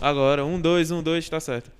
Agora, um, dois, um, dois, tá certo.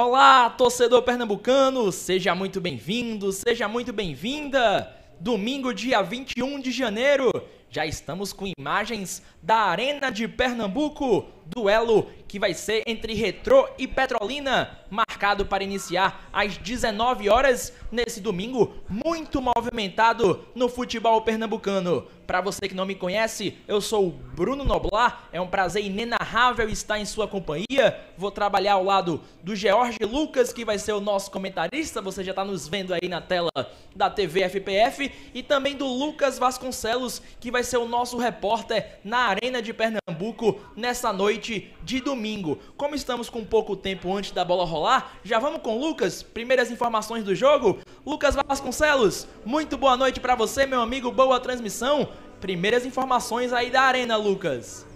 Olá, torcedor pernambucano, seja muito bem-vindo, seja muito bem-vinda. Domingo, dia 21 de janeiro, já estamos com imagens da Arena de Pernambuco, duelo que vai ser entre Retrô e Petrolina, marcado para iniciar às 19 horas nesse domingo, muito movimentado no futebol pernambucano. Para você que não me conhece, eu sou o Bruno Noblar. É um prazer inenarrável estar em sua companhia. Vou trabalhar ao lado do George Lucas, que vai ser o nosso comentarista. Você já está nos vendo aí na tela da TV FPF. E também do Lucas Vasconcelos, que vai ser o nosso repórter na Arena de Pernambuco nessa noite de domingo. Como estamos com pouco tempo antes da bola rolar, já vamos com o Lucas. Primeiras informações do jogo. Lucas Vasconcelos, muito boa noite para você, meu amigo. Boa transmissão. Primeiras informações aí da Arena, Lucas.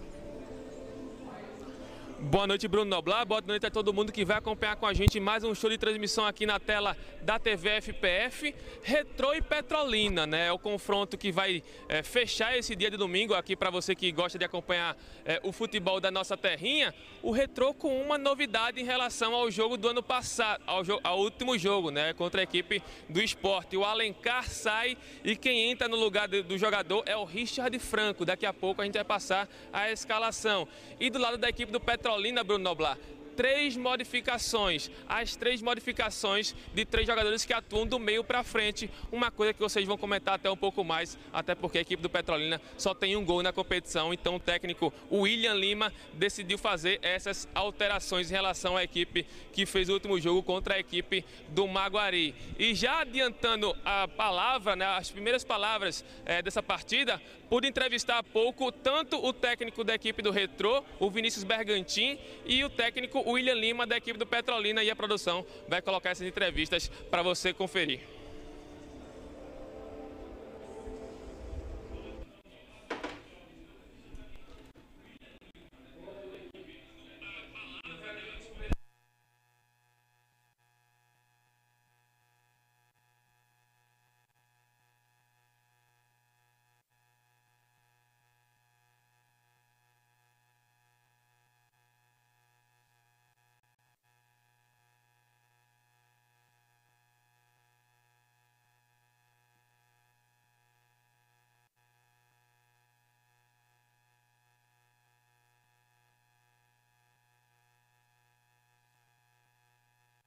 Boa noite, Bruno Noblar. Boa noite a todo mundo que vai acompanhar com a gente mais um show de transmissão aqui na tela da TV FPF. Retrô e Petrolina, né? É o confronto que vai é, fechar esse dia de domingo aqui para você que gosta de acompanhar é, o futebol da nossa terrinha. O Retrô com uma novidade em relação ao jogo do ano passado, ao, ao último jogo, né? Contra a equipe do esporte. O Alencar sai e quem entra no lugar do, do jogador é o Richard Franco. Daqui a pouco a gente vai passar a escalação. E do lado da equipe do Petrolina, Carolina, Bruno Noblar, três modificações, as três modificações de três jogadores que atuam do meio para frente, uma coisa que vocês vão comentar até um pouco mais, até porque a equipe do Petrolina só tem um gol na competição, então o técnico William Lima decidiu fazer essas alterações em relação à equipe que fez o último jogo contra a equipe do Maguari. E já adiantando a palavra, né, as primeiras palavras é, dessa partida, pude entrevistar há pouco tanto o técnico da equipe do Retrô, o Vinícius Bergantin, e o técnico William Lima, da equipe do Petrolina, e a produção vai colocar essas entrevistas para você conferir.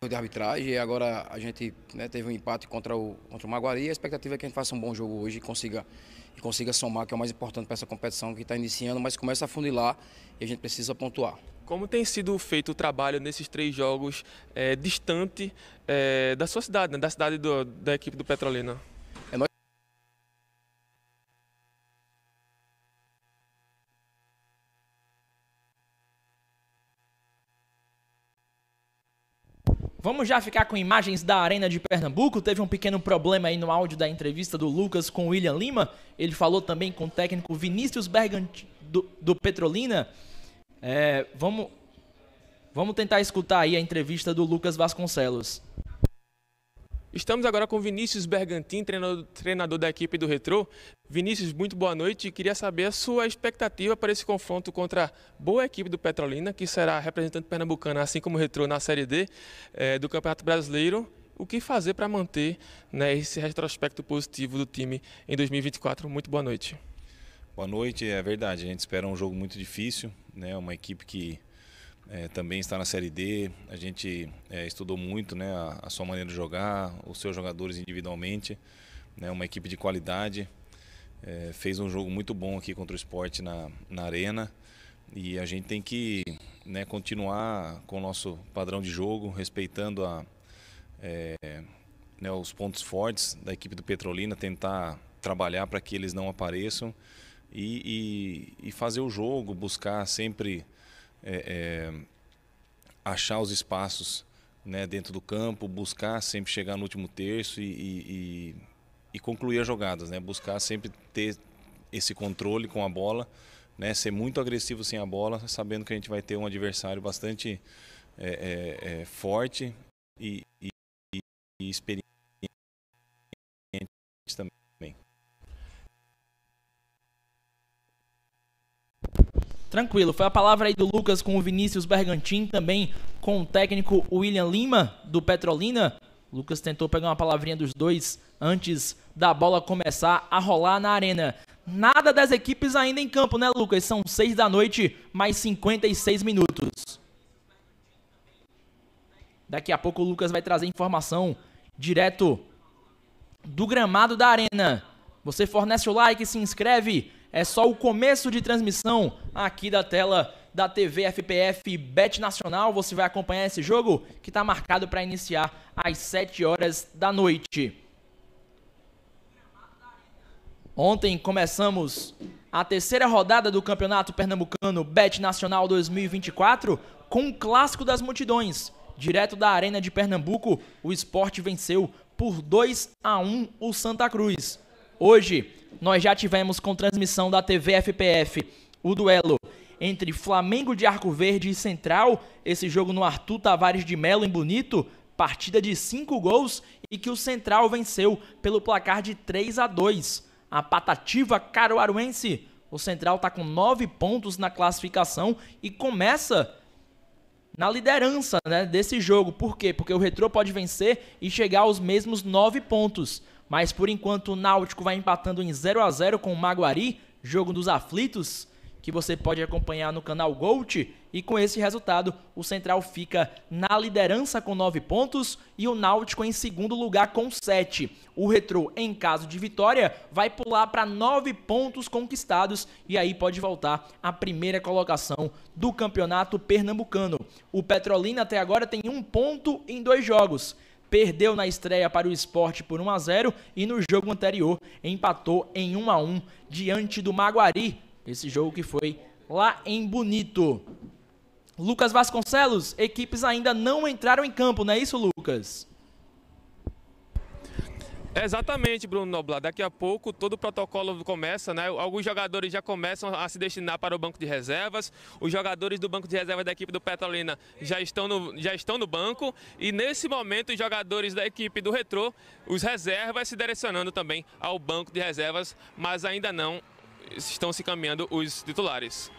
De arbitragem e agora a gente né, teve um empate contra o, contra o Maguari. A expectativa é que a gente faça um bom jogo hoje e consiga, e consiga somar, que é o mais importante para essa competição que está iniciando, mas começa a funilar e a gente precisa pontuar. Como tem sido feito o trabalho nesses três jogos é, distante é, da sua cidade, né, da cidade do, da equipe do Petrolina? Vamos já ficar com imagens da Arena de Pernambuco. Teve um pequeno problema aí no áudio da entrevista do Lucas com o William Lima. Ele falou também com o técnico Vinícius Bergant do, do Petrolina. É, vamos, vamos tentar escutar aí a entrevista do Lucas Vasconcelos. Estamos agora com Vinícius Bergantin, treinador, treinador, da equipe do Retro. Vinícius, muito boa noite. Queria saber a sua expectativa para esse confronto contra a boa equipe do Petrolina, que será representante pernambucana, assim como o na Série D é, do Campeonato Brasileiro. o que fazer para manter né, esse retrospecto positivo do time em 2024. Muito boa noite. Boa noite, é verdade. A gente espera um jogo muito difícil, né? Uma equipe que é, também está na Série D. A gente é, estudou muito, né? A, a, sua maneira de jogar, os seus jogadores individualmente, né? Uma equipe de qualidade. É, fez um jogo muito bom aqui contra o esporte na, na arena e a gente tem que né, continuar com o nosso padrão de jogo, respeitando a, é, né, os pontos fortes da equipe do Petrolina, tentar trabalhar para que eles não apareçam e, e, e, fazer o jogo, buscar sempre é, é, achar os espaços né, dentro do campo, buscar sempre chegar no último terço e, e concluir as jogadas, né, buscar sempre ter esse controle com a bola, né, ser muito agressivo sem a bola, sabendo que a gente vai ter um adversário bastante é, é, é forte e, e, e experiente também. Tranquilo, foi a palavra aí do Lucas com o Vinícius Bergantin, também com o técnico William Lima, do Petrolina. Lucas tentou pegar uma palavrinha dos dois antes da bola começar a rolar na arena. Nada das equipes ainda em campo, né, Lucas? São seis da noite, mais 56 minutos. Daqui a pouco o Lucas vai trazer informação direto do gramado da arena. Você fornece o like, se inscreve. É só o começo de transmissão aqui da tela da TV FPF Bet Nacional. Você vai acompanhar esse jogo que está marcado para iniciar às 7 horas da noite. Ontem começamos a terceira rodada do Campeonato Pernambucano Bet Nacional 2024 com um clássico das multidões. Direto da Arena de Pernambuco, o esporte venceu por 2 a 1 o Santa Cruz. Hoje, nós já tivemos com transmissão da TV FPF o duelo entre Flamengo de Arco Verde e Central, esse jogo no Arthur Tavares de Melo em Bonito, partida de 5 gols e que o Central venceu pelo placar de 3 a 2. A patativa caruaruense, o Central está com 9 pontos na classificação e começa na liderança né, desse jogo. Por quê? Porque o Retrô pode vencer e chegar aos mesmos 9 pontos. Mas por enquanto o Náutico vai empatando em 0 a 0 com o Maguari, jogo dos aflitos que você pode acompanhar no canal Gold. E com esse resultado, o Central fica na liderança com 9 pontos e o Náutico em segundo lugar com 7. O Retro, em caso de vitória, vai pular para 9 pontos conquistados e aí pode voltar à primeira colocação do campeonato pernambucano. O Petrolina até agora tem um ponto em dois jogos perdeu na estreia para o esporte por 1 a 0 e no jogo anterior empatou em 1 a 1 diante do Maguari. Esse jogo que foi lá em Bonito. Lucas Vasconcelos, equipes ainda não entraram em campo, não é isso, Lucas? Exatamente, Bruno Noblar. Daqui a pouco todo o protocolo começa, né? Alguns jogadores já começam a se destinar para o banco de reservas. Os jogadores do banco de reservas da equipe do Petrolina já estão no, já estão no banco. E nesse momento, os jogadores da equipe do Retrô, os reservas, se direcionando também ao banco de reservas, mas ainda não estão se caminhando os titulares.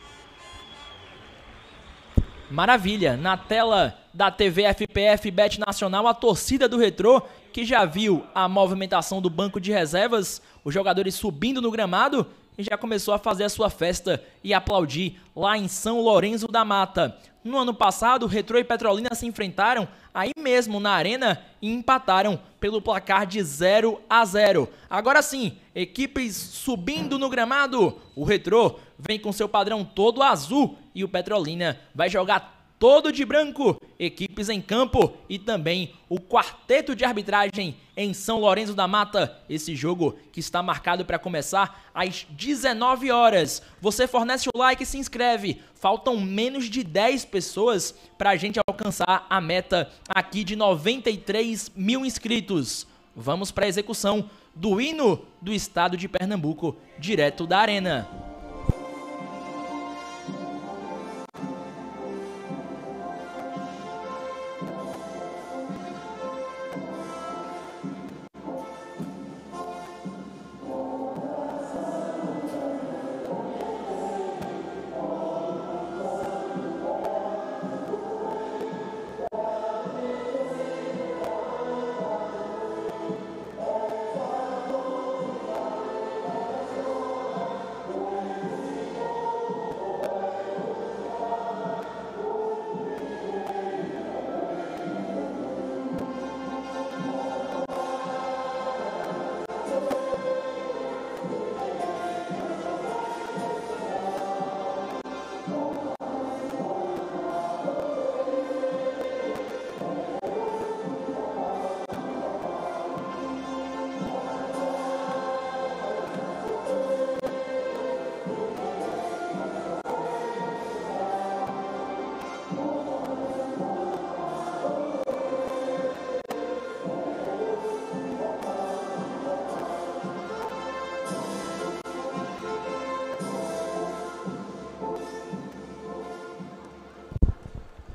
Maravilha! Na tela da TV FPF Bet Nacional, a torcida do Retrô, que já viu a movimentação do banco de reservas, os jogadores subindo no gramado e já começou a fazer a sua festa e aplaudir lá em São Lourenço da Mata. No ano passado, Retrô e Petrolina se enfrentaram aí mesmo na arena e empataram pelo placar de 0 a 0. Agora sim, equipes subindo no gramado. O Retrô vem com seu padrão todo azul e o Petrolina vai jogar todo de branco, equipes em campo e também o quarteto de arbitragem em São Lourenço da Mata. Esse jogo que está marcado para começar às 19 horas. Você fornece o like e se inscreve. Faltam menos de 10 pessoas para a gente alcançar a meta aqui de 93 mil inscritos. Vamos para a execução do hino do estado de Pernambuco, direto da Arena.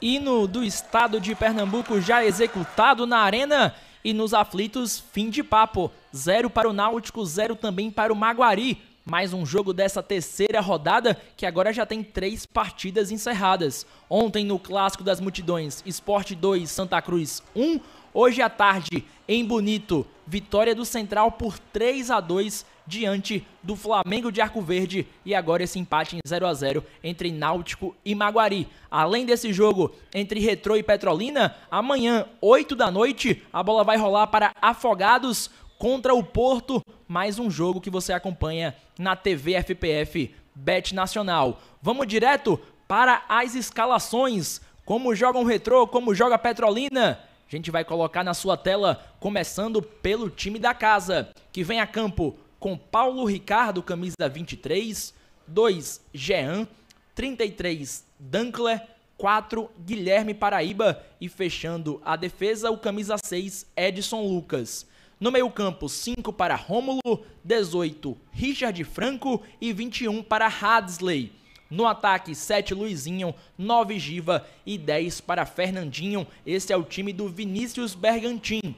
Hino do estado de Pernambuco já executado na arena e nos aflitos, fim de papo. Zero para o Náutico, zero também para o Maguari. Mais um jogo dessa terceira rodada que agora já tem três partidas encerradas. Ontem no Clássico das Multidões, Esporte 2, Santa Cruz 1. Hoje à tarde, em Bonito, vitória do Central por 3 a 2 diante do Flamengo de Arco Verde e agora esse empate em 0 a 0 entre Náutico e Maguari. Além desse jogo entre Retrô e Petrolina, amanhã, 8 da noite, a bola vai rolar para Afogados contra o Porto, mais um jogo que você acompanha na TV FPF Bet Nacional. Vamos direto para as escalações. Como joga o Retrô, como joga Petrolina. A gente vai colocar na sua tela, começando pelo time da casa, que vem a campo com Paulo Ricardo, camisa 23, 2 Jean, 33 Dankler, 4 Guilherme Paraíba e fechando a defesa o camisa 6 Edson Lucas. No meio-campo, 5 para Rômulo, 18 Richard Franco e 21 para Hadsley. No ataque, 7 Luizinho, 9 Giva e 10 para Fernandinho. Esse é o time do Vinícius Bergantin.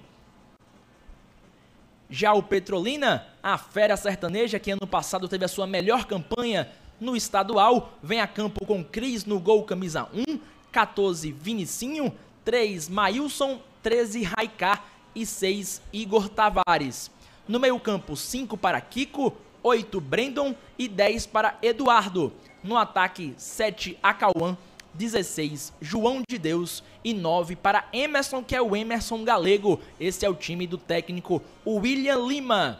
Já o Petrolina, a fera sertaneja que ano passado teve a sua melhor campanha no estadual, vem a campo com Cris no gol camisa 1, 14 Vinicinho, 3 Mailson, 13 Raiká e 6 Igor Tavares. No meio-campo, 5 para Kiko, 8 Brandon e 10 para Eduardo. No ataque, 7 Acauã, 16 João de Deus e 9 para Emerson, que é o Emerson Galego. Esse é o time do técnico William Lima.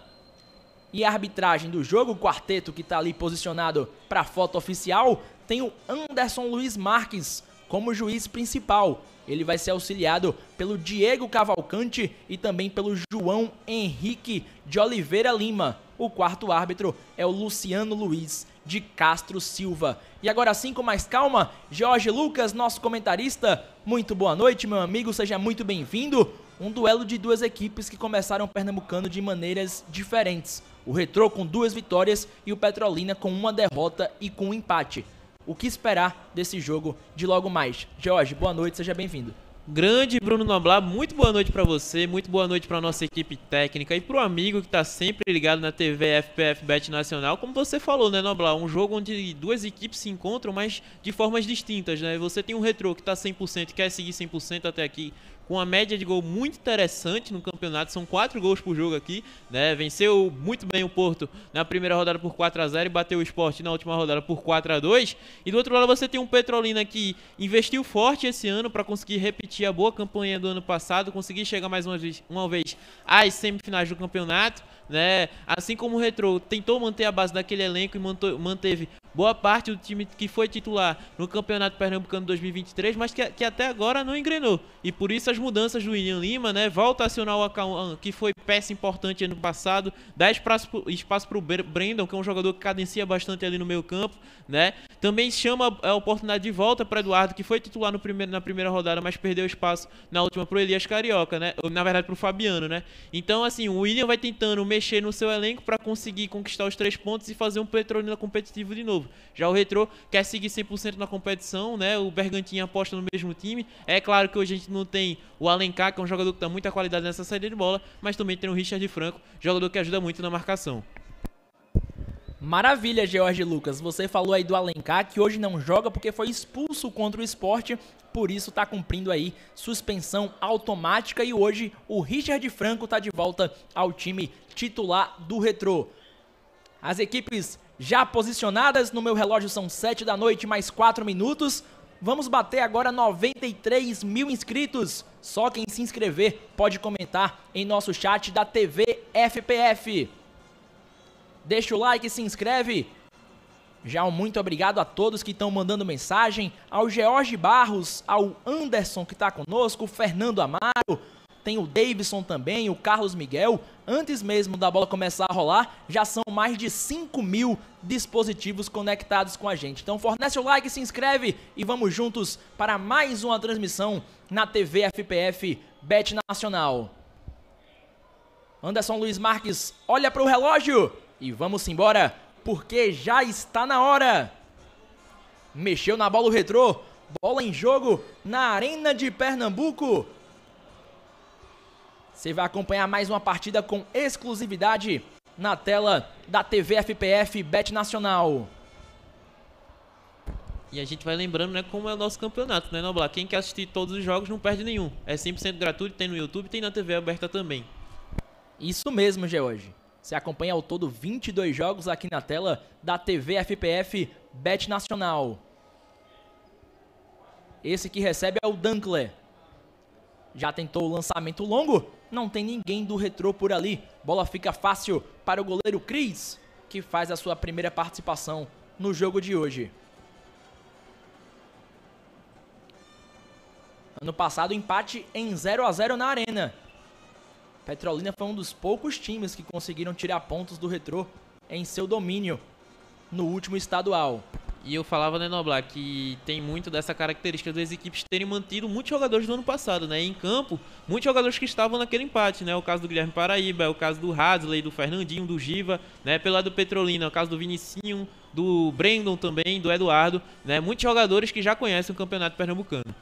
E a arbitragem do jogo, o quarteto que está ali posicionado para a foto oficial, tem o Anderson Luiz Marques como juiz principal. Ele vai ser auxiliado pelo Diego Cavalcante e também pelo João Henrique de Oliveira Lima. O quarto árbitro é o Luciano Luiz de Castro Silva. E agora sim, com mais calma, Jorge Lucas, nosso comentarista. Muito boa noite, meu amigo, seja muito bem-vindo. Um duelo de duas equipes que começaram pernambucano de maneiras diferentes. O Retrô com duas vitórias e o Petrolina com uma derrota e com um empate. O que esperar desse jogo de logo mais? Jorge, boa noite, seja bem-vindo. Grande Bruno Noblar, muito boa noite para você, muito boa noite para nossa equipe técnica e para o amigo que está sempre ligado na TV FPF Bet Nacional. Como você falou, né, Noblar? Um jogo onde duas equipes se encontram, mas de formas distintas, né? Você tem um Retro que está 100% e quer seguir 100% até aqui, com uma média de gol muito interessante no campeonato. São quatro gols por jogo aqui, né? Venceu muito bem o Porto na primeira rodada por 4 a 0 e bateu o Sport na última rodada por 4 a 2 E do outro lado você tem um Petrolina que investiu forte esse ano para conseguir repetir a boa campanha do ano passado, conseguir chegar mais uma vez, uma vez às semifinais do campeonato, né? Assim como o Retro tentou manter a base daquele elenco e manteve boa parte do time que foi titular no Campeonato Pernambucano 2023, mas que, que, até agora não engrenou. E por isso as mudanças do William Lima, né? Volta a acionar o Acauan, que foi peça importante ano passado, dá espaço para o Brandon, que é um jogador que cadencia bastante ali no meio campo, né? Também chama a oportunidade de volta para Eduardo, que foi titular no primeiro, na primeira rodada, mas perdeu espaço na última pro Elias Carioca, né? Na verdade pro Fabiano, né? Então, assim, o William vai tentando mexer no seu elenco para conseguir conquistar os três pontos e fazer um Petrolina competitivo de novo novo. Já o Retro quer seguir 100% na competição, né? O Bergantinho aposta no mesmo time. É claro que hoje a gente não tem o Alencar, que é um jogador que dá muita qualidade nessa saída de bola, mas também tem o Richard Franco, jogador que ajuda muito na marcação. Maravilha, George Lucas. Você falou aí do Alencar, que hoje não joga porque foi expulso contra o esporte, por isso está cumprindo aí suspensão automática e hoje o Richard Franco está de volta ao time titular do Retrô. As equipes já posicionadas no meu relógio são 7 da noite, mais 4 minutos. Vamos bater agora 93 mil inscritos. Só quem se inscrever pode comentar em nosso chat da TV FPF. Deixa o like, se inscreve. Já um muito obrigado a todos que estão mandando mensagem, ao George Barros, ao Anderson que está conosco, Fernando Amaro, tem o Davidson também, o Carlos Miguel. Antes mesmo da bola começar a rolar, já são mais de 5 mil dispositivos conectados com a gente. Então fornece o like, se inscreve e vamos juntos para mais uma transmissão na TV FPF Bet Nacional. Anderson Luiz Marques olha para o relógio e vamos embora, porque já está na hora. Mexeu na bola o retrô, Bola em jogo na Arena de Pernambuco. Você vai acompanhar mais uma partida com exclusividade na tela da TV FPF Bet Nacional. E a gente vai lembrando, né, como é o nosso campeonato, né, Noblar? Quem quer assistir todos os jogos não perde nenhum. É 100% gratuito, tem no YouTube, tem na TV aberta também. Isso mesmo, George. Você acompanha ao todo 22 jogos aqui na tela da TV FPF Bet Nacional. Esse que recebe é o Dunkler. Já tentou o lançamento longo? Não tem ninguém do retrô por ali. Bola fica fácil para o goleiro Cris, que faz a sua primeira participação no jogo de hoje. Ano passado, empate em 0 a 0 na Arena. Petrolina foi um dos poucos times que conseguiram tirar pontos do retrô em seu domínio no último estadual. E eu falava, né, Noblar, que tem muito dessa característica das equipes terem mantido muitos jogadores do ano passado, né? Em campo, muitos jogadores que estavam naquele empate, né? O caso do Guilherme Paraíba, o caso do Hadley, do Fernandinho, do Giva, né? Pelo lado do Petrolina, o caso do Vinicinho, do Brandon também, do Eduardo, né? Muitos jogadores que já conhecem o Campeonato Pernambucano.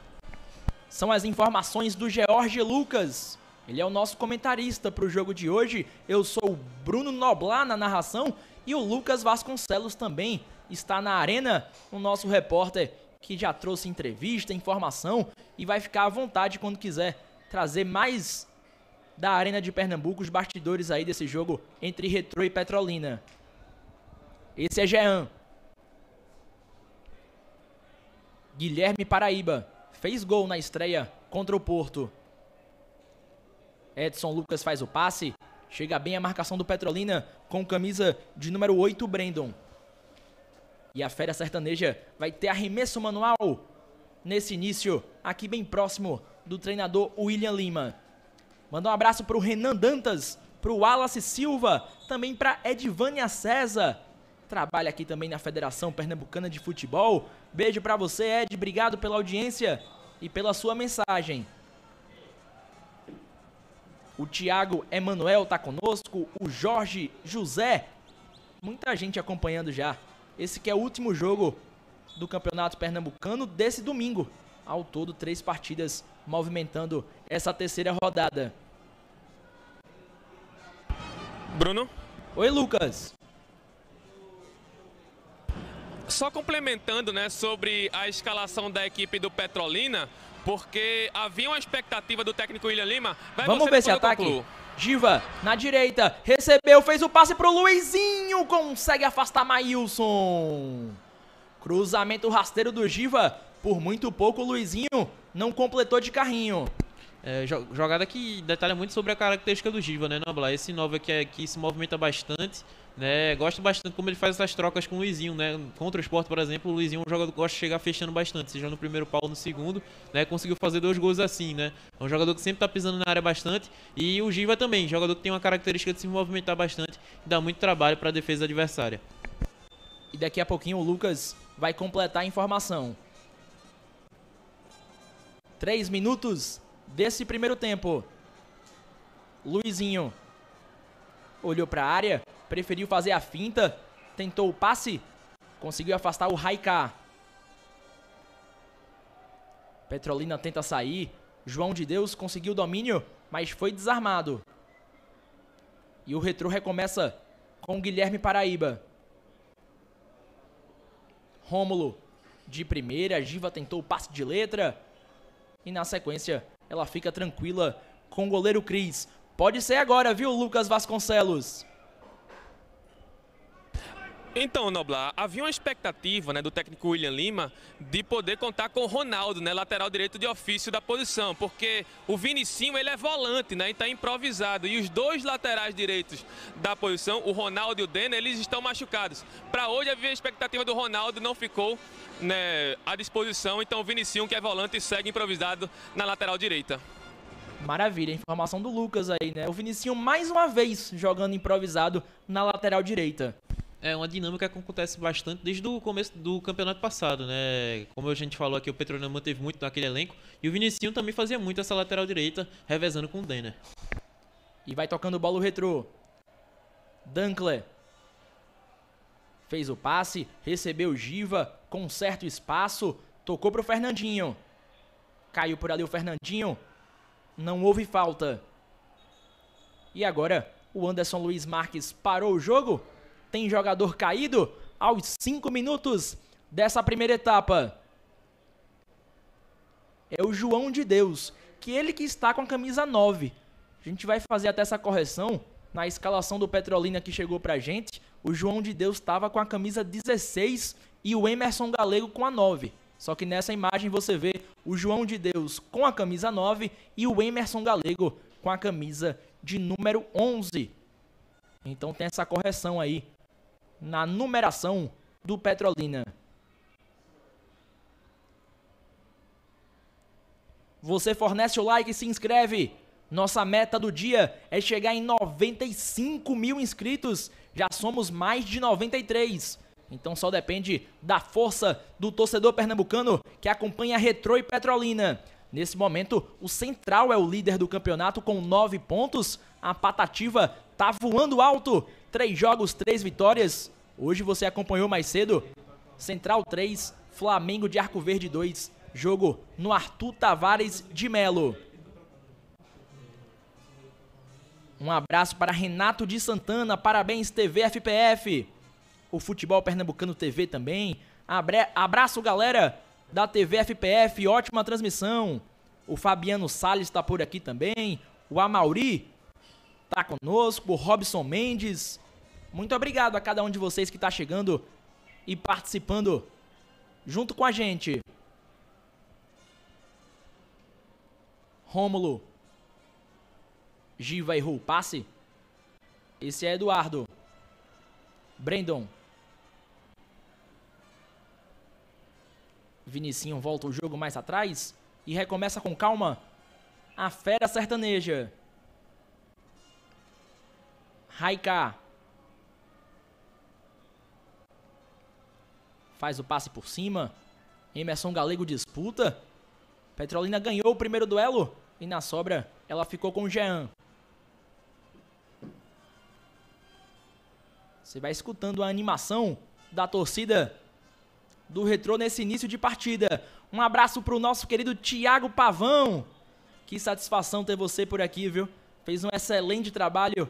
São as informações do George Lucas. Ele é o nosso comentarista para o jogo de hoje. Eu sou o Bruno Noblar na narração e o Lucas Vasconcelos também está na arena, o nosso repórter que já trouxe entrevista, informação e vai ficar à vontade quando quiser trazer mais da Arena de Pernambuco, os bastidores aí desse jogo entre Retro e Petrolina. Esse é Jean. Guilherme Paraíba fez gol na estreia contra o Porto. Edson Lucas faz o passe. Chega bem a marcação do Petrolina com camisa de número 8, Brandon. E a Fera Sertaneja vai ter arremesso manual nesse início, aqui bem próximo do treinador William Lima. Manda um abraço para o Renan Dantas, para o Wallace Silva, também para Edvânia César. Trabalha aqui também na Federação Pernambucana de Futebol. Beijo para você, Ed. Obrigado pela audiência e pela sua mensagem. O Thiago Emanuel tá conosco, o Jorge José. Muita gente acompanhando já esse que é o último jogo do Campeonato Pernambucano desse domingo. Ao todo, três partidas movimentando essa terceira rodada. Bruno? Oi, Lucas. Só complementando, né, sobre a escalação da equipe do Petrolina, porque havia uma expectativa do técnico William Lima. Vai Vamos ver esse ataque. Giva na direita, recebeu, fez o passe pro Luizinho, consegue afastar Maílson. Cruzamento rasteiro do Giva, por muito pouco o Luizinho não completou de carrinho. É, jogada que detalha muito sobre a característica do Giva, né, Noblar? Esse novo aqui, aqui se movimenta bastante, né? Gosto bastante como ele faz essas trocas com o Luizinho, né? Contra o Sport, por exemplo, o Luizinho é um jogador que gosta de chegar fechando bastante, seja no primeiro pau ou no segundo, né? Conseguiu fazer dois gols assim, né? É um jogador que sempre tá pisando na área bastante. E o Giva também, jogador que tem uma característica de se movimentar bastante e dá muito trabalho para a defesa adversária. E daqui a pouquinho o Lucas vai completar a informação. Três minutos desse primeiro tempo. Luizinho olhou para a área, preferiu fazer a finta, tentou o passe, conseguiu afastar o Raika. Petrolina tenta sair, João de Deus conseguiu o domínio, mas foi desarmado. E o retrô recomeça com Guilherme Paraíba. Rômulo de primeira, Giva tentou o passe de letra. E na sequência, ela fica tranquila com o goleiro Cris. Pode ser agora, viu, Lucas Vasconcelos? Então, Noblar, havia uma expectativa né, do técnico William Lima de poder contar com o Ronaldo, né, lateral direito de ofício da posição, porque o Vinicinho ele é volante, né, está improvisado, e os dois laterais direitos da posição, o Ronaldo e o Denner, eles estão machucados. Para hoje havia a expectativa do Ronaldo, não ficou né, à disposição, então o Vinicinho, que é volante, segue improvisado na lateral direita. Maravilha, informação do Lucas aí, né? O Vinicinho mais uma vez jogando improvisado na lateral direita é uma dinâmica que acontece bastante desde o começo do campeonato passado, né? Como a gente falou aqui, o Petrolina manteve muito naquele elenco e o Vinicinho também fazia muito essa lateral direita, revezando com o Denner. E vai tocando bola o retrô. Dunkler fez o passe, recebeu Giva com certo espaço, Tocou pro Fernandinho. Caiu por ali o Fernandinho. Não houve falta. E agora o Anderson Luiz Marques parou o jogo. Tem jogador caído aos 5 minutos dessa primeira etapa. É o João de Deus, que ele que está com a camisa 9. A gente vai fazer até essa correção na escalação do Petrolina que chegou pra gente. O João de Deus estava com a camisa 16 e o Emerson Galego com a 9. Só que nessa imagem você vê o João de Deus com a camisa 9 e o Emerson Galego com a camisa de número 11. Então tem essa correção aí na numeração do Petrolina. Você fornece o like e se inscreve. Nossa meta do dia é chegar em 95 mil inscritos. Já somos mais de 93. Então só depende da força do torcedor pernambucano que acompanha Retro e Petrolina. Nesse momento, o Central é o líder do campeonato com 9 pontos. A Patativa tá voando alto. Três jogos, três vitórias. Hoje você acompanhou mais cedo. Central 3, Flamengo de Arco Verde 2. Jogo no Arthur Tavares de Melo. Um abraço para Renato de Santana. Parabéns, TV FPF. O Futebol Pernambucano TV também. Abraço, galera da TV FPF, ótima transmissão. O Fabiano Salles está por aqui também. O Amauri está conosco. O Robson Mendes. Muito obrigado a cada um de vocês que está chegando e participando junto com a gente. Rômulo. Giva errou o passe. Esse é Eduardo. Brandon. Vinicinho volta o jogo mais atrás e recomeça com calma. A fera sertaneja. Raika. Faz o passe por cima. Emerson Galego disputa. Petrolina ganhou o primeiro duelo. E na sobra, ela ficou com o Jean. Você vai escutando a animação da torcida do Retrô nesse início de partida. Um abraço para o nosso querido Tiago Pavão. Que satisfação ter você por aqui, viu? Fez um excelente trabalho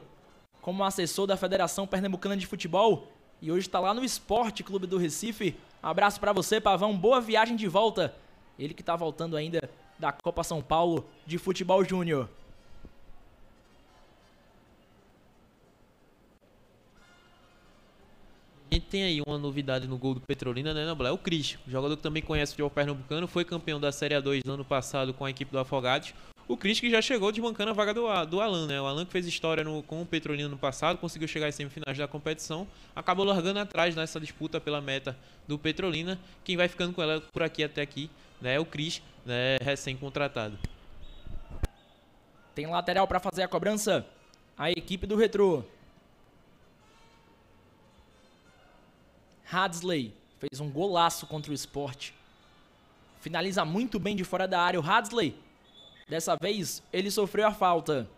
como assessor da Federação Pernambucana de Futebol e hoje está lá no Esporte Clube do Recife. Um abraço para você, Pavão. Boa viagem de volta. Ele que está voltando ainda da Copa São Paulo de Futebol Júnior. A gente tem aí uma novidade no gol do Petrolina, né, Noblar? É o Cris, jogador que também conhece o futebol pernambucano, foi campeão da Série A2 no ano passado com a equipe do Afogados. O que já chegou desbancando a vaga do, do Alan, né? O Alan que fez história no, com o Petrolina no passado, conseguiu chegar às semifinais da competição, acabou largando atrás nessa disputa pela meta do Petrolina. Quem vai ficando com ela por aqui até aqui né, é o Cris, né, recém-contratado. Tem lateral para fazer a cobrança. A equipe do Retro. Hadsley fez um golaço contra o esporte. Finaliza muito bem de fora da área o Hadsley. Dessa vez, ele sofreu a falta.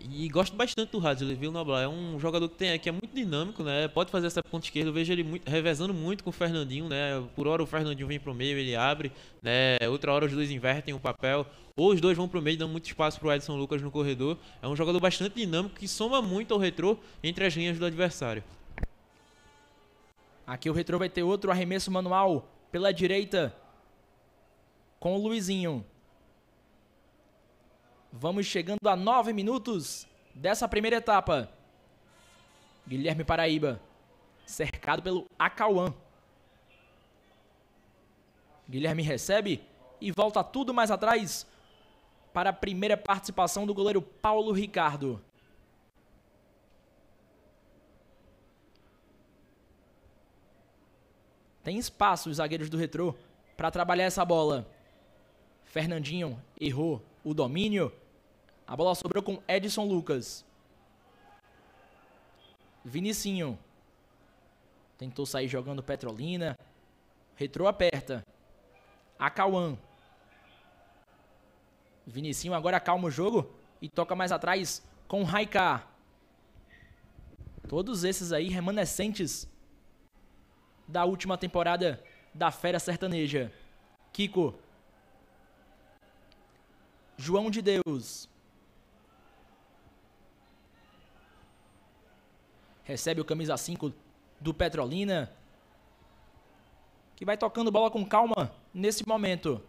E gosto bastante do Hadsley, viu, Noblar? É um jogador que, tem, que é muito dinâmico, né? Pode fazer essa ponta esquerda. Eu vejo ele muito, revezando muito com o Fernandinho, né? Por hora o Fernandinho vem pro meio, ele abre, né? Outra hora os dois invertem o papel. Ou os dois vão pro meio, dando muito espaço pro Edson Lucas no corredor. É um jogador bastante dinâmico que soma muito ao retrô entre as linhas do adversário. Aqui o retrô vai ter outro arremesso manual pela direita com o Luizinho. Vamos chegando a 9 minutos dessa primeira etapa. Guilherme Paraíba, cercado pelo Acauã. Guilherme recebe e volta tudo mais atrás para a primeira participação do goleiro Paulo Ricardo. Tem espaço os zagueiros do Retrô para trabalhar essa bola. Fernandinho errou o domínio. A bola sobrou com Edson Lucas. Vinicinho. Tentou sair jogando Petrolina. Retrô aperta. Acauã. Vinicinho agora calma o jogo e toca mais atrás com Raika. Todos esses aí remanescentes da última temporada da Fera Sertaneja. Kiko. João de Deus. Recebe o camisa 5 do Petrolina. Que vai tocando bola com calma nesse momento.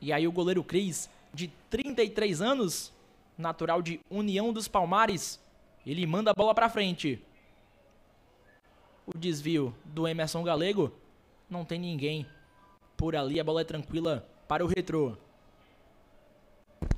E aí o goleiro Cris, de 33 anos, natural de União dos Palmares, ele manda a bola para frente. O desvio do Emerson Galego, não tem ninguém por ali, a bola é tranquila para o retrô.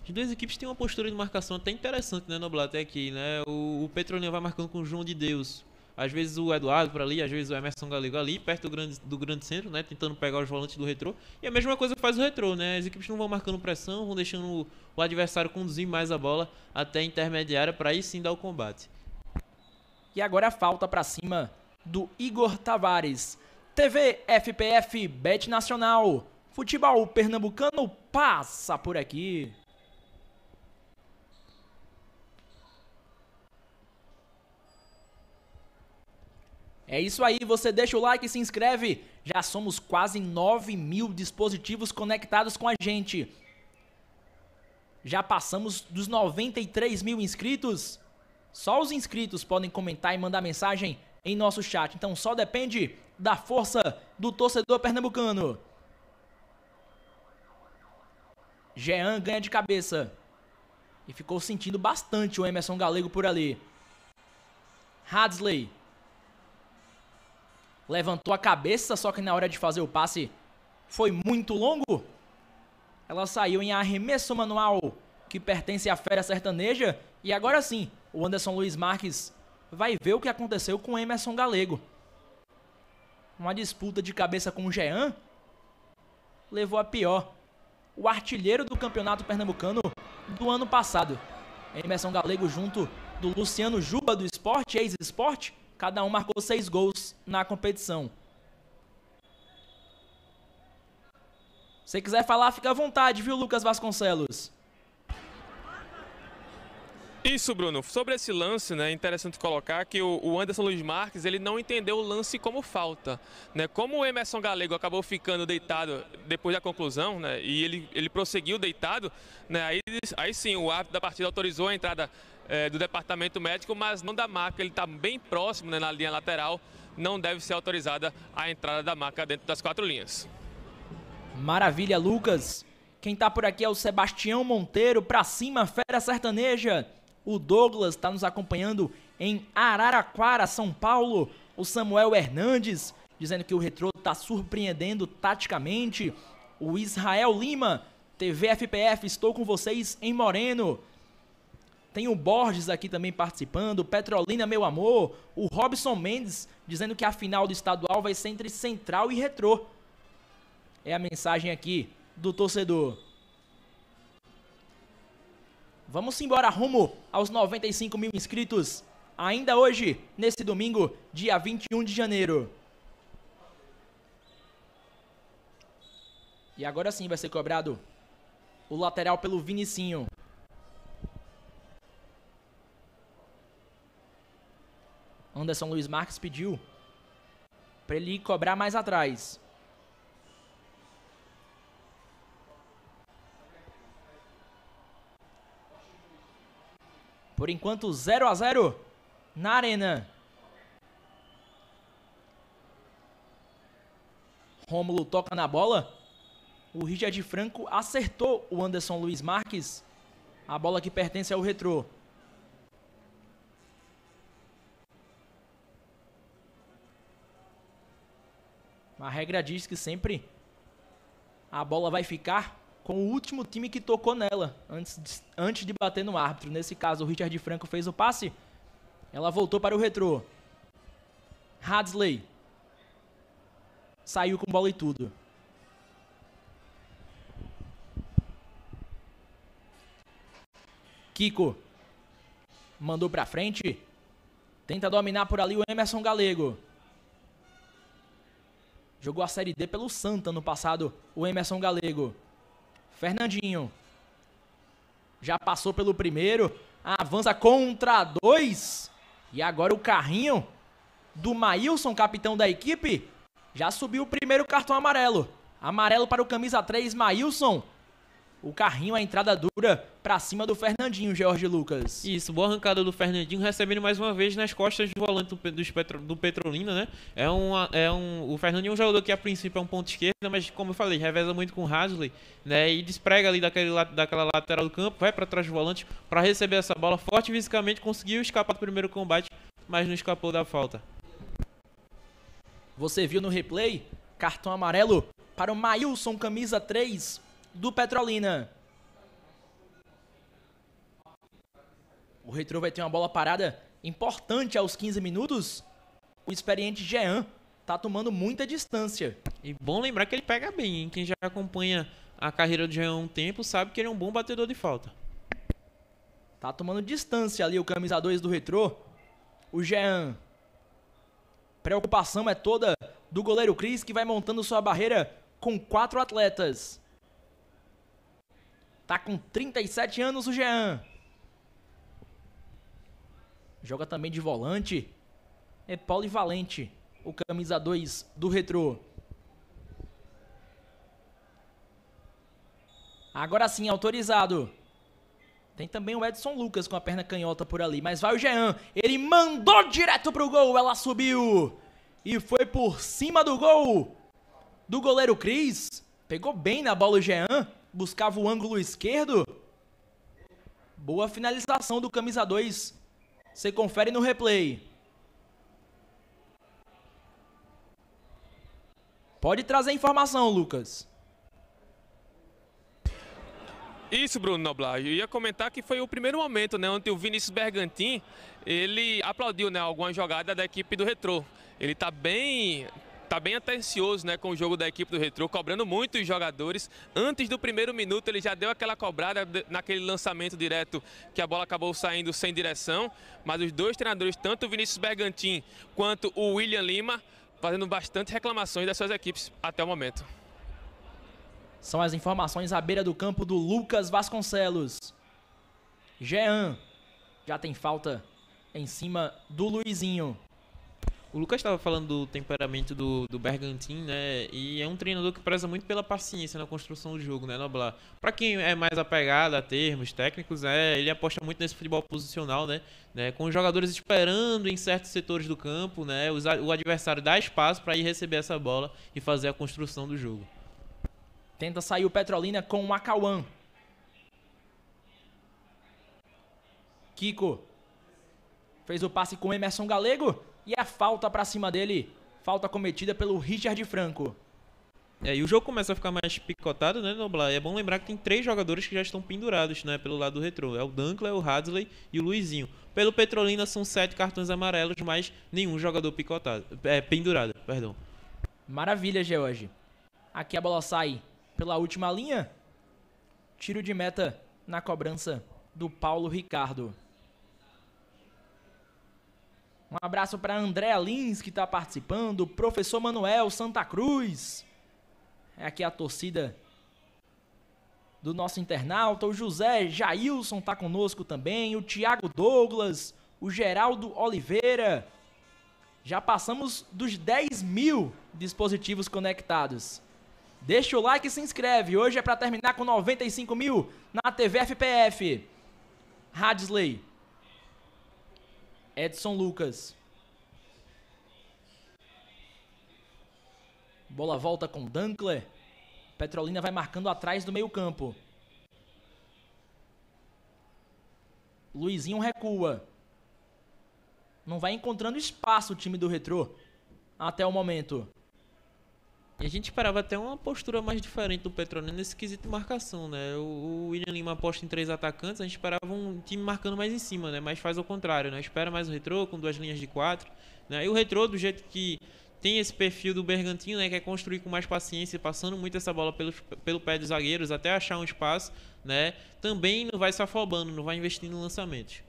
As duas equipes têm uma postura de marcação até interessante, né, Noblar, até aqui, né? O, o Petrolina vai marcando com o João de Deus. Às vezes o Eduardo por ali, às vezes o Emerson Galego ali, perto do grande, do grande centro, né? Tentando pegar os volantes do retrô. E a mesma coisa faz o retrô, né? As equipes não vão marcando pressão, vão deixando o, o adversário conduzir mais a bola até a intermediária para aí sim dar o combate. E agora a falta para cima do Igor Tavares. TV FPF Bet Nacional. Futebol pernambucano passa por aqui. É isso aí, você deixa o like e se inscreve. Já somos quase 9 mil dispositivos conectados com a gente. Já passamos dos 93 mil inscritos. Só os inscritos podem comentar e mandar mensagem em nosso chat. Então só depende da força do torcedor pernambucano. Jean ganha de cabeça. E ficou sentindo bastante o Emerson Galego por ali. Hadley levantou a cabeça, só que na hora de fazer o passe foi muito longo. Ela saiu em arremesso manual, que pertence à fera sertaneja. E agora sim, o Anderson Luiz Marques vai ver o que aconteceu com Emerson Galego. Uma disputa de cabeça com o Jean levou a pior. O artilheiro do campeonato pernambucano do ano passado. Emerson Galego junto do Luciano Juba do Esporte, ex-esporte, Cada um marcou seis gols na competição. Se quiser falar, fica à vontade, viu, Lucas Vasconcelos? Isso, Bruno. Sobre esse lance, né, é interessante colocar que o, Anderson Luiz Marques ele não entendeu o lance como falta. Né? Como o Emerson Galego acabou ficando deitado depois da conclusão, né, e ele, ele prosseguiu deitado, né, aí, aí sim o árbitro da partida autorizou a entrada é, do departamento médico, mas não da marca. Ele está bem próximo né, na linha lateral. Não deve ser autorizada a entrada da marca dentro das quatro linhas. Maravilha, Lucas. Quem está por aqui é o Sebastião Monteiro, pra cima, fera sertaneja. O Douglas está nos acompanhando em Araraquara, São Paulo. O Samuel Hernandes dizendo que o Retrô está surpreendendo taticamente. O Israel Lima, TV FPF, estou com vocês em Moreno. Tem o Borges aqui também participando, Petrolina, meu amor, o Robson Mendes dizendo que a final do estadual vai ser entre Central e Retrô. É a mensagem aqui do torcedor. Vamos embora rumo aos 95 mil inscritos. Ainda hoje, nesse domingo, dia 21 de janeiro. E agora sim vai ser cobrado o lateral pelo Vinicinho. Anderson Luiz Marques pediu para ele cobrar mais atrás. Por enquanto 0 a 0 na arena. Rômulo toca na bola. O Richard Franco acertou o Anderson Luiz Marques. A bola que pertence ao retrô. A regra diz que sempre a bola vai ficar com o último time que tocou nela antes de, antes de bater no árbitro. Nesse caso, o Richard Franco fez o passe. Ela voltou para o retrô. Hadley saiu com bola e tudo. Kiko mandou para frente. Tenta dominar por ali o Emerson Galego. Jogou a Série D pelo Santa no passado, o Emerson Galego. Fernandinho. Já passou pelo primeiro. Avança contra dois. E agora o carrinho do Maílson, capitão da equipe, já subiu o primeiro cartão amarelo. Amarelo para o camisa 3, Maílson. O carrinho, a entrada dura para cima do Fernandinho, Jorge Lucas. Isso, boa arrancada do Fernandinho, recebendo mais uma vez nas costas do volante do, Petro, do Petrolina, né? É um, é um, o Fernandinho é um jogador que a princípio é um ponto esquerda, mas como eu falei, reveza muito com o Hasley, né? E desprega ali daquele, daquela lateral do campo, vai para trás do volante para receber essa bola forte fisicamente, conseguiu escapar do primeiro combate, mas não escapou da falta. Você viu no replay? Cartão amarelo para o Mailson, camisa 3 do Petrolina. O Retro vai ter uma bola parada importante aos 15 minutos. O experiente Jean tá tomando muita distância. E bom lembrar que ele pega bem, hein? Quem já acompanha a carreira do Jean há um tempo sabe que ele é um bom batedor de falta. Tá tomando distância ali o camisa 2 do Retro. O Jean Preocupação é toda do goleiro Cris, que vai montando sua barreira com quatro atletas. Tá com 37 anos o Jean. Joga também de volante. É polivalente o camisa 2 do Retrô. Agora sim, autorizado. Tem também o Edson Lucas com a perna canhota por ali. Mas vai o Jean. Ele mandou direto pro gol. Ela subiu. E foi por cima do gol do goleiro Cris. Pegou bem na bola o Jean. Buscava o ângulo esquerdo. Boa finalização do camisa 2. Você confere no replay. Pode trazer informação, Lucas. Isso, Bruno Noblar. Eu ia comentar que foi o primeiro momento, né, onde o Vinícius Bergantin, ele aplaudiu, né, alguma jogada da equipe do Retrô. Ele está bem tá bem atencioso né, com o jogo da equipe do Retro, cobrando muito os jogadores. Antes do primeiro minuto, ele já deu aquela cobrada naquele lançamento direto que a bola acabou saindo sem direção. Mas os dois treinadores, tanto o Vinícius Bergantin quanto o William Lima, fazendo bastante reclamações das suas equipes até o momento. São as informações à beira do campo do Lucas Vasconcelos. Jean já tem falta em cima do Luizinho. O Lucas estava falando do temperamento do, do Bergantin, né? E é um treinador que preza muito pela paciência na construção do jogo, né, Noblar? Para quem é mais apegado a termos técnicos, é, ele aposta muito nesse futebol posicional, né? né com os jogadores esperando em certos setores do campo, né? o adversário dá espaço para ir receber essa bola e fazer a construção do jogo. Tenta sair o Petrolina com o Acauã. Kiko. Fez o passe com o Emerson Galego. E a falta para cima dele. Falta cometida pelo Richard Franco. É, e o jogo começa a ficar mais picotado, né, Noblar? É bom lembrar que tem três jogadores que já estão pendurados, né, pelo lado do retrô. É o Dunkler, o Hadley e o Luizinho. Pelo Petrolina são sete cartões amarelos, mas nenhum jogador picotado. É, pendurado, perdão. Maravilha, George. Aqui a bola sai pela última linha. Tiro de meta na cobrança do Paulo Ricardo. Um abraço para André Lins, que está participando. Professor Manuel Santa Cruz. É aqui a torcida do nosso internauta. O José Jailson está conosco também. O Tiago Douglas. O Geraldo Oliveira. Já passamos dos 10 mil dispositivos conectados. Deixa o like e se inscreve. Hoje é para terminar com 95 mil na TV FPF. Hadsley. Edson Lucas. Bola volta com Dunkler. Petrolina vai marcando atrás do meio campo. Luizinho recua. Não vai encontrando espaço o time do Retrô até o momento. E a gente esperava até uma postura mais diferente do Petrolina nesse quesito de marcação, né? O, William Lima aposta em três atacantes, a gente esperava um time marcando mais em cima, né? Mas faz o contrário, né? Espera mais o retrô com duas linhas de quatro, né? E o retrô, do jeito que tem esse perfil do Bergantino, né? Que é construir com mais paciência, passando muito essa bola pelo, pelo pé dos zagueiros até achar um espaço, né? Também não vai se afobando, não vai investindo no lançamento.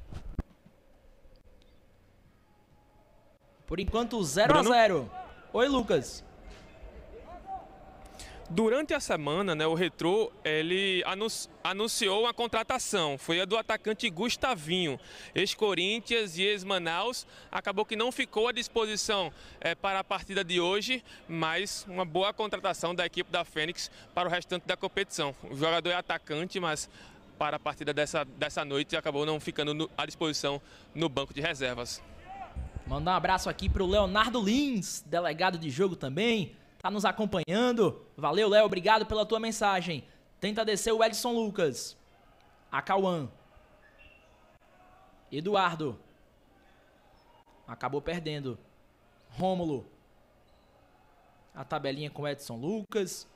Por enquanto, 0 a 0 Oi, Lucas. Durante a semana, né, o Retrô ele anunciou uma contratação. Foi a do atacante Gustavinho, ex-Corinthians e ex-Manaus. Acabou que não ficou à disposição é, para a partida de hoje, mas uma boa contratação da equipe da Fênix para o restante da competição. O jogador é atacante, mas para a partida dessa, dessa noite acabou não ficando no, à disposição no banco de reservas. Mandar um abraço aqui para o Leonardo Lins, delegado de jogo também tá nos acompanhando. Valeu, Léo, obrigado pela tua mensagem. Tenta descer o Edson Lucas. A Cauã. Eduardo. Acabou perdendo. Rômulo. A tabelinha com Edson Lucas.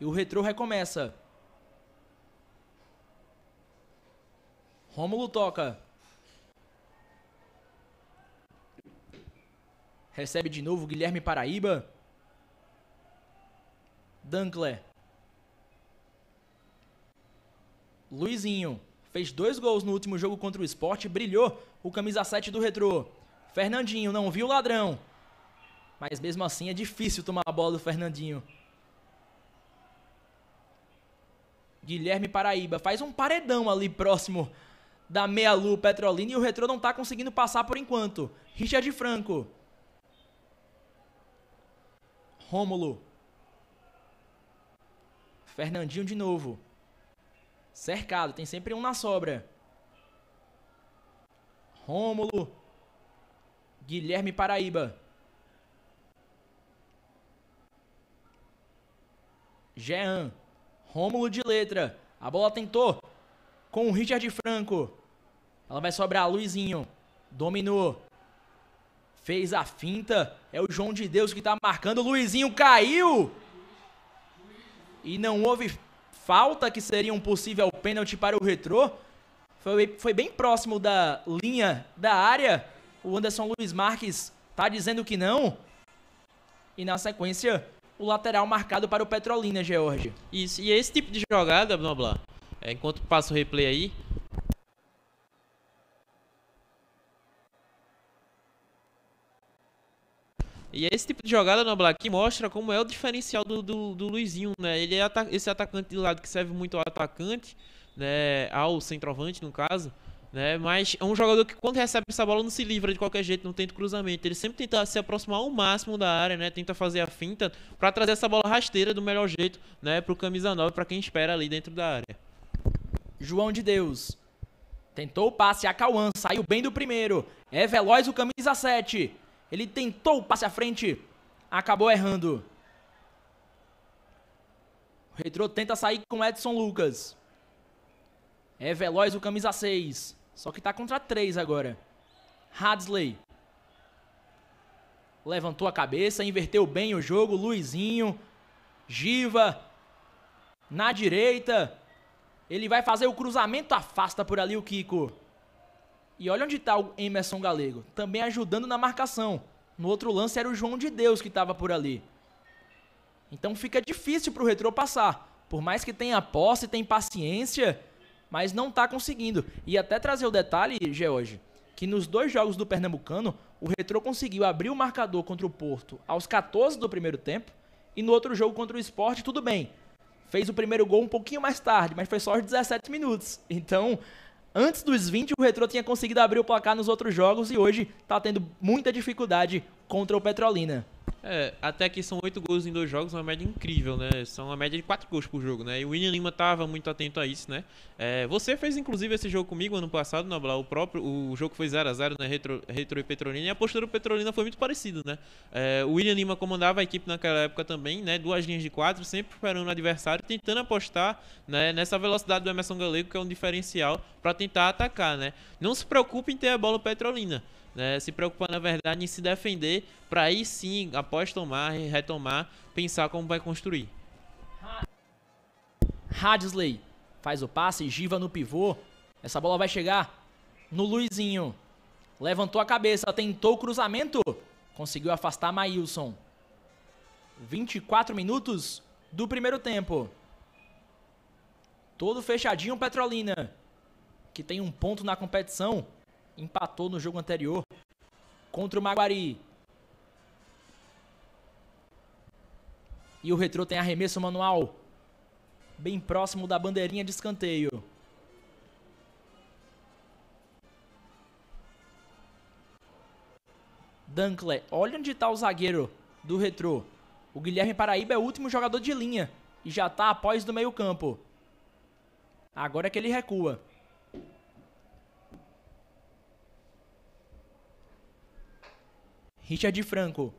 E o retrô recomeça. Rômulo toca. Recebe de novo Guilherme Paraíba. Dankler. Luizinho. Fez dois gols no último jogo contra o esporte. Brilhou o camisa 7 do retrô. Fernandinho não viu o ladrão. Mas mesmo assim é difícil tomar a bola do Fernandinho. Guilherme Paraíba faz um paredão ali próximo da meia-lua Petrolina e o retrô não está conseguindo passar por enquanto. Richard Franco. Rômulo. Fernandinho de novo. Cercado, tem sempre um na sobra. Rômulo. Guilherme Paraíba. Jean. Rômulo de letra. A bola tentou. Com o Richard Franco. Ela vai sobrar Luizinho. Dominou. Fez a finta. É o João de Deus que está marcando. Luizinho caiu e não houve falta que seria um possível pênalti para o Retrô. Foi, foi bem próximo da linha da área. O Anderson Luiz Marques está dizendo que não. E na sequência, o lateral marcado para o Petrolina, George. Isso, e esse tipo de jogada, Noblar, é, enquanto passa o replay aí, E esse tipo de jogada no Black mostra como é o diferencial do, do, do Luizinho, né? Ele é esse atacante de lado que serve muito ao atacante, né? Ao centroavante, no caso. Né? Mas é um jogador que quando recebe essa bola não se livra de qualquer jeito, não tenta cruzamento. Ele sempre tenta se aproximar ao máximo da área, né? Tenta fazer a finta para trazer essa bola rasteira do melhor jeito, né? Pro camisa 9, para quem espera ali dentro da área. João de Deus. Tentou o passe a Cauã, saiu bem do primeiro. É veloz o camisa 7. Ele tentou o passe à frente, acabou errando. O Retrô tenta sair com Edson Lucas. É veloz o camisa 6. Só que tá contra 3 agora. Hadsley. Levantou a cabeça, inverteu bem o jogo. Luizinho. Giva. Na direita. Ele vai fazer o cruzamento, afasta por ali o Kiko. E olha onde está o Emerson Galego, também ajudando na marcação. No outro lance era o João de Deus que estava por ali. Então fica difícil para o Retrô passar. Por mais que tenha posse, tem paciência, mas não está conseguindo. E até trazer o detalhe, George, que nos dois jogos do Pernambucano, o Retrô conseguiu abrir o marcador contra o Porto aos 14 do primeiro tempo, e no outro jogo contra o Sport, tudo bem. Fez o primeiro gol um pouquinho mais tarde, mas foi só aos 17 minutos. Então, Antes dos 20, o Retro tinha conseguido abrir o placar nos outros jogos e hoje está tendo muita dificuldade contra o Petrolina. É, até que são oito gols em dois jogos, uma média incrível, né? São uma média de quatro gols por jogo, né? E o William Lima estava muito atento a isso, né? É, você fez inclusive esse jogo comigo ano passado, Noblar. O próprio o jogo foi 0 a 0 né? Retro, Retro e Petrolina. E a postura do Petrolina foi muito parecida, né? É, o William Lima comandava a equipe naquela época também, né? Duas linhas de quatro, sempre esperando o adversário, tentando apostar né? nessa velocidade do Emerson Galego, que é um diferencial para tentar atacar, né? Não se preocupe em ter a bola Petrolina né, se preocupar na verdade em se defender para aí sim, após tomar e retomar, pensar como vai construir. Hadsley faz o passe, Giva no pivô. Essa bola vai chegar no Luizinho. Levantou a cabeça, tentou o cruzamento. Conseguiu afastar Maílson. 24 minutos do primeiro tempo. Todo fechadinho Petrolina, que tem um ponto na competição empatou no jogo anterior contra o Maguari. E o Retrô tem arremesso manual bem próximo da bandeirinha de escanteio. Dunkler, olha onde está o zagueiro do Retrô. O Guilherme Paraíba é o último jogador de linha e já está após do meio campo. Agora é que ele recua. Richard Franco.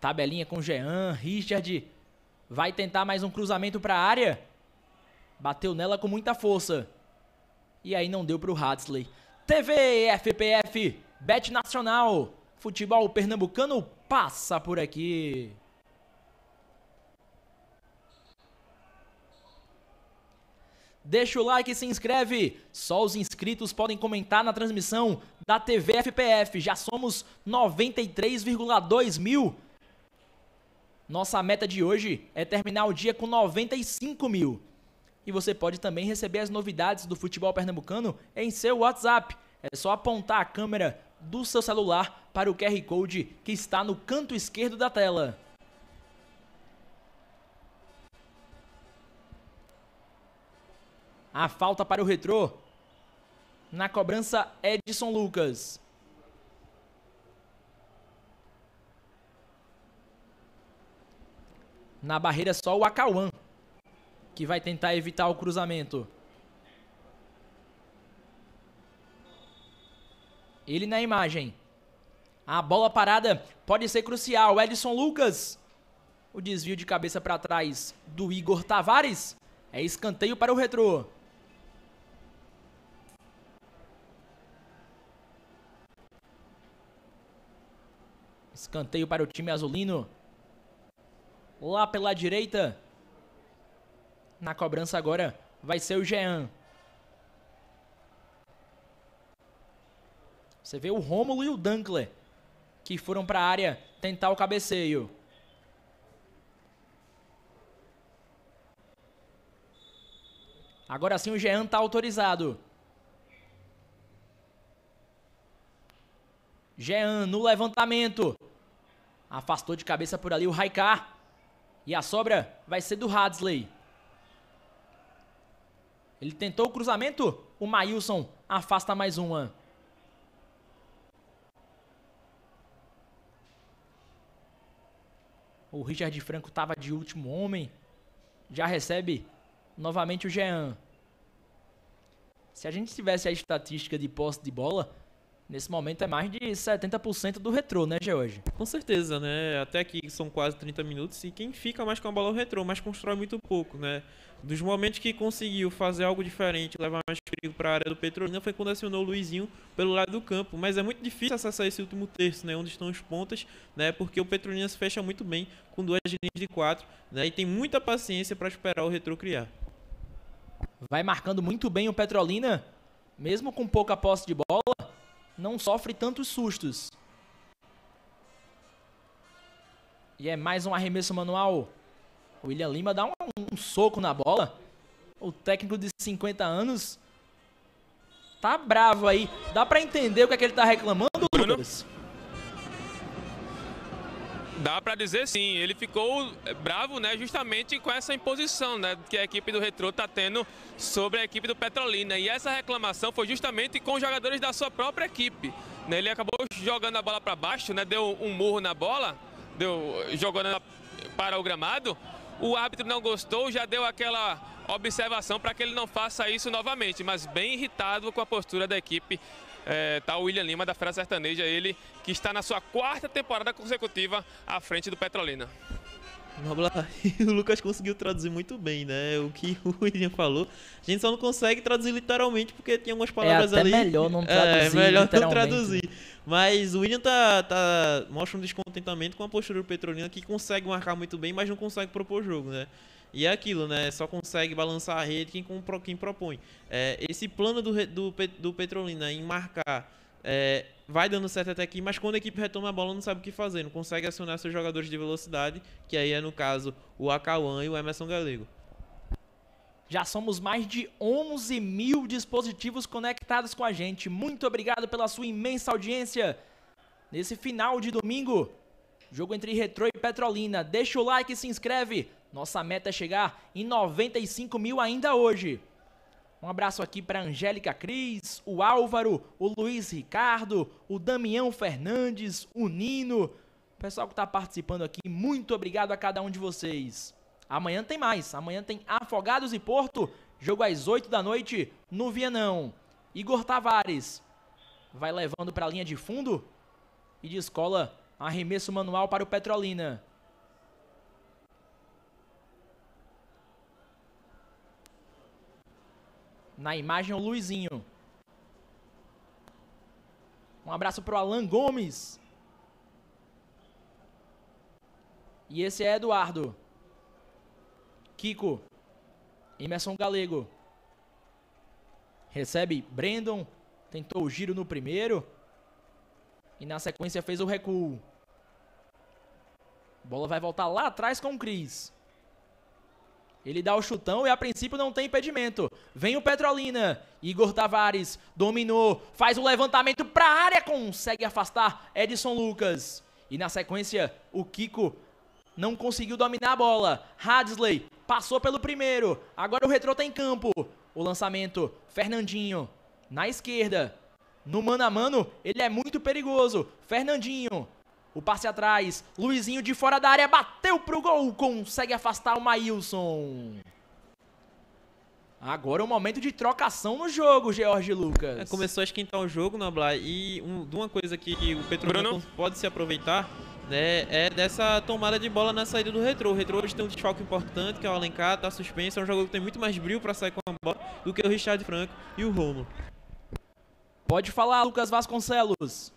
Tabelinha com Jean. Richard vai tentar mais um cruzamento para a área. Bateu nela com muita força. E aí não deu para o Hadley. TV FPF, Bet Nacional. Futebol pernambucano passa por aqui. Deixa o like e se inscreve. Só os inscritos podem comentar na transmissão da TV FPF. Já somos 93,2 mil. Nossa meta de hoje é terminar o dia com 95 mil. E você pode também receber as novidades do futebol pernambucano em seu WhatsApp. É só apontar a câmera do seu celular para o QR Code que está no canto esquerdo da tela. A falta para o retrô. Na cobrança, Edson Lucas. Na barreira, só o Acauã, que vai tentar evitar o cruzamento. Ele na imagem. A bola parada pode ser crucial. Edson Lucas. O desvio de cabeça para trás do Igor Tavares. É escanteio para o retrô. Escanteio para o time azulino. Lá pela direita. Na cobrança agora vai ser o Jean. Você vê o Rômulo e o Dunkler que foram para a área tentar o cabeceio. Agora sim o Jean está autorizado. Jean no levantamento. Afastou de cabeça por ali o Raikar. E a sobra vai ser do Hadley. Ele tentou o cruzamento. O Mailson afasta mais uma. O Richard Franco estava de último homem. Já recebe novamente o Jean. Se a gente tivesse a estatística de posse de bola, Nesse momento é mais de 70% do retrô, né, George? Com certeza, né? Até aqui são quase 30 minutos e quem fica mais com a bola é o retrô, mas constrói muito pouco, né? Dos momentos que conseguiu fazer algo diferente, levar mais perigo para a área do Petrolina foi quando acionou o Luizinho pelo lado do campo, mas é muito difícil acessar esse último terço, né, onde estão os pontas, né? Porque o Petrolina se fecha muito bem com duas linhas de quatro, né? E tem muita paciência para esperar o retrô criar. Vai marcando muito bem o Petrolina, mesmo com pouca posse de bola não sofre tantos sustos. E é mais um arremesso manual. O William Lima dá um, um soco na bola. O técnico de 50 anos tá bravo aí. Dá para entender o que é que ele tá reclamando? Lucas? Dá para dizer sim, ele ficou eh, bravo, né, justamente com essa imposição, né, que a equipe do Retro está tendo sobre a equipe do Petrolina. E essa reclamação foi justamente com os jogadores da sua própria equipe. Né, ele acabou jogando a bola para baixo, né, deu um murro na bola, deu jogando para o gramado. O árbitro não gostou, já deu aquela observação para que ele não faça isso novamente, mas bem irritado com a postura da equipe é, tá o William Lima da Fera Sertaneja, ele que está na sua quarta temporada consecutiva à frente do Petrolina. o Lucas conseguiu traduzir muito bem, né? O que o William falou. A gente só não consegue traduzir literalmente porque tinha algumas palavras é ali. É melhor não traduzir. É, melhor não traduzir. Mas o William tá, tá, mostra um descontentamento com a postura do Petrolina que consegue marcar muito bem, mas não consegue propor jogo, né? E é aquilo, né? Só consegue balançar a rede quem, quem propõe. É, esse plano do, do, do Petrolina em marcar é, vai dando certo até aqui, mas quando a equipe retoma a bola não sabe o que fazer, não consegue acionar seus jogadores de velocidade, que aí é no caso o Acauã e o Emerson Galego. Já somos mais de 11 mil dispositivos conectados com a gente. Muito obrigado pela sua imensa audiência. Nesse final de domingo, Jogo entre Retrô e Petrolina. Deixa o like e se inscreve. Nossa meta é chegar em 95 mil ainda hoje. Um abraço aqui para Angélica Cris, o Álvaro, o Luiz Ricardo, o Damião Fernandes, o Nino. O pessoal que está participando aqui, muito obrigado a cada um de vocês. Amanhã tem mais. Amanhã tem Afogados e Porto. Jogo às 8 da noite no Vianão. Igor Tavares vai levando para a linha de fundo e de escola arremesso manual para o Petrolina. Na imagem, o Luizinho. Um abraço para o Alan Gomes. E esse é Eduardo. Kiko. Emerson Galego. Recebe Brandon. Tentou o giro no primeiro. E na sequência fez o recuo. Bola vai voltar lá atrás com o Cris. Ele dá o chutão e a princípio não tem impedimento. Vem o Petrolina. Igor Tavares dominou, faz o levantamento para a área, consegue afastar Edson Lucas. E na sequência, o Kiko não conseguiu dominar a bola. Hadley passou pelo primeiro. Agora o Retrô tá em campo. O lançamento, Fernandinho na esquerda. No mano a mano, ele é muito perigoso. Fernandinho o passe atrás, Luizinho de fora da área, bateu pro gol, consegue afastar o Maílson. Agora é o momento de trocação no jogo, George Lucas. É, começou a esquentar o jogo, Noblar, e um, uma coisa que o Petrolina pode se aproveitar né, é dessa tomada de bola na saída do Retro. O Retro hoje tem um desfalque importante, que é o Alencar, tá suspenso, é um jogador que tem muito mais brilho para sair com a bola do que o Richard Franco e o Romo. Pode falar, Lucas Vasconcelos.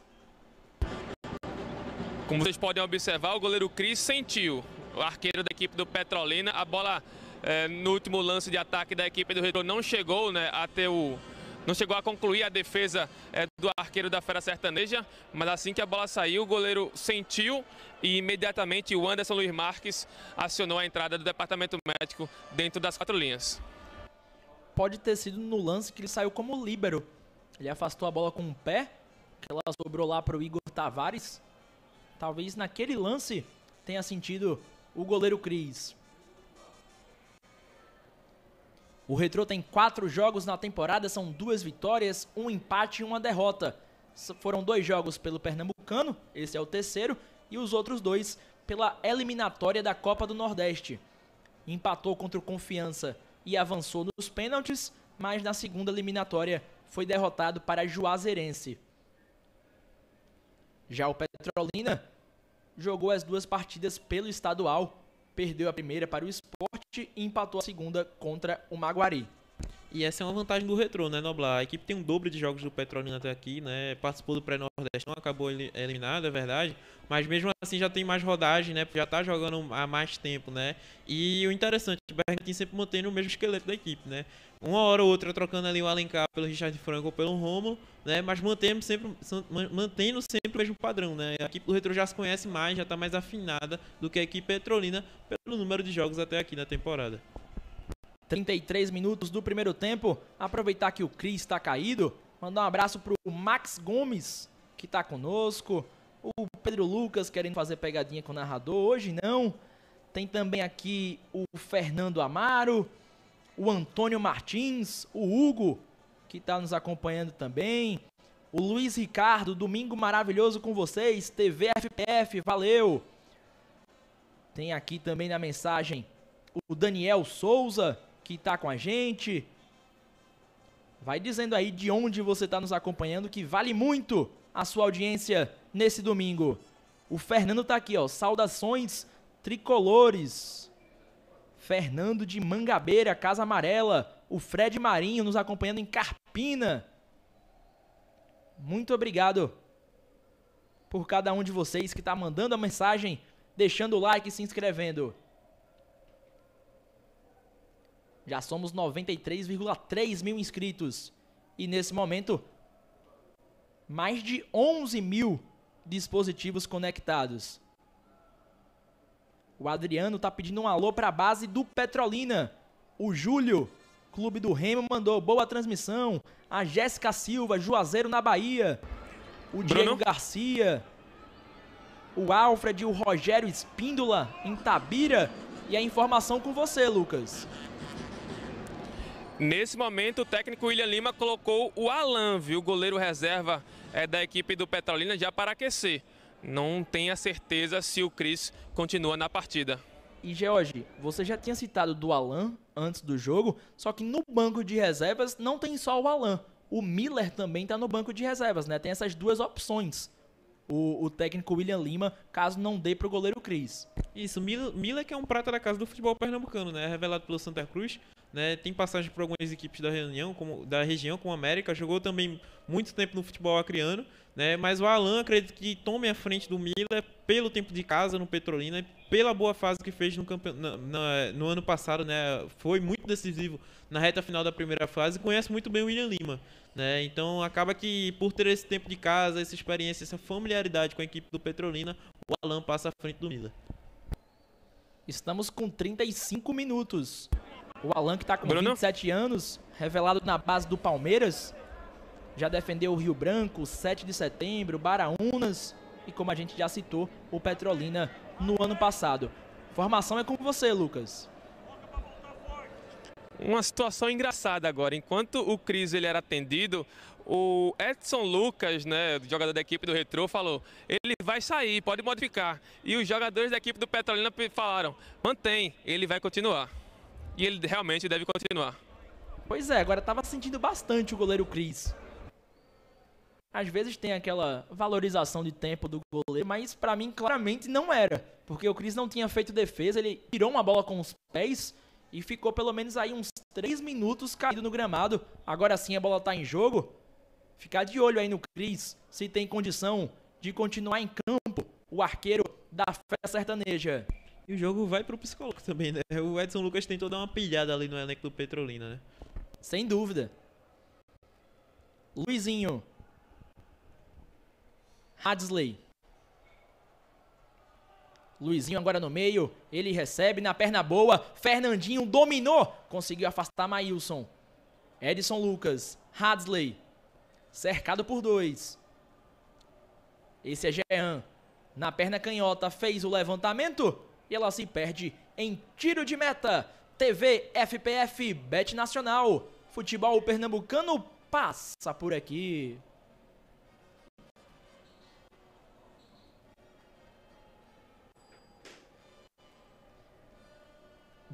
Como vocês podem observar, o goleiro Cris sentiu, o arqueiro da equipe do Petrolina, a bola é, no último lance de ataque da equipe do Retrô não chegou né, a ter o, não chegou a concluir a defesa é, do arqueiro da Fera Sertaneja, mas assim que a bola saiu, o goleiro sentiu e imediatamente o Anderson Luiz Marques acionou a entrada do departamento médico dentro das quatro linhas. Pode ter sido no lance que ele saiu como líbero. Ele afastou a bola com o pé, que ela sobrou lá para o Igor Tavares. Talvez naquele lance tenha sentido o goleiro Cris. O Retrô tem quatro jogos na temporada, são duas vitórias, um empate e uma derrota. Foram dois jogos pelo Pernambucano, esse é o terceiro, e os outros dois pela eliminatória da Copa do Nordeste. Empatou contra o Confiança e avançou nos pênaltis, mas na segunda eliminatória foi derrotado para Juazeirense. Já o Petrolina jogou as duas partidas pelo estadual, perdeu a primeira para o esporte e empatou a segunda contra o Maguari. E essa é uma vantagem do Retrô, né, Noblar? A equipe tem um dobro de jogos do Petrolina até aqui, né? Participou do pré-nordeste, não acabou eliminado, é verdade. Mas mesmo assim já tem mais rodagem, né? Já tá jogando há mais tempo, né? E o interessante, o Bergantin sempre mantendo o mesmo esqueleto da equipe, né? Uma hora ou outra trocando ali o Alencar pelo Richard Franco ou pelo Romulo, né? Mas mantendo sempre, mantendo sempre o mesmo padrão, né? A equipe do Retro já se conhece mais, já está mais afinada do que a equipe petrolina pelo número de jogos até aqui na temporada. 33 minutos do primeiro tempo. Aproveitar que o Cris está caído. Mandar um abraço pro Max Gomes, que está conosco. O Pedro Lucas querendo fazer pegadinha com o narrador. Hoje não. Tem também aqui o Fernando Amaro, o Antônio Martins, o Hugo, que está nos acompanhando também. O Luiz Ricardo, domingo maravilhoso com vocês. TV FPF, valeu. Tem aqui também na mensagem o Daniel Souza, que está com a gente. Vai dizendo aí de onde você está nos acompanhando, que vale muito a sua audiência nesse domingo. O Fernando está aqui, ó. Saudações tricolores. Fernando de Mangabeira, Casa Amarela. O Fred Marinho nos acompanhando em Carpina. Muito obrigado por cada um de vocês que está mandando a mensagem, deixando o like e se inscrevendo. Já somos 93,3 mil inscritos. E nesse momento, mais de 11 mil dispositivos conectados. O Adriano tá pedindo um alô para a base do Petrolina. O Júlio, Clube do Remo, mandou boa transmissão. A Jéssica Silva, Juazeiro na Bahia. O Diego Garcia. o Alfred e o Rogério Espíndola em Tabira. E a informação com você, Lucas. Nesse momento, o técnico William Lima colocou o Alan, viu, o goleiro reserva é, da equipe do Petrolina, já para aquecer. Não tem a certeza se o Cris continua na partida. E George, você já tinha citado do Alan antes do jogo, só que no banco de reservas não tem só o Alan. O Miller também está no banco de reservas, né? Tem essas duas opções. O, o técnico William Lima, caso não dê para o goleiro Cris. Isso, Miller que é um prata da casa do futebol pernambucano, né? Revelado pelo Santa Cruz. Né, tem passagem por algumas equipes da reunião, como, da região, como a América, jogou também muito tempo no futebol acriano, né, mas o Alan acredito que tome a frente do Miller pelo tempo de casa no Petrolina pela boa fase que fez no, campe... no ano passado, né, foi muito decisivo na reta final da primeira fase e conhece muito bem o William Lima. Né, então acaba que por ter esse tempo de casa, essa experiência, essa familiaridade com a equipe do Petrolina, o Alan passa à frente do Miller. Estamos com 35 minutos. O Alan, que está com Bruno? 27 anos, revelado na base do Palmeiras, já defendeu o Rio Branco, 7 de setembro, Baraunas e, como a gente já citou, o Petrolina no ano passado. Formação é com você, Lucas. Uma situação engraçada agora. Enquanto o Cris ele era atendido, o Edson Lucas, né, jogador da equipe do Retro, falou: ele vai sair, pode modificar. E os jogadores da equipe do Petrolina falaram: mantém, ele vai continuar. E ele realmente deve continuar. Pois é, agora estava sentindo bastante o goleiro Cris. Às vezes tem aquela valorização de tempo do goleiro, mas para mim claramente não era. Porque o Cris não tinha feito defesa, ele tirou uma bola com os pés e ficou pelo menos aí uns 3 minutos caído no gramado. Agora sim a bola tá em jogo. Ficar de olho aí no Cris, se tem condição de continuar em campo, o arqueiro da fé sertaneja. E o jogo vai pro psicólogo também, né? O Edson Lucas tentou dar uma pilhada ali no elenco do Petrolina, né? Sem dúvida. Luizinho. Hadsley. Luizinho agora no meio. Ele recebe na perna boa. Fernandinho dominou. Conseguiu afastar Maílson. Edson Lucas. Hadsley. Cercado por dois. Esse é Jean. Na perna canhota fez o levantamento e ela se perde em tiro de meta. TV FPF Bet Nacional. Futebol pernambucano passa por aqui.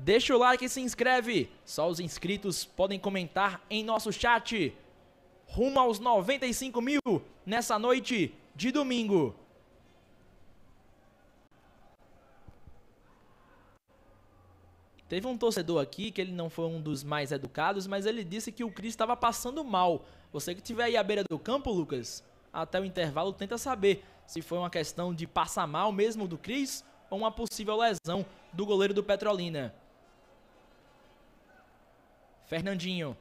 Deixa o like e se inscreve. Só os inscritos podem comentar em nosso chat. Rumo aos 95 mil nessa noite de domingo. Teve um torcedor aqui que ele não foi um dos mais educados, mas ele disse que o Cris estava passando mal. Você que estiver aí à beira do campo, Lucas, até o intervalo tenta saber se foi uma questão de passar mal mesmo do Cris ou uma possível lesão do goleiro do Petrolina. Fernandinho.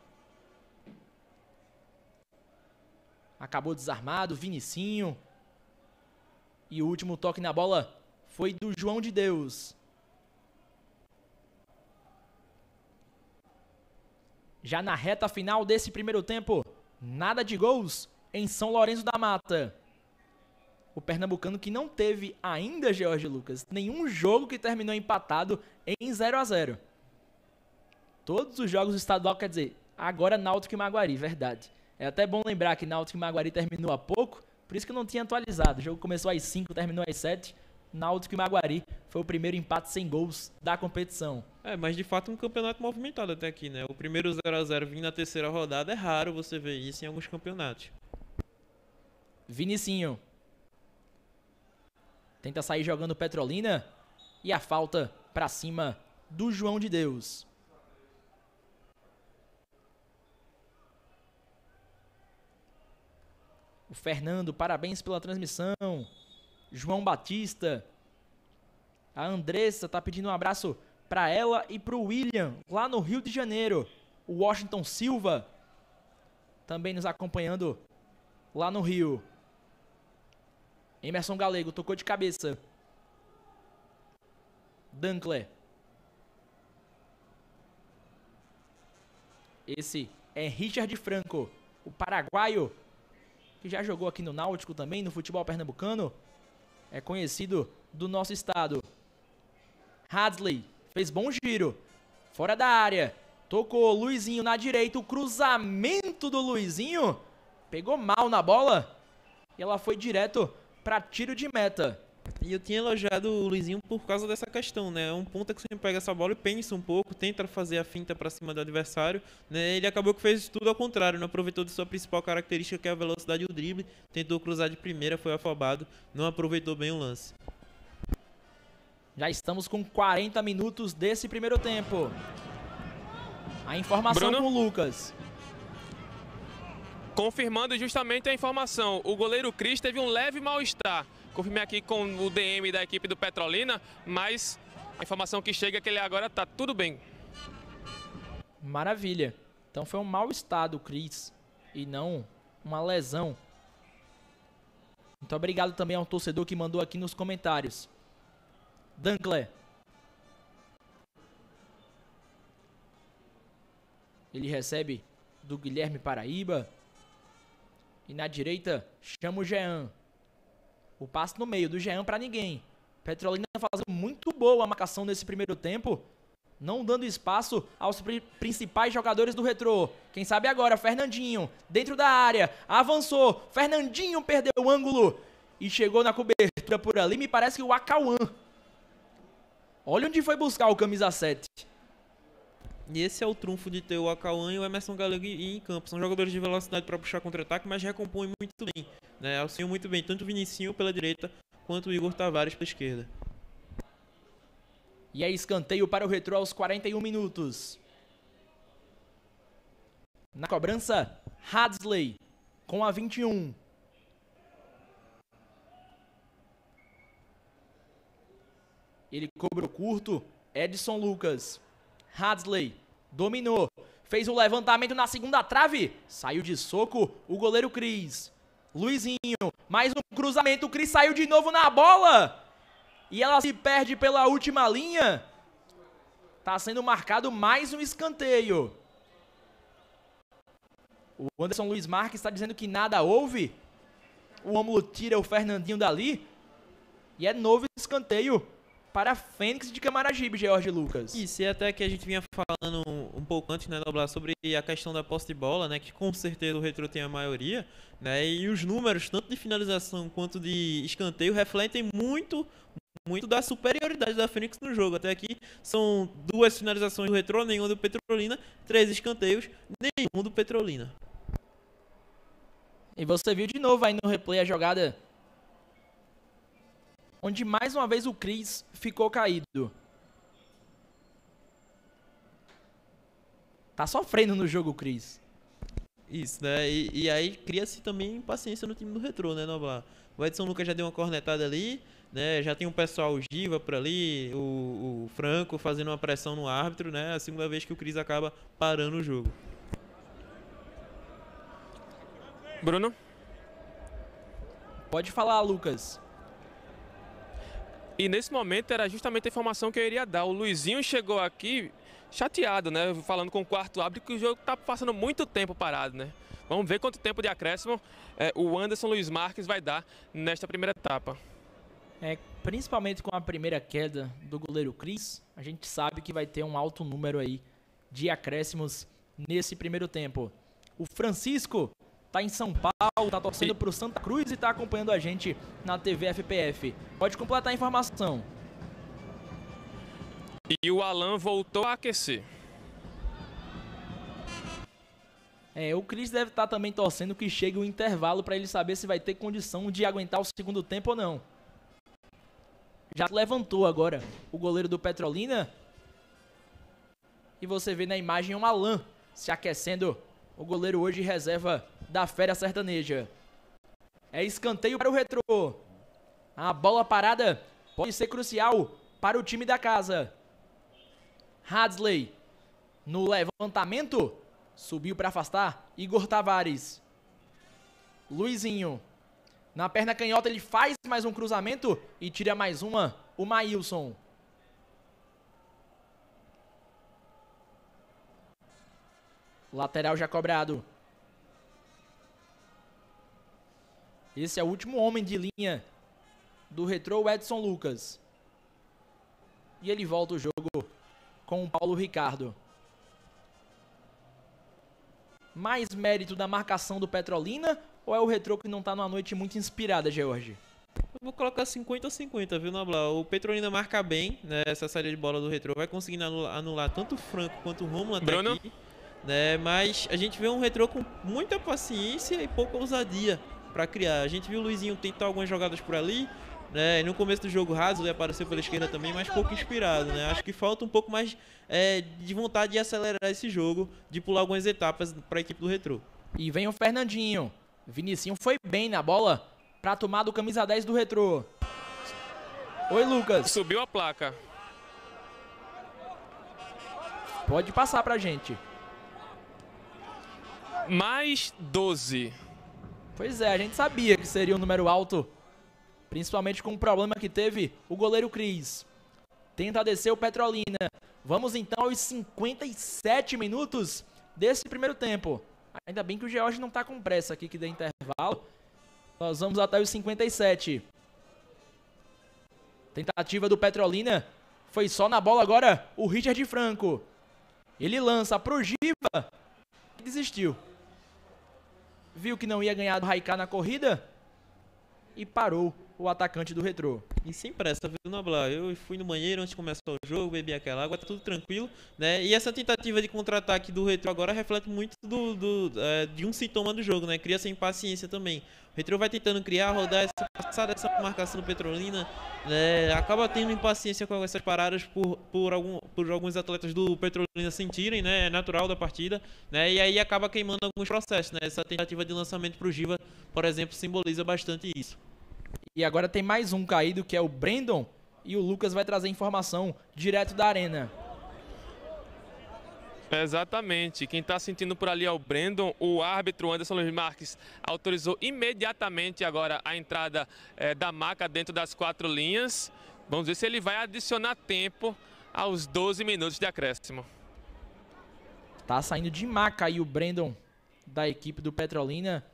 Acabou desarmado, Vinicinho. E o último toque na bola foi do João de Deus. Já na reta final desse primeiro tempo, nada de gols em São Lourenço da Mata. O pernambucano que não teve ainda, George Lucas, nenhum jogo que terminou empatado em 0 a 0 Todos os jogos do estadual, quer dizer, agora Náutico e Maguari, verdade. É até bom lembrar que Náutico e Maguari terminou há pouco, por isso que eu não tinha atualizado. O jogo começou às 5, terminou às 7. Náutico e Maguari foi o primeiro empate sem gols da competição. É, mas de fato um campeonato movimentado até aqui, né? O primeiro 0 a 0 vindo na terceira rodada é raro você ver isso em alguns campeonatos. Vinicinho. Tenta sair jogando Petrolina e a falta para cima do João de Deus. O Fernando, parabéns pela transmissão. João Batista. A Andressa tá pedindo um abraço para ela e para o William, lá no Rio de Janeiro. O Washington Silva também nos acompanhando lá no Rio. Emerson Galego tocou de cabeça. Dunkler. Esse é Richard Franco, o paraguaio, que já jogou aqui no Náutico também, no futebol pernambucano. é conhecido do nosso estado. Hadley fez bom giro. Fora da área. Tocou Luizinho na direita. O cruzamento do Luizinho pegou mal na bola. E ela foi direto para tiro de meta. E eu tinha elogiado o Luizinho por causa dessa questão, né? É um ponta que sempre pega essa bola e pensa um pouco, tenta fazer a finta para cima do adversário, né? Ele acabou que fez tudo ao contrário, não aproveitou de sua principal característica, que é a velocidade e o drible, tentou cruzar de primeira, foi afobado, não aproveitou bem o lance. Já estamos com 40 minutos desse primeiro tempo. A informação Bruno? com o Lucas. Confirmando justamente a informação, o goleiro Cris teve um leve mal-estar. Confirmei aqui com o DM da equipe do Petrolina, mas a informação que chega é que ele agora tá tudo bem. Maravilha. Então foi um mau estado, Cris, e não uma lesão. Muito obrigado também ao torcedor que mandou aqui nos comentários. Dankler. Ele recebe do Guilherme Paraíba. E na direita chama o Jean. O passe no meio do Jean para ninguém. Petrolina fazendo muito boa a marcação nesse primeiro tempo. Não dando espaço aos pri- principais jogadores do retrô. Quem sabe agora, Fernandinho, dentro da área, avançou. Fernandinho perdeu o ângulo e chegou na cobertura por ali. Me parece que o Acauã. Olha onde foi buscar o camisa 7. E esse é o trunfo de ter o Acauã e o Emerson Galego em campo. São jogadores de velocidade para puxar contra-ataque, mas recompõem muito bem. Né? Auxiliam muito bem, tanto o Vinicinho pela direita, quanto o Igor Tavares pela esquerda. E é escanteio para o retrô aos 41 minutos. Na cobrança, Hadley com a 21. Ele cobrou curto, Edson Lucas. Hadley dominou, fez o levantamento na segunda trave, saiu de soco o goleiro Cris. Luizinho, mais um cruzamento, o Cris saiu de novo na bola. E ela se perde pela última linha. Tá sendo marcado mais um escanteio. O Anderson Luiz Marques está dizendo que nada houve. O Ômulo tira o Fernandinho dali. E é novo escanteio para a Fênix de Camaragibe, George Lucas. Isso, e até que a gente vinha falando um, um pouco antes, né, Noblar, sobre a questão da posse de bola, né, que com certeza o Retro tem a maioria, né, e os números, tanto de finalização quanto de escanteio, refletem muito, muito da superioridade da Fênix no jogo. Até aqui são duas finalizações do Retro, nenhuma do Petrolina, três escanteios, nenhum do Petrolina. E você viu de novo aí no replay a jogada onde mais uma vez o Cris ficou caído. Tá sofrendo no jogo o Cris. Isso, né? E, e aí cria-se também impaciência no time do Retrô, né, Noblar? O Edson Lucas já deu uma cornetada ali, né? Já tem o pessoal o Giva por ali, o, o Franco fazendo uma pressão no árbitro, né? A segunda vez que o Cris acaba parando o jogo. Bruno? Pode falar, Lucas. E nesse momento era justamente a informação que eu iria dar. O Luizinho chegou aqui chateado, né? Falando com o quarto árbitro que o jogo tá passando muito tempo parado, né? Vamos ver quanto tempo de acréscimo eh, o Anderson Luiz Marques vai dar nesta primeira etapa. É, principalmente com a primeira queda do goleiro Cris, a gente sabe que vai ter um alto número aí de acréscimos nesse primeiro tempo. O Francisco tá em São Paulo, tá torcendo pro Santa Cruz e tá acompanhando a gente na TV FPF. Pode completar a informação. E o Alan voltou a aquecer. É, o Cris deve estar também torcendo que chegue o intervalo para ele saber se vai ter condição de aguentar o segundo tempo ou não. Já levantou agora o goleiro do Petrolina. E você vê na imagem um Alan se aquecendo. O goleiro hoje reserva da Fera Sertaneja. É escanteio para o retrô. A bola parada pode ser crucial para o time da casa. Hadley no levantamento. Subiu para afastar Igor Tavares. Luizinho. Na perna canhota ele faz mais um cruzamento e tira mais uma. O Maílson. Lateral já cobrado. Esse é o último homem de linha do Retrô, o Edson Lucas. E ele volta o jogo com o Paulo Ricardo. Mais mérito da marcação do Petrolina ou é o Retrô que não tá numa noite muito inspirada, George? Eu vou colocar 50 a 50, viu, Noblar? O Petrolina marca bem, né? Essa saída de bola do Retrô vai conseguindo anular, anular tanto o Franco quanto o Romulo até Bruno? aqui. Né? Mas a gente vê um Retrô com muita paciência e pouca ousadia para criar. A gente viu o Luizinho tentar algumas jogadas por ali, né? E no começo do jogo, Hasley apareceu pela esquerda também, mas pouco inspirado, né? Acho que falta um pouco mais é, de vontade de acelerar esse jogo, de pular algumas etapas para a equipe do Retrô. E vem o Fernandinho. Vinicinho foi bem na bola pra tomar do camisa 10 do Retrô. Oi, Lucas. Subiu a placa. Pode passar pra gente. Mais 12. Pois é, a gente sabia que seria um número alto. Principalmente com o problema que teve o goleiro Cris. Tenta descer o Petrolina. Vamos então aos 57 minutos desse primeiro tempo. Ainda bem que o George não tá com pressa aqui que dê intervalo. Nós vamos até os 57. Tentativa do Petrolina. Foi só na bola agora o Richard Franco. Ele lança pro Giva. E desistiu. Viu que não ia ganhar do Raiká na corrida. E parou o atacante do Retrô. E sem pressa, viu, Noblar? Eu fui no banheiro antes de começar o jogo, bebi aquela água, tá tudo tranquilo, né? E essa tentativa de contra-ataque do Retro agora reflete muito do, do é, de um sintoma do jogo, né? Cria essa impaciência também. O Retro vai tentando criar, rodar, essa, marcação do Petrolina, né? Acaba tendo impaciência com essas paradas por, por, algum, por alguns atletas do Petrolina sentirem, né? É natural da partida, né? E aí acaba queimando alguns processos, né? Essa tentativa de lançamento pro Giva, por exemplo, simboliza bastante isso. E agora tem mais um caído que é o Brandon. E o Lucas vai trazer informação direto da arena. Exatamente. Quem está sentindo por ali é o Brandon. O árbitro Anderson Luiz Marques autorizou imediatamente agora a entrada eh, da maca dentro das quatro linhas. Vamos ver se ele vai adicionar tempo aos 12 minutos de acréscimo. Tá saindo de maca aí o Brandon da equipe do Petrolina.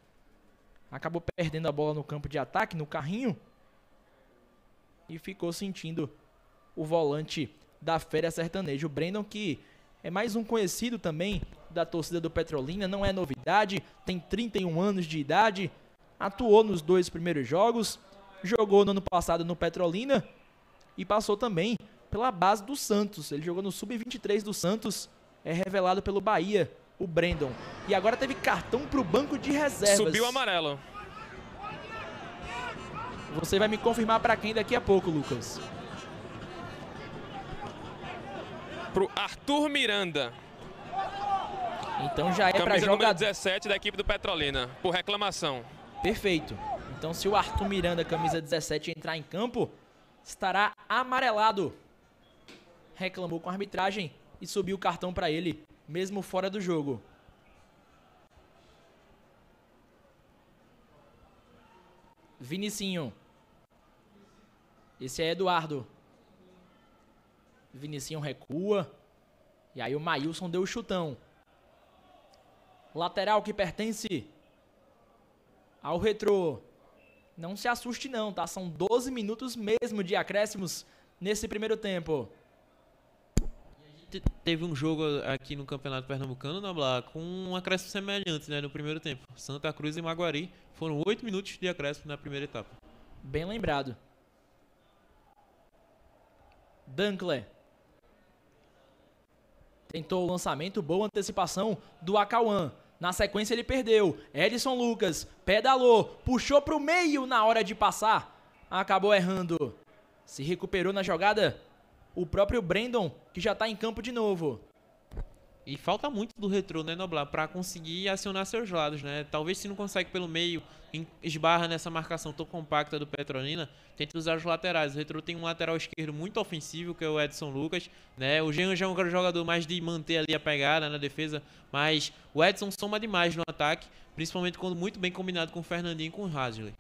Acabou perdendo a bola no campo de ataque, no carrinho. E ficou sentindo o volante da Féria Sertaneja. O Brandon que é mais um conhecido também da torcida do Petrolina, não é novidade, tem 31 anos de idade, atuou nos dois primeiros jogos, jogou no ano passado no Petrolina e passou também pela base do Santos. Ele jogou no Sub-23 do Santos, é revelado pelo Bahia, o Brandon. E agora teve cartão pro banco de reservas. Subiu o amarelo. Você vai me confirmar para quem daqui a pouco, Lucas. Pro Arthur Miranda. Então já é para jogar 17 da equipe do Petrolina. Por reclamação. Perfeito. Então, se o Arthur Miranda, camisa 17, entrar em campo, estará amarelado. Reclamou com a arbitragem e subiu o cartão para ele, mesmo fora do jogo. Vinicinho. Esse é Eduardo. Vinicinho recua. E aí o Maílson deu o chutão. Lateral que pertence ao retrô. Não se assuste não, tá? São 12 minutos mesmo de acréscimos nesse primeiro tempo. Te- Teve um jogo aqui no Campeonato Pernambucano, Noblar, com um acréscimo semelhante, né, no primeiro tempo. Santa Cruz e Maguari foram 8 minutos de acréscimo na primeira etapa. Bem lembrado. Dunkler. Tentou o lançamento, boa antecipação do Acauã. Na sequência ele perdeu. Edson Lucas pedalou, puxou pro meio na hora de passar. Acabou errando. Se recuperou na jogada o próprio Brandon, que já tá em campo de novo. E falta muito do retrô, né, Noblar, para conseguir acionar seus lados, né? Talvez se não consegue pelo meio, esbarra nessa marcação tão compacta do Petrolina, tenta usar os laterais. O retrô tem um lateral esquerdo muito ofensivo, que é o Edson Lucas, né? O Jean já é um jogador mais de manter ali a pegada na defesa, mas o Edson soma demais no ataque, principalmente quando muito bem combinado com o Fernandinho e com o Hasley.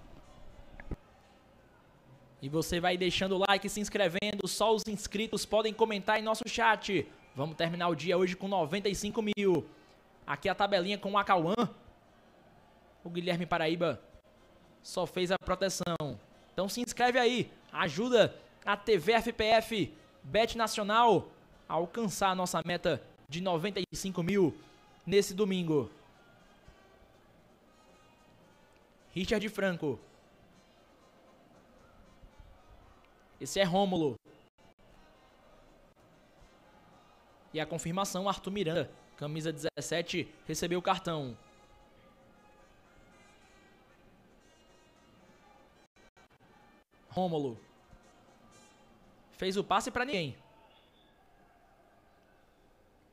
E você vai deixando o like, se inscrevendo. Só os inscritos podem comentar em nosso chat. Vamos terminar o dia hoje com 95 mil. Aqui a tabelinha com o Acauã. O Guilherme Paraíba só fez a proteção. Então se inscreve aí, ajuda a TV FPF Bet Nacional a alcançar a nossa meta de 95 mil nesse domingo. Richard Franco. Esse é Rômulo. E a confirmação, Arthur Miranda, camisa 17, recebeu o cartão. Rômulo. Fez o passe para ninguém.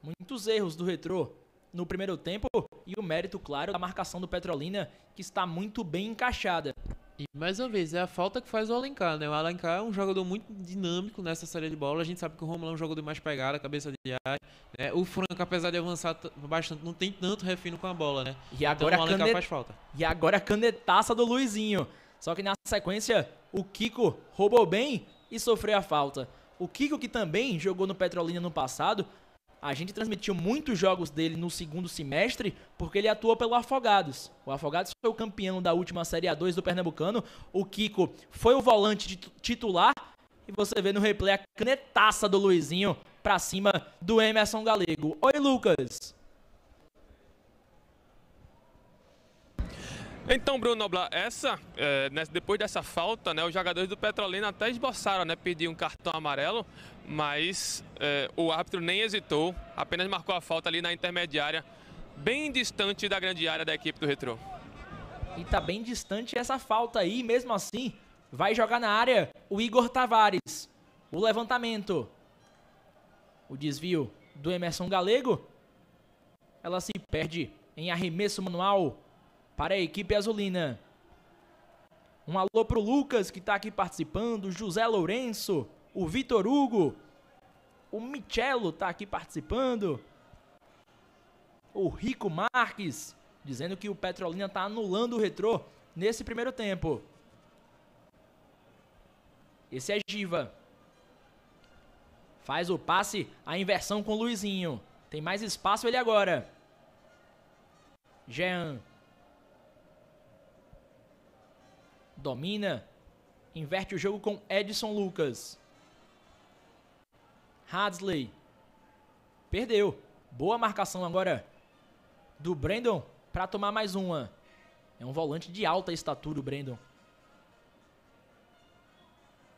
Muitos erros do retrô no primeiro tempo e o mérito, claro, da marcação do Petrolina, que está muito bem encaixada. E mais uma vez, é a falta que faz o Alencar, né? O Alencar é um jogador muito dinâmico nessa série de bola. A gente sabe que o Romulo é um jogador mais pegada, cabeça de área. Né? O Franco, apesar de avançar bastante, não tem tanto refino com a bola, né? E agora então o Alencar faz falta. E agora a canetaça do Luizinho. Só que na sequência, o Kiko roubou bem e sofreu a falta. O Kiko, que também jogou no Petrolina no passado, a gente transmitiu muitos jogos dele no segundo semestre porque ele atuou pelo Afogados. O Afogados foi o campeão da última Série A2 do Pernambucano. O Kiko foi o volante titular. E você vê no replay a canetaça do Luizinho pra cima do Emerson Galego. Oi, Lucas. Então, Bruno Noblar, essa, é, depois dessa falta, né, os jogadores do Petrolina até esboçaram, né, pedir um cartão amarelo, mas é, o árbitro nem hesitou, apenas marcou a falta ali na intermediária, bem distante da grande área da equipe do Retrô. E tá bem distante essa falta aí, mesmo assim, vai jogar na área o Igor Tavares. O levantamento, o desvio do Emerson Galego, ela se perde em arremesso manual para a equipe azulina. Um alô pro Lucas que está aqui participando, José Lourenço, o Vitor Hugo, o Michelo está aqui participando, o Rico Marques dizendo que o Petrolina está anulando o retrô nesse primeiro tempo. Esse é Giva. Faz o passe, a inversão com o Luizinho. Tem mais espaço ele agora. Jean. domina, inverte o jogo com Edson Lucas. Hadley perdeu. Boa marcação agora do Brandon para tomar mais uma. É um volante de alta estatura o Brandon.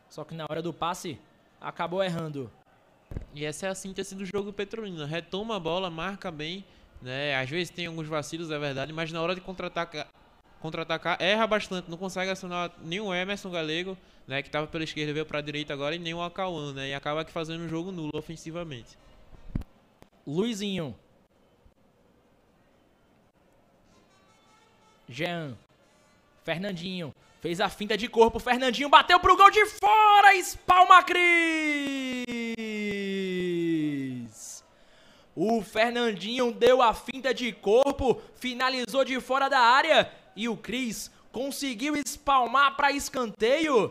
Só que na hora do passe acabou errando. E essa é a síntese do jogo Petrolina. Retoma a bola, marca bem, né? Às vezes tem alguns vacilos, é verdade, mas na hora de contra-atacar contra-atacar, erra bastante, não consegue acionar nenhum Emerson Galego, né, que estava pela esquerda veio para a direita agora, e nem o Acauã, né, e acaba aqui fazendo um jogo nulo ofensivamente. Luizinho. Jean. Fernandinho. Fez a finta de corpo. Fernandinho bateu pro gol de fora. Espalma Cris. O Fernandinho deu a finta de corpo. Finalizou de fora da área e o Cris conseguiu espalmar para escanteio.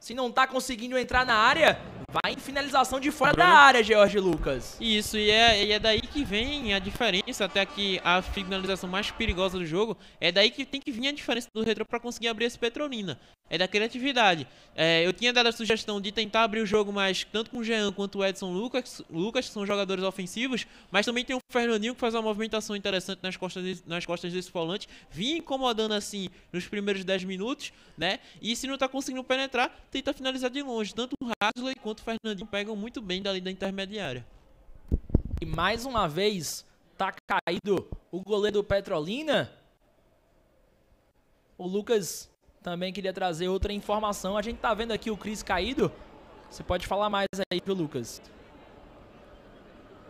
Se não tá conseguindo entrar na área, vai em finalização de fora Bruno. da área, George Lucas. Isso, e é, e é daí que vem a diferença, até que a finalização mais perigosa do jogo, é daí que tem que vir a diferença do retro para conseguir abrir esse Petrolina é da criatividade. É, eu tinha dado a sugestão de tentar abrir o jogo mais tanto com o Jean quanto o Edson Lucas, Lucas, que são jogadores ofensivos, mas também tem o Fernandinho que faz uma movimentação interessante nas costas, de, nas costas desse volante, vinha incomodando assim nos primeiros 10 minutos, né? E se não tá conseguindo penetrar, tenta finalizar de longe. Tanto o Hasley quanto o Fernandinho pegam muito bem dali da intermediária. E mais uma vez tá caído o goleiro do Petrolina. O Lucas também queria trazer outra informação. A gente tá vendo aqui o Cris caído. Você pode falar mais aí, viu, Lucas?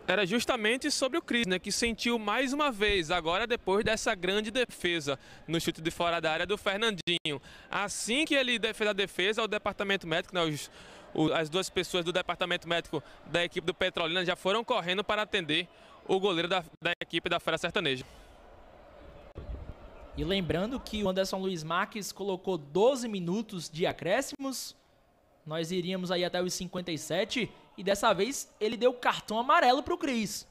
Era justamente sobre o Cris, né, que sentiu mais uma vez, agora depois dessa grande defesa no chute de fora da área do Fernandinho. Assim que ele fez a defesa, o departamento médico, né, os, o, as duas pessoas do departamento médico da equipe do Petrolina já foram correndo para atender o goleiro da, da equipe da Fera Sertaneja. E lembrando que o Anderson Luiz Marques colocou 12 minutos de acréscimos. Nós iríamos aí até os 57 e dessa vez ele deu cartão amarelo para o Cris.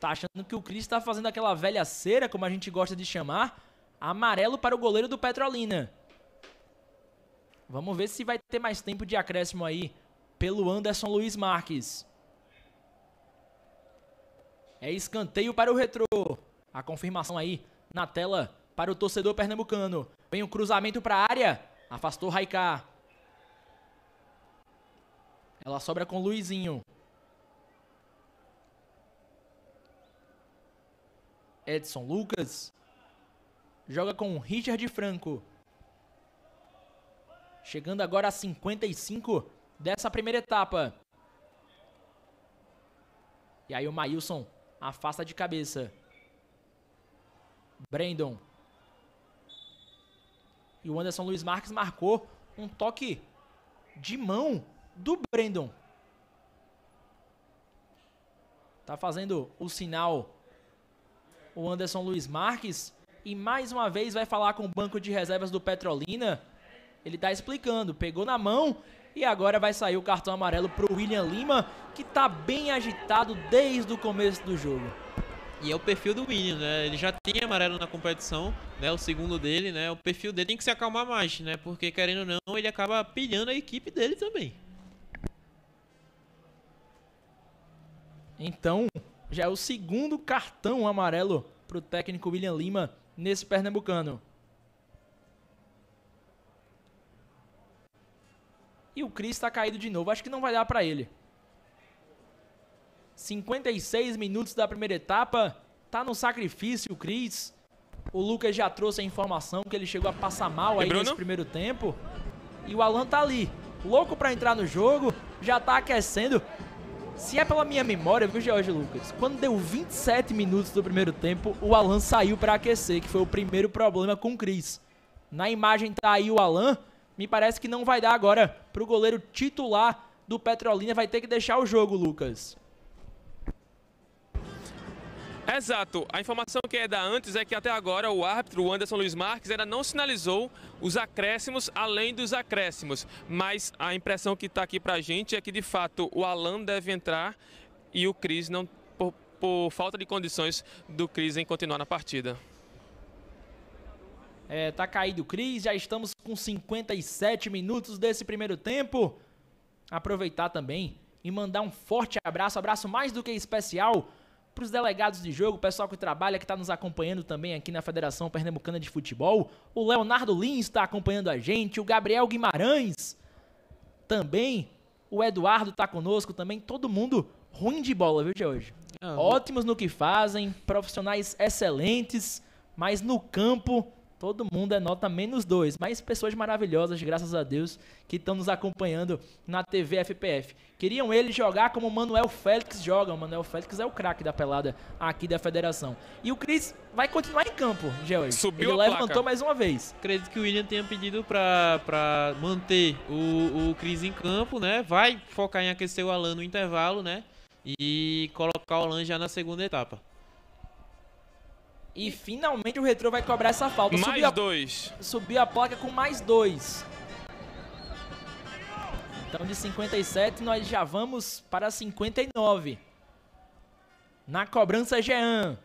Tá achando que o Cris está fazendo aquela velha cera, como a gente gosta de chamar, amarelo para o goleiro do Petrolina. Vamos ver se vai ter mais tempo de acréscimo aí pelo Anderson Luiz Marques. É escanteio para o retrô. A confirmação aí na tela para o torcedor pernambucano. Vem o cruzamento para a área. Afastou Raiká. Ela sobra com Luizinho. Edson Lucas. Joga com Richard Franco. Chegando agora a 55 dessa primeira etapa. E aí o Maílson afasta de cabeça. Brandon. E o Anderson Luiz Marques marcou um toque de mão do Brandon. Tá fazendo o sinal o Anderson Luiz Marques. E mais uma vez vai falar com o banco de reservas do Petrolina. Ele tá explicando, pegou na mão e agora vai sair o cartão amarelo pro William Lima, que tá bem agitado desde o começo do jogo. E é o perfil do William, né? Ele já tem amarelo na competição, né? O segundo dele, né? O perfil dele tem que se acalmar mais, né? Porque querendo ou não, ele acaba pilhando a equipe dele também. Então, já é o segundo cartão amarelo pro técnico William Lima nesse pernambucano. E o Cris está caído de novo. Acho que não vai dar para ele. 56 minutos da primeira etapa. Tá no sacrifício o Cris. O Lucas já trouxe a informação que ele chegou a passar mal aí nesse primeiro tempo. E o Alan tá ali, louco para entrar no jogo, já tá aquecendo. Se é pela minha memória, viu, George Lucas? Quando deu 27 minutos do primeiro tempo, o Alan saiu para aquecer, que foi o primeiro problema com o Cris. Na imagem tá aí o Alan, me parece que não vai dar agora pro goleiro titular do Petrolina, vai ter que deixar o jogo, Lucas. Exato. A informação que é da antes é que até agora o árbitro, o Anderson Luiz Marques, ainda não sinalizou os acréscimos além dos acréscimos. Mas a impressão que está aqui para a gente é que de fato o Alan deve entrar e o Cris não, por, por falta de condições do Cris em continuar na partida. É, tá caído o Cris, já estamos com 57 minutos desse primeiro tempo. Aproveitar também e mandar um forte abraço, abraço mais do que especial para os delegados de jogo, o pessoal que trabalha, que está nos acompanhando também aqui na Federação Pernambucana de Futebol. O Leonardo Lins está acompanhando a gente, o Gabriel Guimarães também, o Eduardo está conosco também, todo mundo ruim de bola, viu, de hoje? Ah, Ótimos no que fazem, profissionais excelentes, mas no campo Todo mundo é nota menos dois, mas pessoas maravilhosas, graças a Deus, que estão nos acompanhando na TV FPF. Queriam ele jogar como o Manuel Félix joga. O Manuel Félix é o craque da pelada aqui da federação. E o Cris vai continuar em campo, George. Subiu ele levantou placa. mais uma vez. Acredito que o William tenha pedido para manter o, o Cris em campo, né? Vai focar em aquecer o Alan no intervalo, né? E colocar o Alan já na segunda etapa. E finalmente o Retro vai cobrar essa falta. Mais subiu a, dois. Subiu a placa com mais dois. Então de 57 nós já vamos para 59. Na cobrança Jean.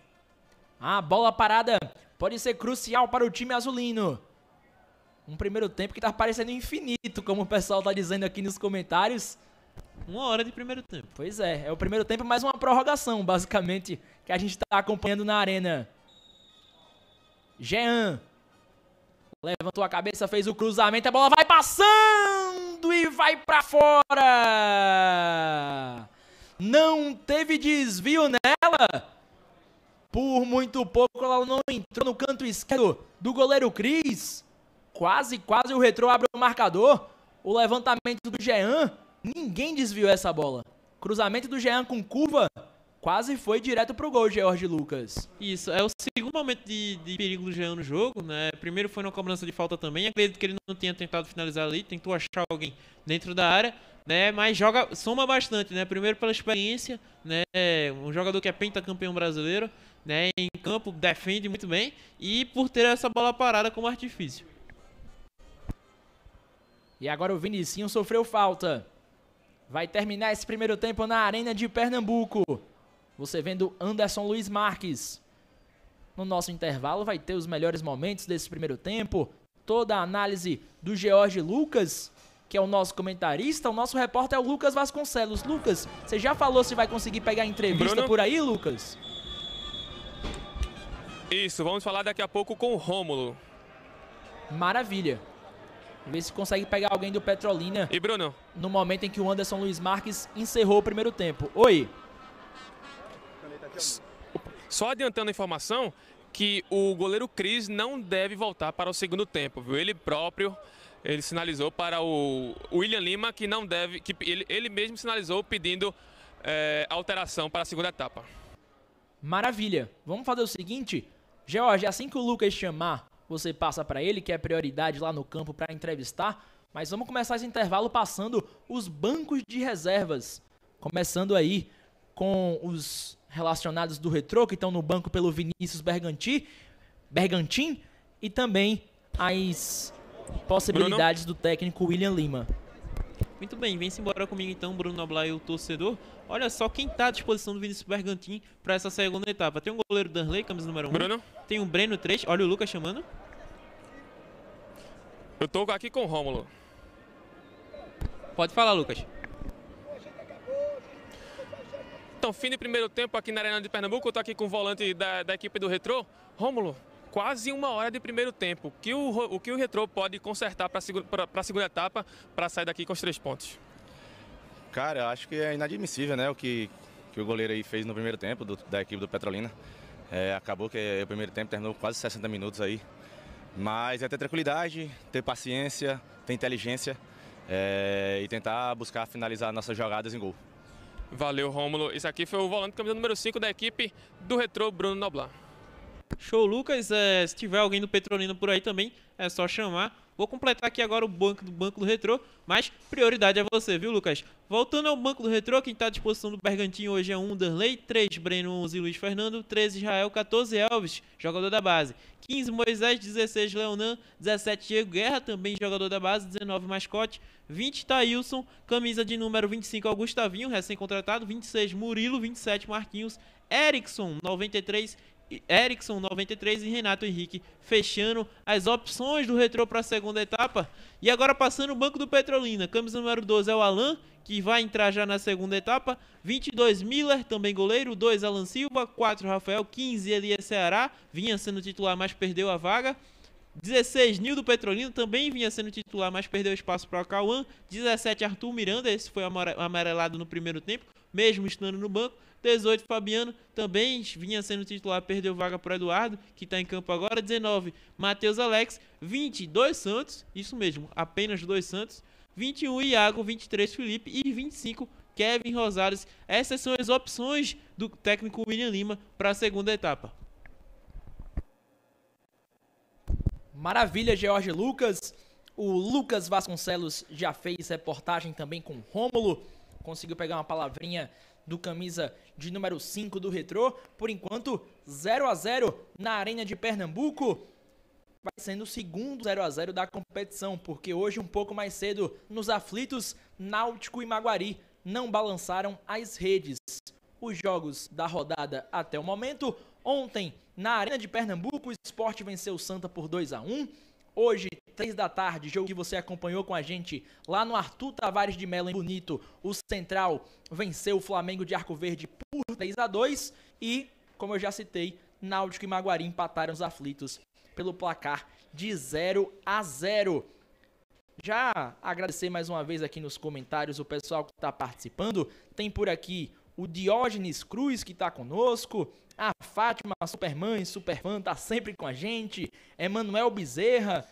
A bola parada pode ser crucial para o time azulino. Um primeiro tempo que tá parecendo infinito, como o pessoal tá dizendo aqui nos comentários. Uma hora de primeiro tempo. Pois é, é o primeiro tempo mais uma prorrogação, basicamente, que a gente está acompanhando na arena. Jean. Levantou a cabeça, fez o cruzamento, a bola vai passando e vai para fora. Não teve desvio nela. Por muito pouco ela não entrou no canto esquerdo do goleiro Cris. Quase, quase o retrô abre o marcador. O levantamento do Jean, ninguém desviou essa bola. Cruzamento do Jean com curva, quase foi direto pro gol, George Lucas. Isso, é o segundo momento de, de perigo do Jean no jogo, né? Primeiro foi na cobrança de falta também. Acredito que ele não tinha tentado finalizar ali, tentou achar alguém dentro da área, né? Mas joga, soma bastante, né? Primeiro pela experiência, né? Um jogador que é pentacampeão brasileiro, né? Em campo defende muito bem e por ter essa bola parada como artifício. E agora o Vinicinho sofreu falta. Vai terminar esse primeiro tempo na Arena de Pernambuco. Você vendo Anderson Luiz Marques. No nosso intervalo vai ter os melhores momentos desse primeiro tempo. toda a análise do George Lucas, que é o nosso comentarista. O nosso repórter é o Lucas Vasconcelos. Lucas, você já falou se vai conseguir pegar entrevista Bruno? por aí, Lucas? Isso, vamos falar daqui a pouco com o Rômulo. Maravilha. Ver se consegue pegar alguém do Petrolina E Bruno, no momento em que o Anderson Luiz Marques encerrou o primeiro tempo. Oi. Só adiantando a informação que o goleiro Cris não deve voltar para o segundo tempo, viu? Ele próprio ele sinalizou para o William Lima que não deve, que ele, ele mesmo sinalizou pedindo eh, alteração para a segunda etapa. Maravilha. Vamos fazer o seguinte, George, assim que o Lucas chamar, você passa para ele, que é prioridade lá no campo para entrevistar. Mas vamos começar esse intervalo passando os bancos de reservas. Começando aí com os relacionados do Retrô, que estão no banco pelo Vinícius Bergantin, Bergantin e também as possibilidades do técnico William Lima. Muito bem, vem-se embora comigo então, Bruno Noblar e o torcedor. Olha só quem tá à disposição do Vinícius Bergantin para essa segunda etapa. Tem o goleiro Danley, camisa número 1. Bruno, Tem o Breno 3. Olha o Lucas chamando. eu tô aqui com o Rômulo. Pode falar, Lucas. Então, fim de primeiro tempo aqui na Arena de Pernambuco, eu tô aqui com o volante da, da equipe do Retrô. Rômulo, quase uma hora de primeiro tempo. Que o, o, que o Retrô pode consertar para a segunda etapa para sair daqui com os três pontos? Cara, acho que é inadmissível, né? O que, que o goleiro aí fez no primeiro tempo do- da equipe do Petrolina. É, acabou que o primeiro tempo terminou quase 60 minutos aí. Mas é ter tranquilidade, ter paciência, ter inteligência é, e tentar buscar finalizar nossas jogadas em gol. Valeu, Rômulo. Esse aqui foi o volante camisa número 5 da equipe do Retrô, Bruno Noblar. Show, Lucas. É, se tiver alguém do Petrolina por aí também, é só chamar. Vou completar aqui agora o banco do banco do Retrô, mas prioridade é você, viu, Lucas? Voltando ao banco do Retrô, quem está à disposição do Bergantinho hoje é 1 Danley, 3 Breno, 11 Luiz Fernando, 13 Israel, 14 Elvis, jogador da base, 15 Moisés, 16 Leonan, 17 Diego Guerra, também jogador da base, 19 Mascote, 20 Thailson, camisa de número 25 é o Gustavinho, recém-contratado, 26 Murilo, 27 Marquinhos, Erickson, 93 Erickson 93 e Renato Henrique fechando as opções do retrô para a segunda etapa. E agora passando o banco do Petrolina. Camisa número 12 é o Alan, que vai entrar já na segunda etapa. 22 Miller, também goleiro. 2 Alan Silva. 4 Rafael. 15 Elias Ceará, vinha sendo titular, mas perdeu a vaga. 16 Nildo Petrolino também vinha sendo titular, mas perdeu espaço para o Cauã. 17 Arthur Miranda, esse foi amare- amarelado no primeiro tempo, mesmo estando no banco. 18 Fabiano também vinha sendo titular, perdeu vaga para Eduardo, que está em campo agora. 19 Matheus Alex, 20 dois Santos, isso mesmo, apenas dois Santos. 21 Iago, 23 Felipe e 25 Kevin Rosales. Essas são as opções do técnico William Lima para a segunda etapa. Maravilha, George Lucas. O Lucas Vasconcelos já fez reportagem também com Rômulo. Conseguiu pegar uma palavrinha do camisa de número 5 do Retrô. Por enquanto, 0 a 0 na Arena de Pernambuco. Vai sendo o segundo 0 a 0 da competição, porque hoje um pouco mais cedo nos aflitos, Náutico e Maguari não balançaram as redes. Os jogos da rodada até o momento. Ontem, na Arena de Pernambuco, o Sport venceu o Santa por 2 a 1 Hoje, 3 da tarde, jogo que você acompanhou com a gente lá no Arthur Tavares de Mello em Bonito. O Central venceu o Flamengo de Arco Verde por 3 a 2 E, como eu já citei, Náutico e Maguari empataram os aflitos pelo placar de 0 a 0 já agradecer mais uma vez aqui nos comentários o pessoal que está participando. Tem por aqui o Diógenes Cruz que está conosco, a Fátima Supermãe, Superfã, tá sempre com a gente, Emanuel Bezerra,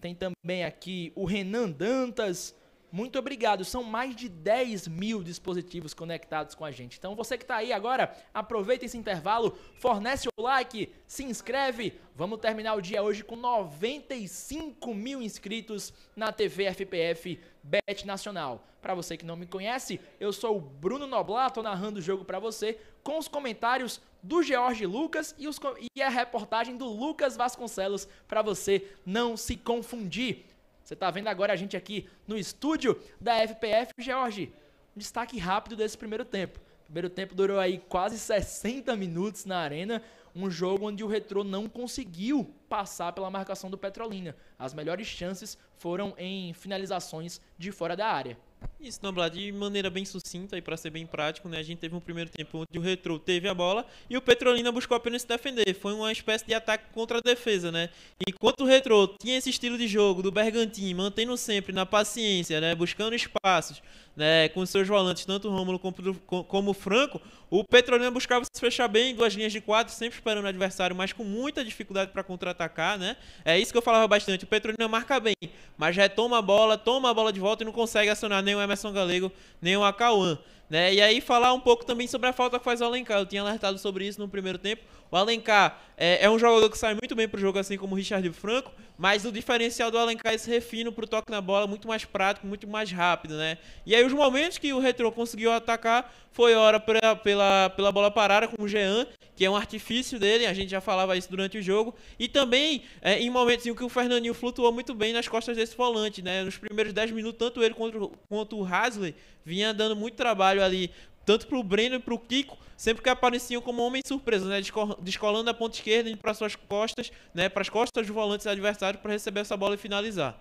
tem também aqui o Renan Dantas. Muito obrigado, são mais de 10 mil dispositivos conectados com a gente. Então você que está aí agora, aproveita esse intervalo, fornece o like, se inscreve. Vamos terminar o dia hoje com 95 mil inscritos na TV FPF Bet Nacional. Para você que não me conhece, eu sou o Bruno Noblar, tô narrando o jogo para você com os comentários do George Lucas e, os, e a reportagem do Lucas Vasconcelos para você não se confundir. Você tá vendo agora a gente aqui no estúdio da FPF, George. Um destaque rápido desse primeiro tempo. primeiro tempo durou aí quase 60 minutos na arena, um jogo onde o Retrô não conseguiu passar pela marcação do Petrolina. As melhores chances foram em finalizações de fora da área. Isso, Noblar, de maneira bem sucinta e para ser bem prático, né? A gente teve um primeiro tempo onde o Retro teve a bola e o Petrolina buscou apenas se defender. Foi uma espécie de ataque contra a defesa, né? Enquanto o Retro tinha esse estilo de jogo do Bergantin, mantendo sempre na paciência, né? Buscando espaços, né? Com seus volantes, tanto o Rômulo como, como o Franco, o Petrolina buscava se fechar bem, duas linhas de quatro, sempre esperando o adversário, mas com muita dificuldade para contra-atacar, né? É isso que eu falava bastante. O Petrolina marca bem, mas retoma a bola, toma a bola de volta e não consegue acionar nem o Emerson Galego, nem o Acauã. Né? E aí falar um pouco também sobre a falta que faz o Alencar. Eu tinha alertado sobre isso no primeiro tempo. O Alencar é, é um jogador que sai muito bem pro jogo, assim como o Richard Franco, mas o diferencial do Alencar é esse refino pro toque na bola, muito mais prático, muito mais rápido, né? E aí os momentos que o Retro conseguiu atacar foi hora pra, pela, pela bola parada com o Jean, que é um artifício dele, a gente já falava isso durante o jogo, e também é, em momentos em que o Fernandinho flutuou muito bem nas costas desse volante, né? Nos primeiros 10 minutos, tanto ele quanto, quanto o Hasley vinha dando muito trabalho ali tanto para o Breno e para o Kiko, sempre que apareciam como homem surpresa, né, descolando a ponta esquerda indo para suas costas, né, para as costas dos volantes adversários para receber essa bola e finalizar.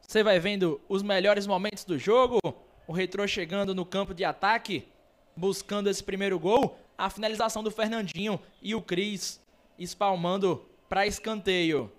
Você vai vendo os melhores momentos do jogo, o Retrô chegando no campo de ataque, buscando esse primeiro gol, a finalização do Fernandinho e o Cris espalmando para escanteio.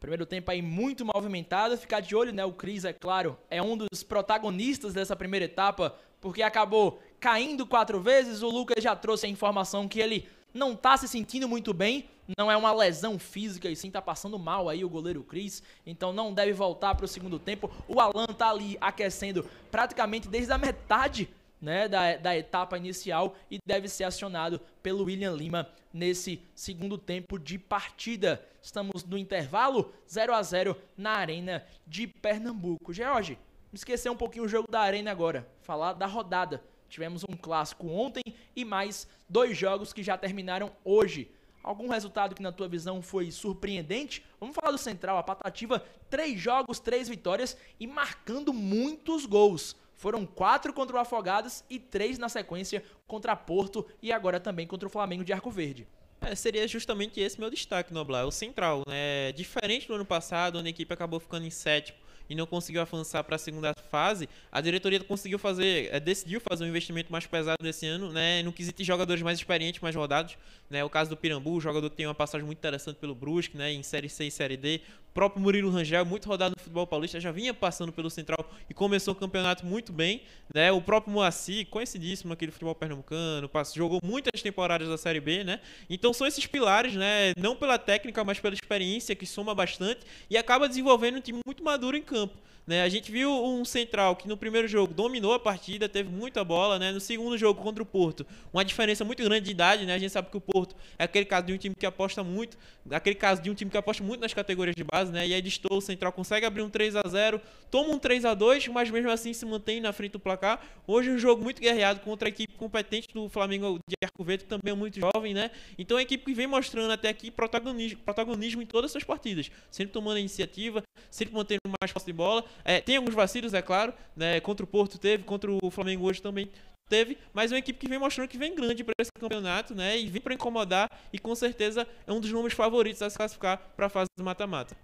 Primeiro tempo aí muito movimentado, ficar de olho, né? O Cris, é claro, é um dos protagonistas dessa primeira etapa, porque acabou caindo quatro vezes. O Lucas já trouxe a informação que ele não tá se sentindo muito bem, não é uma lesão física e sim tá passando mal aí o goleiro Cris, então não deve voltar para o segundo tempo. O Alan tá ali aquecendo praticamente desde a metade né, da, da etapa inicial e deve ser acionado pelo William Lima nesse segundo tempo de partida. Estamos no intervalo 0 a 0 na Arena de Pernambuco. George, esquecer um pouquinho o jogo da Arena agora, falar da rodada. Tivemos um clássico ontem e mais dois jogos que já terminaram hoje. Algum resultado que na tua visão foi surpreendente? Vamos falar do Central, a Patativa, três jogos, três vitórias e marcando muitos gols. Foram quatro contra o Afogados e três na sequência contra Porto e agora também contra o Flamengo de Arco Verde. É, seria justamente esse meu destaque, Noblar, o Central. Né? Diferente do ano passado, onde a equipe acabou ficando em sétimo e não conseguiu avançar para a segunda fase, a diretoria conseguiu fazer, é, decidiu fazer um investimento mais pesado nesse ano, né, no quesito de jogadores mais experientes, mais rodados, né, o caso do Pirambu, jogador que tem uma passagem muito interessante pelo Brusque, né, em Série C e Série D, o próprio Murilo Rangel, muito rodado no futebol paulista, já vinha passando pelo Central e começou o campeonato muito bem, né, o próprio Moacir, conhecidíssimo aqui do futebol pernambucano, jogou muitas temporadas da Série B, né, então são esses pilares, né, não pela técnica, mas pela experiência, que soma bastante e acaba desenvolvendo um time muito maduro em campo campo. Né? A gente viu um central que no primeiro jogo dominou a partida, teve muita bola, né? No segundo jogo contra o Porto, uma diferença muito grande de idade, né? A gente sabe que o Porto é aquele caso de um time que aposta muito, aquele caso de um time que aposta muito nas categorias de base, né? E aí distou o central consegue abrir um 3 a 0, toma um 3 a 2, mas mesmo assim se mantém na frente do placar. Hoje um jogo muito guerreado contra a equipe competente do Flamengo de Arco Verde, também é muito jovem, né? Então a equipe que vem mostrando até aqui protagonismo, protagonismo em todas as suas partidas, sempre tomando a iniciativa, sempre mantendo mais posse de bola. É, tem alguns vacilos, é claro, né? Contra o Porto teve, contra o Flamengo hoje também teve, mas é uma equipe que vem mostrando que vem grande para esse campeonato, né? E vem para incomodar e com certeza é um dos nomes favoritos a se classificar para a fase do mata-mata.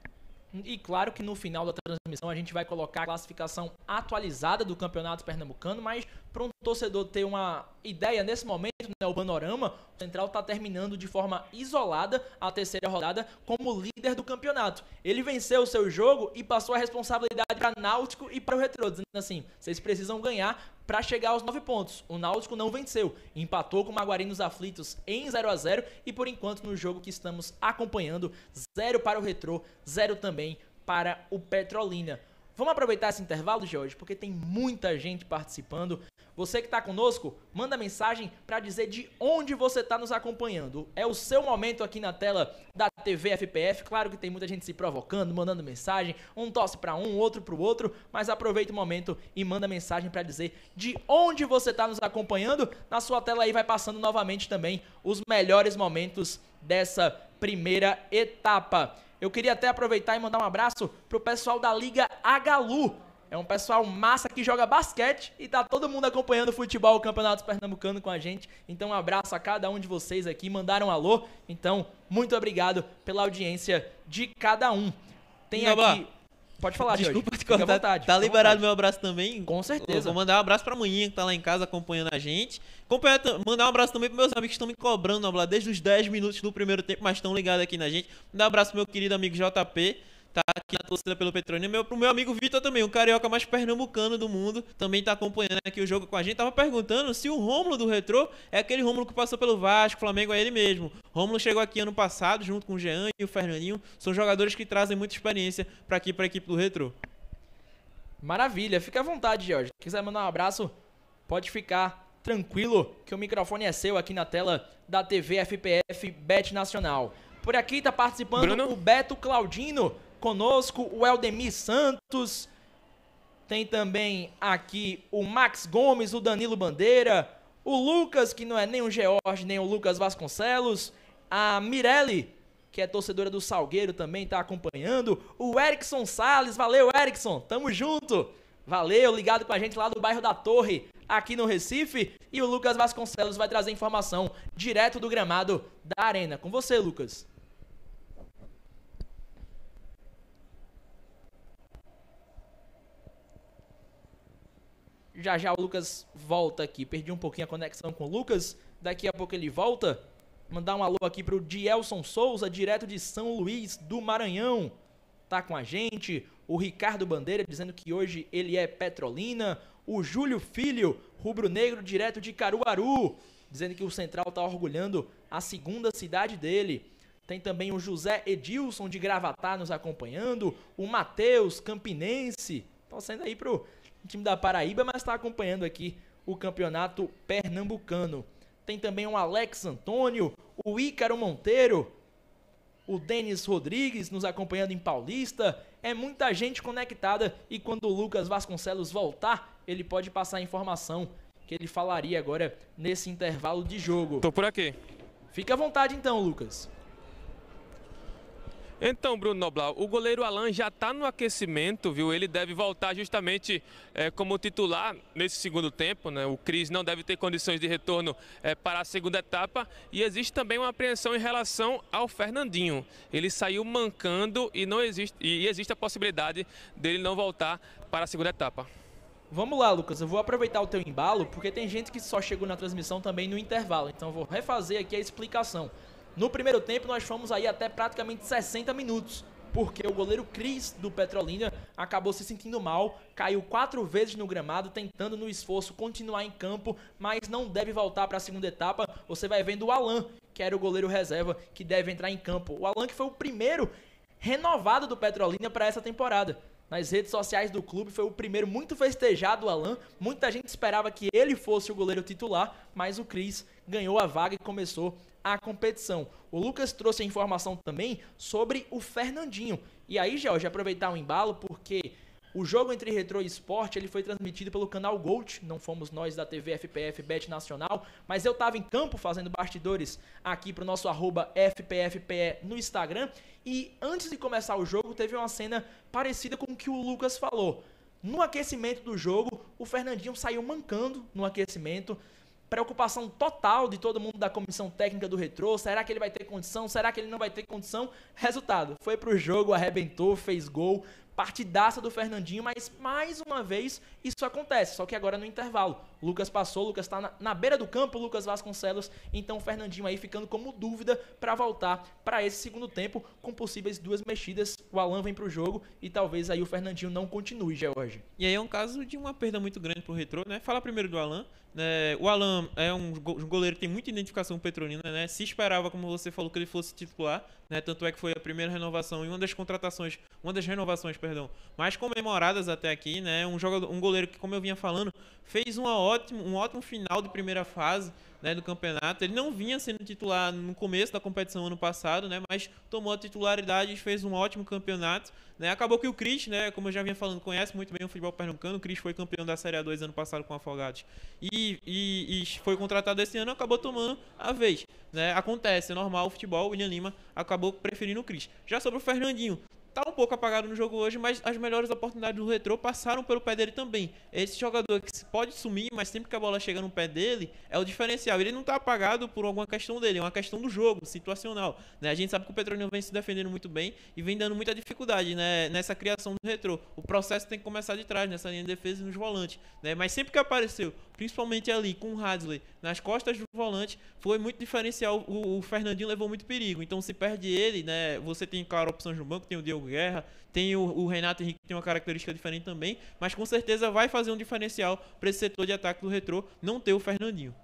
E claro que no final da transmissão a gente vai colocar a classificação atualizada do Campeonato Pernambucano, mas para um torcedor ter uma ideia nesse momento, né, o panorama, o Central está terminando de forma isolada a terceira rodada como líder do campeonato. Ele venceu o seu jogo e passou a responsabilidade para Náutico e para o Retro, dizendo assim: vocês precisam ganhar para chegar aos nove pontos. O Náutico não venceu, empatou com o Maguari nos aflitos em 0 a 0 e por enquanto no jogo que estamos acompanhando, zero para o Retro, zero também para o Petrolina. Vamos aproveitar esse intervalo, Jorge, porque tem muita gente participando. Você que está conosco, manda mensagem para dizer de onde você está nos acompanhando. É o seu momento aqui na tela da TV FPF. Claro que tem muita gente se provocando, mandando mensagem. Um tosse para um, outro para o outro. Mas aproveita o momento e manda mensagem para dizer de onde você está nos acompanhando. Na sua tela aí vai passando novamente também os melhores momentos dessa primeira etapa. Eu queria até aproveitar e mandar um abraço pro pessoal da Liga Agalu. É um pessoal massa que joga basquete e tá todo mundo acompanhando o futebol, o Campeonato Pernambucano com a gente. Então, um abraço a cada um de vocês aqui, mandaram um alô. Então, muito obrigado pela audiência de cada um. Tem aqui. Pode falar, Desculpa cortar. À vontade, tá liberado meu abraço também. Com certeza. Vou mandar um abraço pra manhã que tá lá em casa acompanhando a gente. Mandar um abraço também pros meus amigos que estão me cobrando, Noblar, desde os 10 minutos do primeiro tempo, mas estão ligados aqui na gente. Mandar um abraço pro meu querido amigo JP. Tá aqui na torcida pelo Petrolina. Meu, pro meu amigo Vitor também, o carioca mais pernambucano do mundo. Também tá acompanhando aqui o jogo com a gente. Tava perguntando se o Rômulo do Retrô é aquele Rômulo que passou pelo Vasco, Flamengo, é ele mesmo. Rômulo chegou aqui ano passado, junto com o Jean e o Fernandinho. São jogadores que trazem muita experiência pra aqui, pra equipe do Retrô. Maravilha, fica à vontade, Jorge. Se quiser mandar um abraço, pode ficar tranquilo, que o microfone é seu aqui na tela da TV FPF Bet Nacional. Por aqui tá participando Bruno? o Beto Claudino, conosco o Eldemir Santos. Tem também aqui o Max Gomes, o Danilo Bandeira, o Lucas, que não é nem o George, nem o Lucas Vasconcelos, a Mirelle, que é torcedora do Salgueiro, também tá acompanhando, o Erickson Salles, valeu Erickson, tamo junto, valeu, ligado com a gente lá do bairro da Torre, aqui no Recife, e o Lucas Vasconcelos vai trazer informação direto do gramado da Arena. Com você, Lucas. Já já o Lucas volta aqui. Perdi um pouquinho a conexão com o Lucas. Daqui a pouco ele volta. Mandar um alô aqui pro Dielson Souza, direto de São Luís do Maranhão. Tá com a gente. O Ricardo Bandeira dizendo que hoje ele é Petrolina. O Júlio Filho, rubro-negro, direto de Caruaru. Dizendo que o Central tá orgulhando a segunda cidade dele. Tem também o José Edilson de Gravatá nos acompanhando. O Matheus Campinense. Torcendo aí pro time da Paraíba, mas está acompanhando aqui o campeonato pernambucano. Tem também o Alex Antônio, o Ícaro Monteiro, o Denis Rodrigues nos acompanhando em Paulista. É muita gente conectada e quando o Lucas Vasconcelos voltar, ele pode passar a informação que ele falaria agora nesse intervalo de jogo. Tô por aqui. Fica à vontade então, Lucas. Então, Bruno Noblar, o goleiro Alan já está no aquecimento, viu? Ele deve voltar justamente eh, como titular nesse segundo tempo, né? O Cris não deve ter condições de retorno eh, para a segunda etapa e existe também uma apreensão em relação ao Fernandinho. Ele saiu mancando e não existe e existe a possibilidade dele não voltar para a segunda etapa. Vamos lá, Lucas. Eu vou aproveitar o teu embalo, porque tem gente que só chegou na transmissão também no intervalo. Então vou refazer aqui a explicação. No primeiro tempo, nós fomos aí até praticamente 60 minutos. Porque o goleiro Cris do Petrolina acabou se sentindo mal, caiu quatro vezes no gramado, tentando no esforço continuar em campo, mas não deve voltar para a segunda etapa. Você vai vendo o Alan, que era o goleiro reserva, que deve entrar em campo. O Alan que foi o primeiro renovado do Petrolina para essa temporada. Nas redes sociais do clube foi o primeiro muito festejado o Alan. Muita gente esperava que ele fosse o goleiro titular, mas o Cris ganhou a vaga e começou a competição. O Lucas trouxe a informação também sobre o Fernandinho. E aí, Jorge, aproveitar o embalo porque o jogo entre Retro e Esporte ele foi transmitido pelo canal Gold, não fomos nós da TV FPF Bet Nacional, mas eu estava em campo fazendo bastidores aqui pro nosso arroba FPFPE no Instagram e antes de começar o jogo teve uma cena parecida com o que o Lucas falou. No aquecimento do jogo, o Fernandinho saiu mancando no aquecimento, preocupação total de todo mundo da comissão técnica do Retrô. Será que ele vai ter condição? Será que ele não vai ter condição? Resultado: foi pro jogo, arrebentou, fez gol. Partidaça do Fernandinho, mas mais uma vez isso acontece, só que agora no intervalo. O Lucas passou, o Lucas tá na, na beira do campo, o Lucas Vasconcelos, então o Fernandinho aí ficando como dúvida para voltar para esse segundo tempo com possíveis duas mexidas. O Alan vem pro jogo e talvez aí o Fernandinho não continue, George. E aí é um caso de uma perda muito grande pro Retrô, né? Fala primeiro do Alan. Né? O Alan é um go- goleiro que tem muita identificação com o Petrolina, né? Se esperava, como você falou, que ele fosse titular, né? Tanto é que foi a primeira renovação e uma das contratações, uma das renovações, perdão, mais comemoradas até aqui, né? Um jogador, um goleiro que, como eu vinha falando, fez uma ótimo, um ótimo final de primeira fase, né, do campeonato. Ele não vinha sendo titular no começo da competição ano passado, né? Mas tomou a titularidade e fez um ótimo campeonato. Né? Acabou que o Cris, né, como eu já vinha falando, conhece muito bem o futebol pernambucano. O Cris foi campeão da Série A2 ano passado com o Afogados. E, e, e foi contratado esse ano, acabou tomando a vez. Né? Acontece, é normal o futebol. O William Lima acabou preferindo o Cris. Já sobre o Fernandinho, tá um pouco apagado no jogo hoje, mas as melhores oportunidades do Retrô passaram pelo pé dele também. Esse jogador que pode sumir, mas sempre que a bola chega no pé dele, é o diferencial. Ele não tá apagado por alguma questão dele, é uma questão do jogo, situacional. Né? A gente sabe que o Petrolina vem se defendendo muito bem e vem dando muita dificuldade né, nessa criação do Retrô. O processo tem que começar de trás, nessa linha de defesa e nos volantes. Né? Mas sempre que apareceu, principalmente ali com o Hadley nas costas do volante, foi muito diferencial. O, o Fernandinho levou muito perigo. Então se perde ele, né? Você tem, claro, opções no banco, tem o Diego Guerra, tem o, o, Renato Henrique que tem uma característica diferente também, mas com certeza vai fazer um diferencial para esse setor de ataque do retrô não ter o Fernandinho.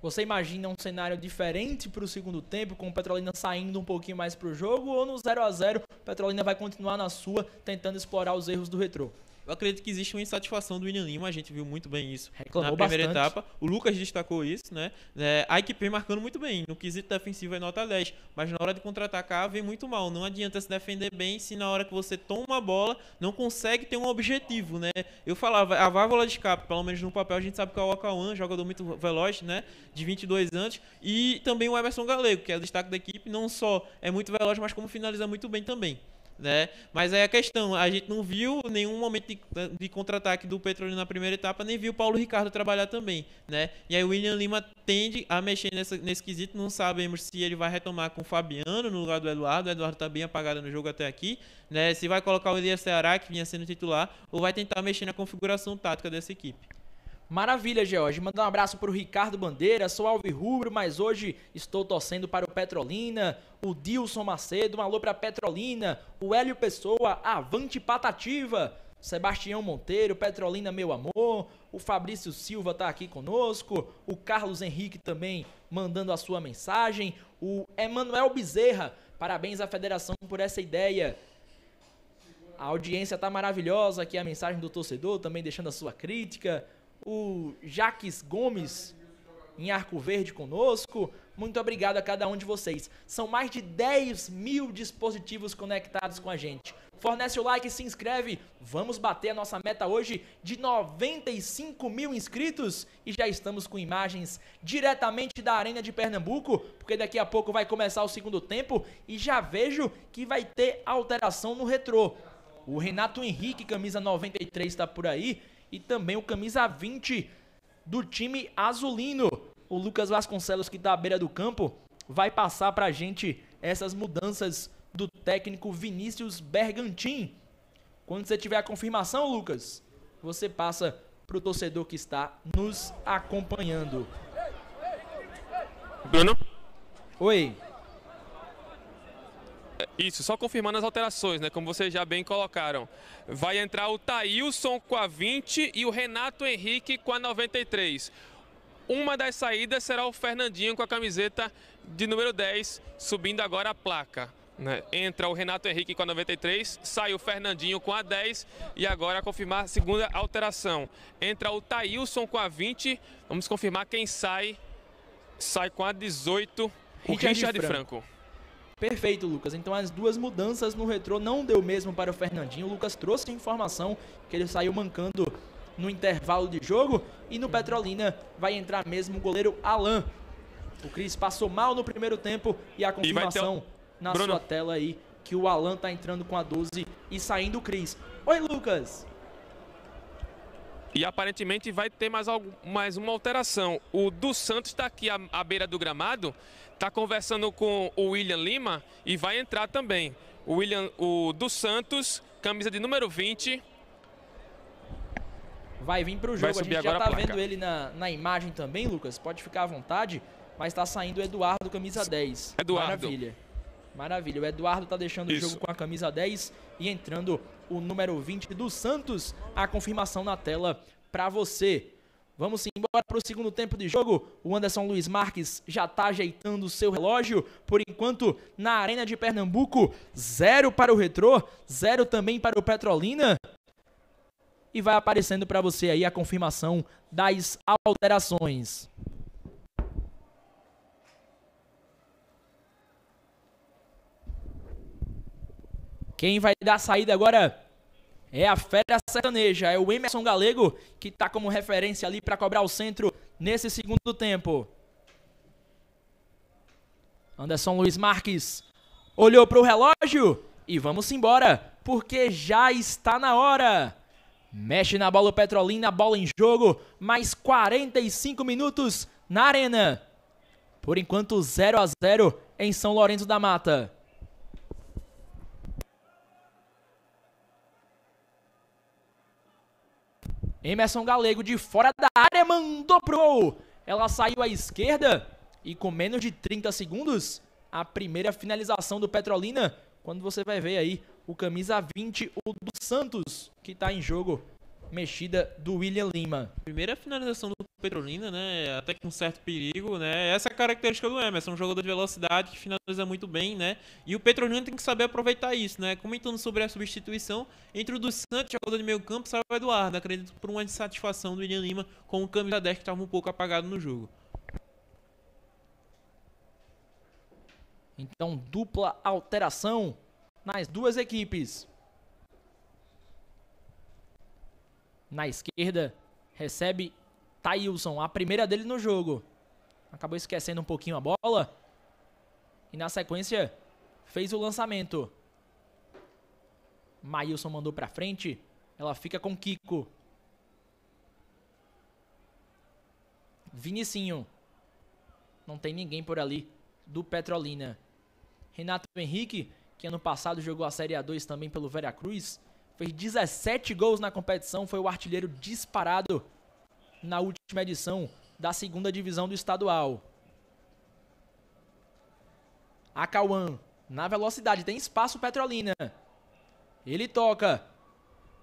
Você imagina um cenário diferente para o segundo tempo, com o Petrolina saindo um pouquinho mais para o jogo, ou no 0 a 0 o Petrolina vai continuar na sua, tentando explorar os erros do retrô? Eu acredito que existe uma insatisfação do William Lima, a gente viu muito bem isso Reclamou na primeira bastante. etapa. O Lucas destacou isso, né? É, a equipe marcando muito bem, no quesito defensivo é nota 10, mas na hora de contra-atacar vem muito mal. Não adianta se defender bem se na hora que você toma uma bola não consegue ter um objetivo, né? Eu falava, a válvula de escape, pelo menos no papel, a gente sabe que é o Okawan, jogador muito veloz, né? De 22 anos, e também o Emerson Galego, que é o destaque da equipe, não só é muito veloz, mas como finaliza muito bem também né? Mas aí a questão, a gente não viu nenhum momento de, de contra-ataque do Petrolina na primeira etapa, nem viu o Paulo Ricardo trabalhar também, né? E aí o William Lima tende a mexer nessa, nesse quesito, não sabemos se ele vai retomar com o Fabiano no lugar do Eduardo, o Eduardo tá bem apagado no jogo até aqui, né? Se vai colocar o Elias Ceará, que vinha sendo titular, ou vai tentar mexer na configuração tática dessa equipe. Maravilha, George. Mandar um abraço para o Ricardo Bandeira. Sou Alvirrubro, mas hoje estou torcendo para o Petrolina. O Dilson Macedo, um alô para Petrolina. O Hélio Pessoa, Avante Patativa. Sebastião Monteiro, Petrolina, meu amor. O Fabrício Silva tá aqui conosco. O Carlos Henrique também mandando a sua mensagem. O Emanuel Bezerra, parabéns à federação por essa ideia. A audiência tá maravilhosa aqui, a mensagem do torcedor também deixando a sua crítica o Jaques Gomes em Arco Verde conosco. Muito obrigado a cada um de vocês. São mais de 10 mil dispositivos conectados com a gente. Fornece o like e se inscreve. Vamos bater a nossa meta hoje de 95 mil inscritos. E já estamos com imagens diretamente da Arena de Pernambuco, porque daqui a pouco vai começar o segundo tempo. E já vejo que vai ter alteração no retrô. O Renato Henrique, camisa 93, está por aí e também o camisa 20 do time azulino. O Lucas Vasconcelos, que está à beira do campo, vai passar para a gente essas mudanças do técnico Vinícius Bergantin. Quando você tiver a confirmação, Lucas, você passa para o torcedor que está nos acompanhando. Bruno? Oi. Isso, só confirmando as alterações, né? Como vocês já bem colocaram. Vai entrar o Thailson com a 20 e o Renato Henrique com a 93. Uma das saídas será o Fernandinho com a camiseta de número 10, subindo agora a placa. Né? Entra o Renato Henrique com a 93, sai o Fernandinho com a 10 e agora confirmar a segunda alteração. Entra o Thailson com a 20, vamos confirmar quem sai. Sai com a 18, o Richard Richard Franco. Franco. Perfeito, Lucas. Então as duas mudanças no retrô não deu mesmo para o Fernandinho. O Lucas trouxe a informação que ele saiu mancando no intervalo de jogo e no Petrolina vai entrar mesmo o goleiro Alan. O Cris passou mal no primeiro tempo e a confirmação o- na Bruno. sua tela aí que o Alan tá entrando com a 12 e saindo o Cris. Oi, Lucas. E aparentemente vai ter mais, algo, mais uma alteração. O do Santos está aqui à, à beira do gramado, está conversando com o William Lima e vai entrar também. O William, o do Santos, camisa de número 20. Vai vir pro Vai jogo. A gente já tá placa. vendo ele na, na imagem também, Lucas. Pode ficar à vontade. Mas tá saindo o Eduardo, camisa 10. Eduardo. Maravilha. Maravilha. O Eduardo tá deixando Isso. o jogo com a camisa 10 e entrando o número 20 do Santos. A confirmação na tela pra você. Vamos embora para o segundo tempo de jogo. O Anderson Luiz Marques já está ajeitando o seu relógio. Por enquanto, na Arena de Pernambuco, zero para o Retrô, zero também para o Petrolina. E vai aparecendo para você aí a confirmação das alterações. Quem vai dar saída agora é a fera sertaneja, é o Emerson Galego, que tá como referência ali para cobrar o centro nesse segundo tempo. Anderson Luiz Marques olhou para o relógio E vamos embora, porque já está na hora. Mexe na bola o Petrolina, bola em jogo, mais 45 minutos na arena. Por enquanto 0 a 0 em São Lourenço da Mata. Emerson Galego de fora da área mandou pro gol. Ela saiu à esquerda e com menos de 30 segundos, a primeira finalização do Petrolina, quando você vai ver aí o camisa 20, o do Santos, que está em jogo, mexida do William Lima. Primeira finalização do Petrolina, né? Até com certo perigo, né? Essa é a característica do Emerson, um jogador de velocidade que finaliza muito bem, né? E o Petrolina tem que saber aproveitar isso, né? Comentando sobre a substituição entre o dos Santos, jogador de meio campo, saiu o Eduardo, acredito por uma insatisfação do William Lima com o camisa 10 que estava um pouco apagado no jogo. Então, dupla alteração nas duas equipes. Na esquerda, recebe Thailson, a primeira dele no jogo. Acabou esquecendo um pouquinho a bola. E na sequência, fez o lançamento. Maílson mandou pra frente. Ela fica com Kiko. Vinicinho. Não tem ninguém por ali do Petrolina. Renato Henrique, que ano passado jogou a Série A2 também pelo Veracruz, fez 17 gols na competição, foi o artilheiro disparado na última edição da segunda divisão do estadual. A na velocidade, tem espaço Petrolina. Ele toca.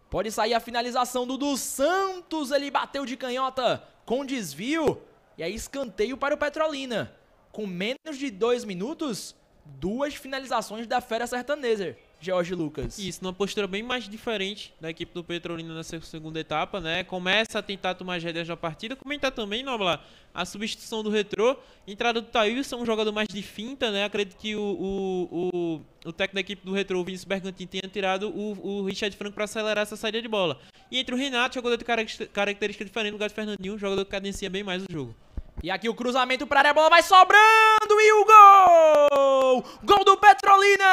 Pode sair a finalização do dos Santos. Ele bateu de canhota com desvio. E aí escanteio para o Petrolina. Com menos de dois minutos, duas finalizações da fera sertaneja. George Lucas. Isso, numa postura bem mais diferente da equipe do Petrolina nessa segunda etapa, né? Começa a tentar tomar as rédeas da partida. Comentar também, Nobla, a substituição do Retrô. Entrada do Thailson, um jogador mais de finta, né? Acredito que o, o, o, o técnico da equipe do Retrô, o Vinícius Bergantin, tenha tirado o, o Richard Franco para acelerar essa saída de bola. E entre o Renato, jogador de característica diferente, no lugar de Fernandinho, jogador que cadencia bem mais o jogo. E aqui o cruzamento para a bola vai sobrando e o gol! Gol do Petrolina!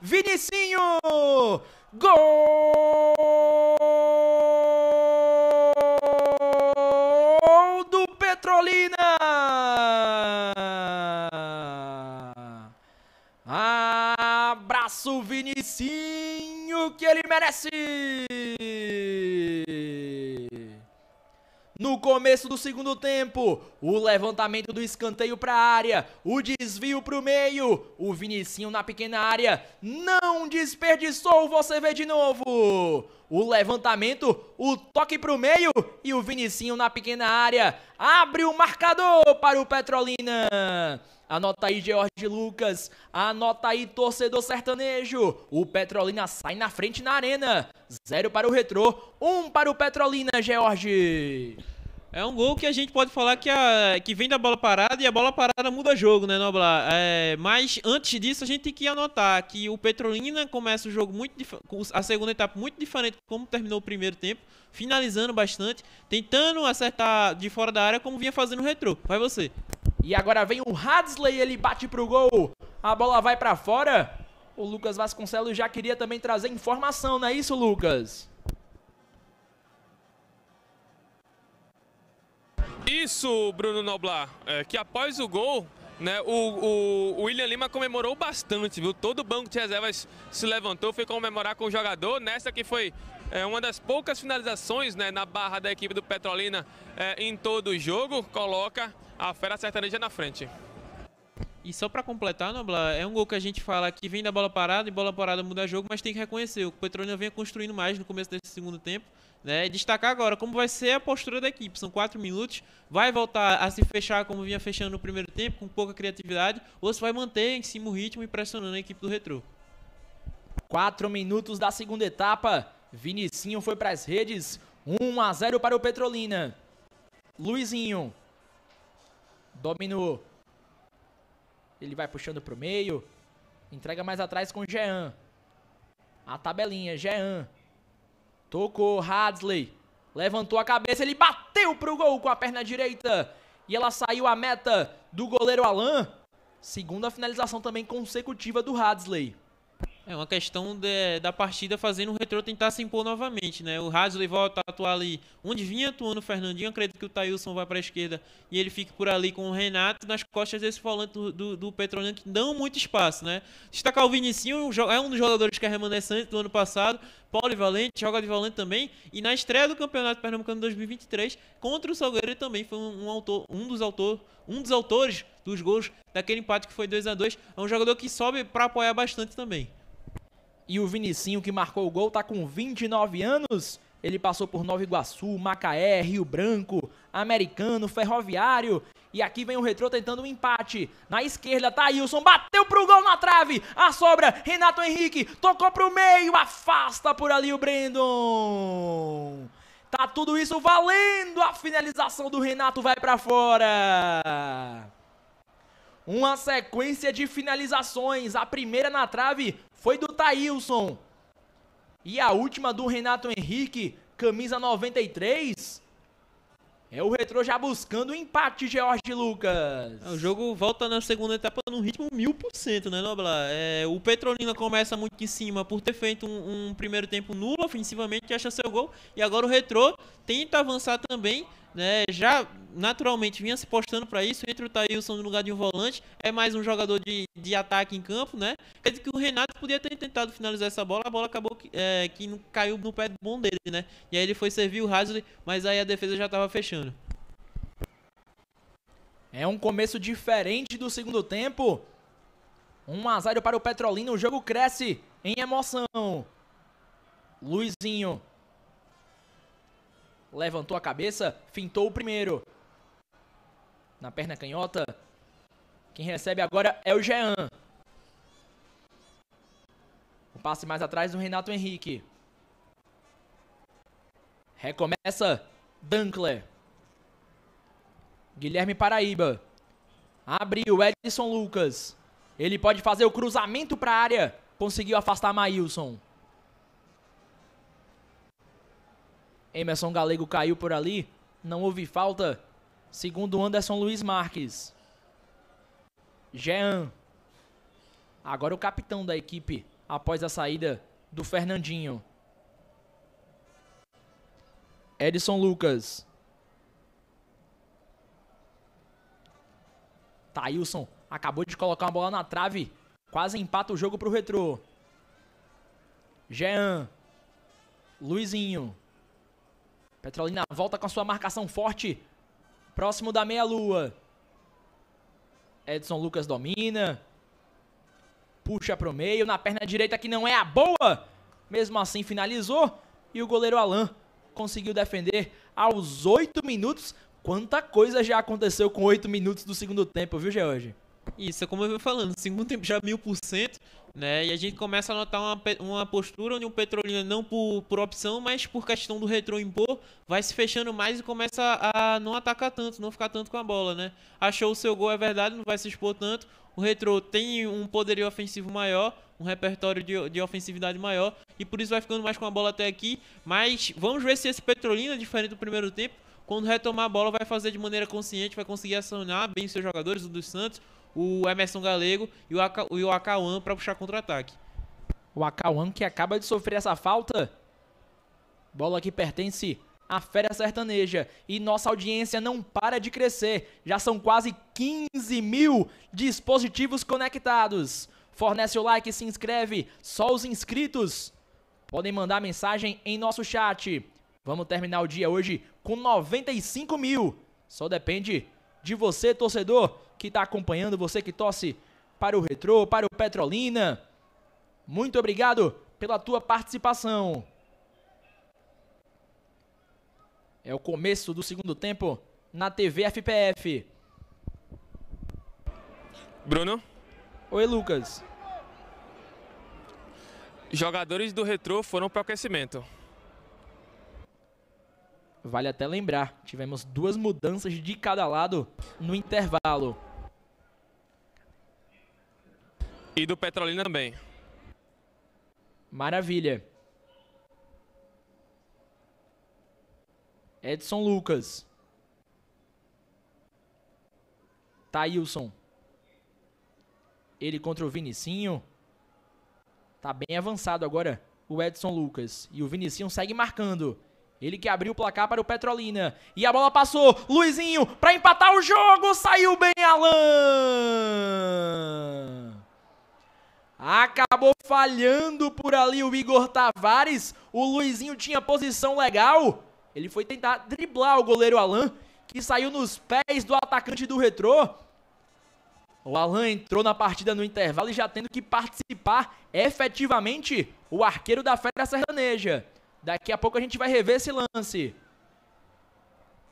Vinicinho! Gol do Petrolina! Abraço Vinicinho que ele merece! No começo do segundo tempo, o levantamento do escanteio para a área, o desvio para o meio, o Vinicinho na pequena área, não desperdiçou, você vê de novo. O levantamento, o toque para o meio e o Vinicinho na pequena área, abre o marcador para o Petrolina. Anota aí, George Lucas. Anota aí, torcedor sertanejo. O Petrolina sai na frente na arena. Zero para o Retrô, um para o Petrolina, George. É um gol que a gente pode falar que, a, que vem da bola parada e a bola parada muda jogo, né, Noblar? É, mas antes disso, a gente tem que anotar que o Petrolina começa o jogo muito a segunda etapa muito diferente como terminou o primeiro tempo, finalizando bastante, tentando acertar de fora da área como vinha fazendo o retrô. Vai você. E agora vem o Hadsley, ele bate pro gol. A bola vai para fora. O Lucas Vasconcelos já queria também trazer informação, não é isso, Lucas? Isso, Bruno Noblar, é, que após o gol, né, o, o, William Lima comemorou bastante, viu? Todo o banco de reservas se levantou, foi comemorar com o jogador. Nessa que foi é, uma das poucas finalizações né, na barra da equipe do Petrolina é, em todo o jogo, coloca a Fera Sertaneja na frente. E só para completar, Nobla, é um gol que a gente fala que vem da bola parada e bola parada muda jogo, mas tem que reconhecer, o Petrolina vem construindo mais no começo desse segundo tempo. Né? E destacar agora como vai ser a postura da equipe. São quatro minutos. Vai voltar a se fechar como vinha fechando no primeiro tempo, com pouca criatividade, ou se vai manter em cima o ritmo e pressionando a equipe do Retrô. Quatro minutos da segunda etapa. Vinicinho foi para as redes. 1 a 0 para o Petrolina. Luizinho dominou ele vai puxando pro meio. Entrega mais atrás com Jean. A tabelinha, Jean. Tocou, Hadley. Levantou a cabeça, ele bateu pro gol com a perna direita. E ela saiu a meta do goleiro Alan. Segunda finalização também consecutiva do Hadley. É uma questão de, da partida fazendo o Retro tentar se impor novamente, né? O Hasley volta a atuar ali onde vinha atuando o Fernandinho. Acredito que o Tailson vai para a esquerda e ele fica por ali com o Renato nas costas desse volante do, do, do Petrolina que dão muito espaço, né? Destacar o Vinicinho, é um dos jogadores que é remanescente do ano passado, polivalente, joga de volante também. E na estreia do Campeonato Pernambucano 2023 contra o Salgueiro ele também foi um, um autor, um dos autor, um dos autores dos gols daquele empate que foi 2 a 2 É um jogador que sobe para apoiar bastante também. E o Vinicinho, que marcou o gol, tá com 29 anos. Ele passou por Nova Iguaçu, Macaé, Rio Branco, Americano, Ferroviário. E aqui vem o Retrô tentando um empate. Na esquerda, Thailson bateu pro gol na trave. A sobra, Renato Henrique tocou pro meio. Afasta por ali o Brandon. Tá tudo isso valendo. A finalização do Renato vai para fora. Uma sequência de finalizações. A primeira na trave foi do Thailson. E a última do Renato Henrique, camisa 93. É o Retrô já buscando o empate, George Lucas. É, o jogo volta na segunda etapa num ritmo mil por cento, né, Noblar? É, o Petrolina começa muito em cima por ter feito um, um primeiro tempo nulo ofensivamente, acha seu gol. E agora o Retrô tenta avançar também, né, já naturalmente vinha se postando para isso, entre o Thailson no lugar de um volante, é mais um jogador de, de ataque em campo, né? Quer dizer que o Renato podia ter tentado finalizar essa bola, a bola acabou que, é, que não caiu no pé bom dele, né? E aí ele foi servir o Hasley, mas aí a defesa já estava fechando. É um começo diferente do segundo tempo. 1 a 0 para o Petrolina, o jogo cresce em emoção. Luizinho levantou a cabeça, fintou o primeiro. Na perna canhota. Quem recebe agora é o Jean. O passe mais atrás do Renato Henrique. Recomeça Dunkler. Guilherme Paraíba. Abriu Edson Lucas. Ele pode fazer o cruzamento para a área. Conseguiu afastar Maílson. Emerson Galego caiu por ali. Não houve falta. Segundo Anderson Luiz Marques. Jean. Agora o capitão da equipe após a saída do Fernandinho. Edson Lucas. Thailson acabou de colocar uma bola na trave. Quase empata o jogo para o Retrô. Jean. Luizinho. Petrolina volta com a sua marcação forte. Próximo da meia-lua. Edson Lucas domina. Puxa pro meio. Na perna direita que não é a boa. Mesmo assim finalizou. E o goleiro Alain conseguiu defender aos 8 minutos. Quanta coisa já aconteceu com 8 minutos do segundo tempo, viu, George? Isso, é como eu vim falando, segundo tempo já mil por cento, né? E a gente começa a notar uma, uma postura onde o Petrolina não por, por opção, mas por questão do retrô impor, vai se fechando mais e começa a, não atacar tanto, não ficar tanto com a bola, né? Achou o seu gol, é verdade, não vai se expor tanto. O retrô tem um poderio ofensivo maior, um repertório de, de ofensividade maior, e por isso vai ficando mais com a bola até aqui. Mas vamos ver se esse Petrolina, diferente do primeiro tempo, quando retomar a bola, vai fazer de maneira consciente, vai conseguir acionar bem seus jogadores, o dos Santos, o Emerson Galego e o, Aka, o Akauan para puxar contra-ataque. O Akauan que acaba de sofrer essa falta. Bola que pertence à Fera Sertaneja. E nossa audiência não para de crescer. Já são quase 15 mil dispositivos conectados. Fornece o like, se inscreve. Só os inscritos podem mandar mensagem em nosso chat. Vamos terminar o dia hoje com 95 mil. Só depende de você, torcedor, que está acompanhando, você que torce para o Retrô, para o Petrolina. Muito obrigado pela tua participação. É o começo do segundo tempo na TV FPF. Bruno? Oi, Lucas. Jogadores do Retrô foram para o aquecimento. Vale até lembrar, tivemos duas mudanças de cada lado no intervalo. E do Petrolina também. Maravilha. Edson Lucas. Thailson. Ele contra o Vinicinho. Tá bem avançado agora o Edson Lucas. E o Vinicius segue marcando. Ele que abriu o placar para o Petrolina. E a bola passou. Luizinho para empatar o jogo. Saiu bem Alan. Acabou falhando por ali o Igor Tavares. O Luizinho tinha posição legal. Ele foi tentar driblar o goleiro Alan, que saiu nos pés do atacante do Retrô. O Alan entrou na partida no intervalo e já tendo que participar efetivamente o arqueiro da Fera Sertaneja. Daqui a pouco a gente vai rever esse lance.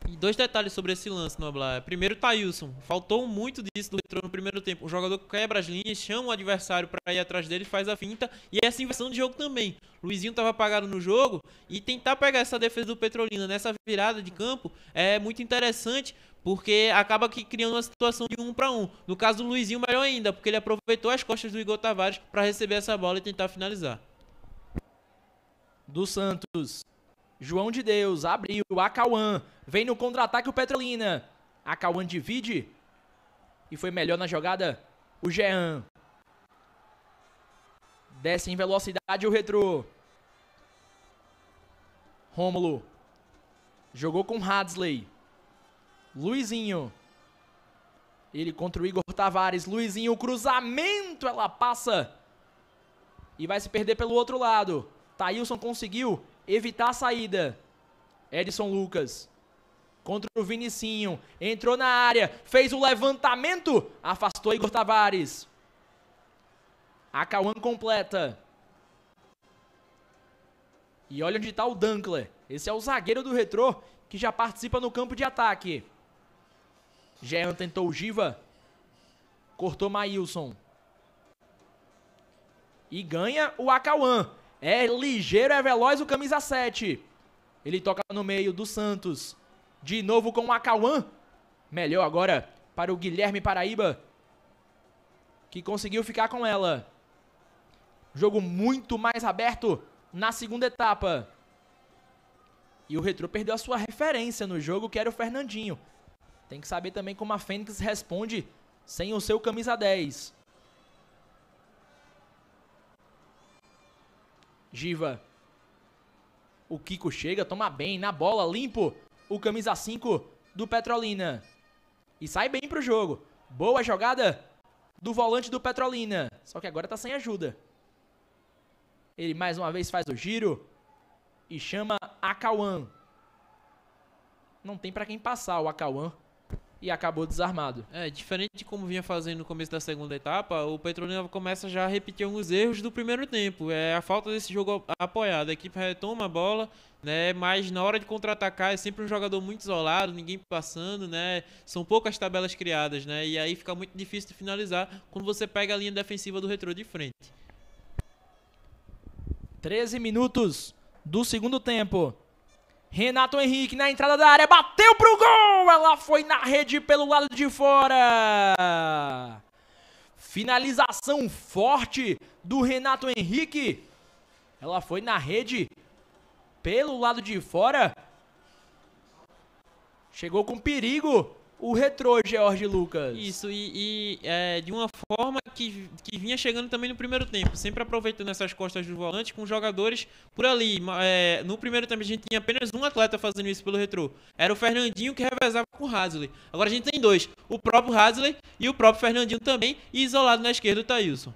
E dois detalhes sobre esse lance, Noblar. Primeiro, Thailson. Faltou muito disso do retrô no primeiro tempo. O jogador quebra as linhas, chama o adversário para ir atrás dele, faz a finta. E essa inversão de jogo também. Luizinho estava apagado no jogo e tentar pegar essa defesa do Petrolina nessa virada de campo é muito interessante. Porque acaba que criando uma situação de um para um. No caso do Luizinho, melhor ainda, porque ele aproveitou as costas do Igor Tavares para receber essa bola e tentar finalizar. Do Santos. João de Deus abriu. Acauã vem no contra-ataque o Petrolina. Acauã divide. E foi melhor na jogada o Jean. Desce em velocidade o Retrô. Rômulo. Jogou com Hadley. Luizinho. Ele contra o Igor Tavares. Luizinho, cruzamento. Ela passa. E vai se perder pelo outro lado. Thailson conseguiu evitar a saída. Edson Lucas contra o Vinicinho, entrou na área, fez o levantamento, afastou Igor Tavares. A Cauã completa. E olha onde está o Dunkler. Esse é o zagueiro do Retrô que já participa no campo de ataque. Jean tentou o Giva. Cortou Maílson. E ganha o Acauã. É ligeiro, é veloz o camisa 7. Ele toca no meio do Santos. De novo com o Acauã. Melhor agora para o Guilherme Paraíba. Que conseguiu ficar com ela. Jogo muito mais aberto na segunda etapa. E o Retro perdeu a sua referência no jogo, que era o Fernandinho. Tem que saber também como a Fênix responde sem o seu camisa 10. Giva. O Kiko chega, toma bem, na bola, limpo. O camisa 5 do Petrolina. E sai bem pro jogo. Boa jogada do volante do Petrolina. Só que agora tá sem ajuda. Ele mais uma vez faz o giro. E chama Acauã. Não tem para quem passar o Acauã e acabou desarmado. É, diferente de como vinha fazendo no começo da segunda etapa, o Petrolina começa já a repetir alguns erros do primeiro tempo. É a falta desse jogo apoiado. A equipe retoma a bola, né? Mas na hora de contra-atacar é sempre um jogador muito isolado, ninguém passando, né? São poucas tabelas criadas, né? E aí fica muito difícil de finalizar quando você pega a linha defensiva do retrô de frente. 13 minutos do segundo tempo. Renato Henrique na entrada da área, bateu pro gol! Ela foi na rede pelo lado de fora. Finalização forte do Renato Henrique. Ela foi na rede pelo lado de fora. Chegou com perigo o retrô, George Lucas. Isso, e, e é, de uma forma que, que vinha chegando também no primeiro tempo, sempre aproveitando essas costas do volante com jogadores por ali. É, no primeiro tempo a gente tinha apenas um atleta fazendo isso pelo retrô. Era o Fernandinho que revezava com o Hasley. Agora a gente tem dois, o próprio Hasley e o próprio Fernandinho também, e isolado na esquerda o Thailson.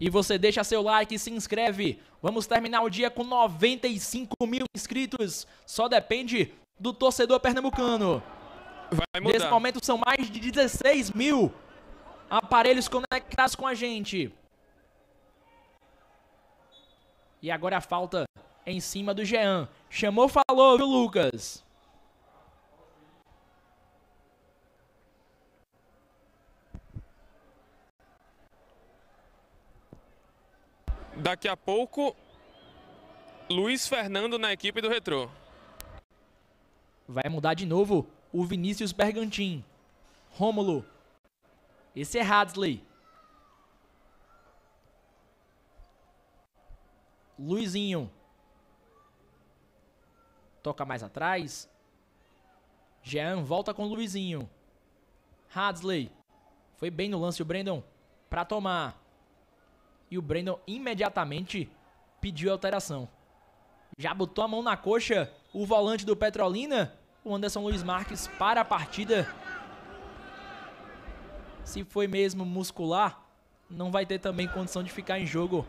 E você deixa seu like e se inscreve. Vamos terminar o dia com 95 mil inscritos. Só depende do torcedor pernambucano. Nesse momento são mais de 16 mil aparelhos conectados com a gente. E agora a falta em cima do Jean. Chamou, falou, viu, Lucas? Daqui a pouco, Luiz Fernando na equipe do Retrô. Vai mudar de novo o Vinícius Bergantin. Rômulo. Esse é Hadley. Luizinho. Toca mais atrás. Jean volta com Luizinho. Hadley. Foi bem no lance o Brandon para tomar. e o Brandon imediatamente pediu alteração. Já botou a mão na coxa o volante do Petrolina, o Anderson Luiz Marques, para a partida. Se foi mesmo muscular, não vai ter também condição de ficar em jogo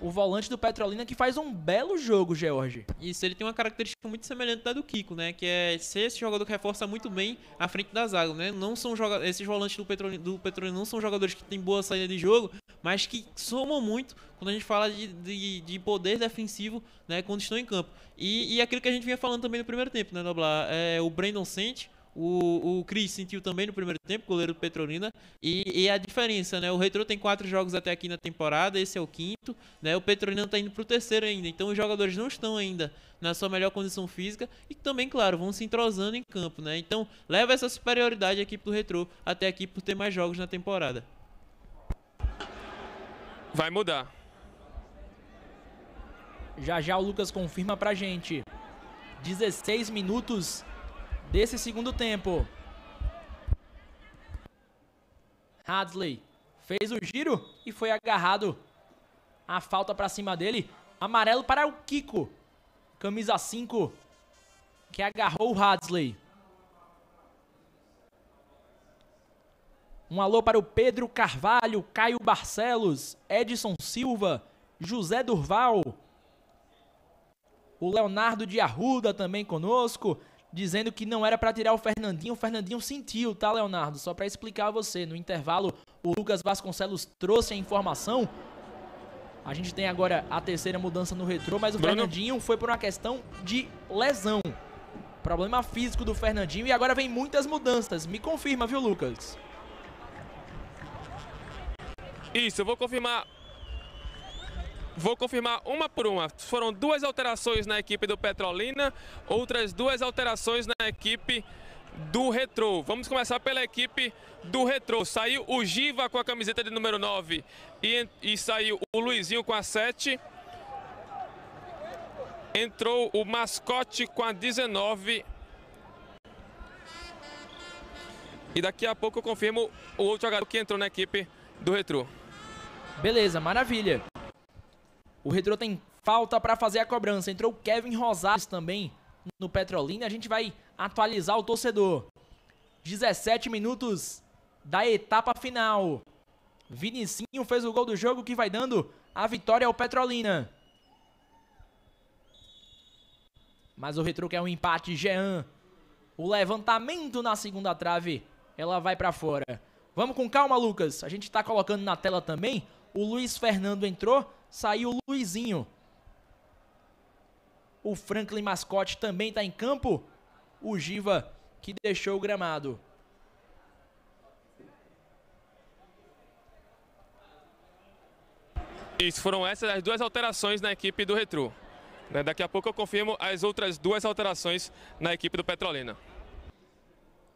o volante do Petrolina que faz um belo jogo, George. Isso, ele tem uma característica muito semelhante da do Kiko, né? Que é ser esse jogador que reforça muito bem a frente da zaga, né? Não são jogadores, esses volantes do Petrolina, do Petrolina não são jogadores que têm boa saída de jogo, mas que somam muito quando a gente fala de, de, de poder defensivo, né? Quando estão em campo. E, e aquilo que a gente vinha falando também no primeiro tempo, né, Noblar? É, o Brandon Sente o, o Cris sentiu também no primeiro tempo, goleiro do Petrolina. E, e, a diferença, né? O Retro tem quatro jogos até aqui na temporada, esse é o quinto, né? O Petrolina tá indo pro terceiro ainda. Então os jogadores não estão ainda na sua melhor condição física e também, claro, vão se entrosando em campo, né? Então leva essa superioridade a equipe do Retro até aqui por ter mais jogos na temporada. Vai mudar. Já já o Lucas confirma pra gente. 16 minutos desse segundo tempo. Hadley fez o giro e foi agarrado. A falta para cima dele. Amarelo para o Kiko. Camisa 5 que agarrou o Hadley. Um alô para o Pedro Carvalho, Caio Barcelos, Edson Silva, José Durval. O Leonardo de Arruda também conosco dizendo que não era para tirar o Fernandinho. O Fernandinho sentiu, tá, Leonardo? Só para explicar a você, no intervalo, o Lucas Vasconcelos trouxe a informação. A gente tem agora a terceira mudança no retrô, mas o Bruno. Fernandinho foi por uma questão de lesão. Problema físico do Fernandinho e agora vem muitas mudanças. Me confirma, viu, Lucas? Isso, eu vou confirmar Vou confirmar uma por uma. Foram duas alterações na equipe do Petrolina, outras duas alterações na equipe do Retro. Vamos começar pela equipe do Retro. Saiu o Giva com a camiseta de número 9 e, e saiu o Luizinho com a 7. Entrou o mascote com a 19. E daqui a pouco eu confirmo o outro jogador que entrou na equipe do Retro. Beleza, maravilha. O Retro tem falta para fazer a cobrança. Entrou o Kevin Rosales também no Petrolina. A gente vai atualizar o torcedor. 17 minutos da etapa final. Vinicinho fez o gol do jogo que vai dando a vitória ao Petrolina. Mas o Retro quer um empate, Jean. O levantamento na segunda trave, ela vai para fora. Vamos com calma, Lucas. A gente está colocando na tela também. O Luiz Fernando entrou, saiu o Luizinho. O Franklin Mascote também está em campo. O Giva que deixou o gramado. Isso, foram essas as duas alterações na equipe do Retro. Né, daqui a pouco eu confirmo as outras duas alterações na equipe do Petrolina.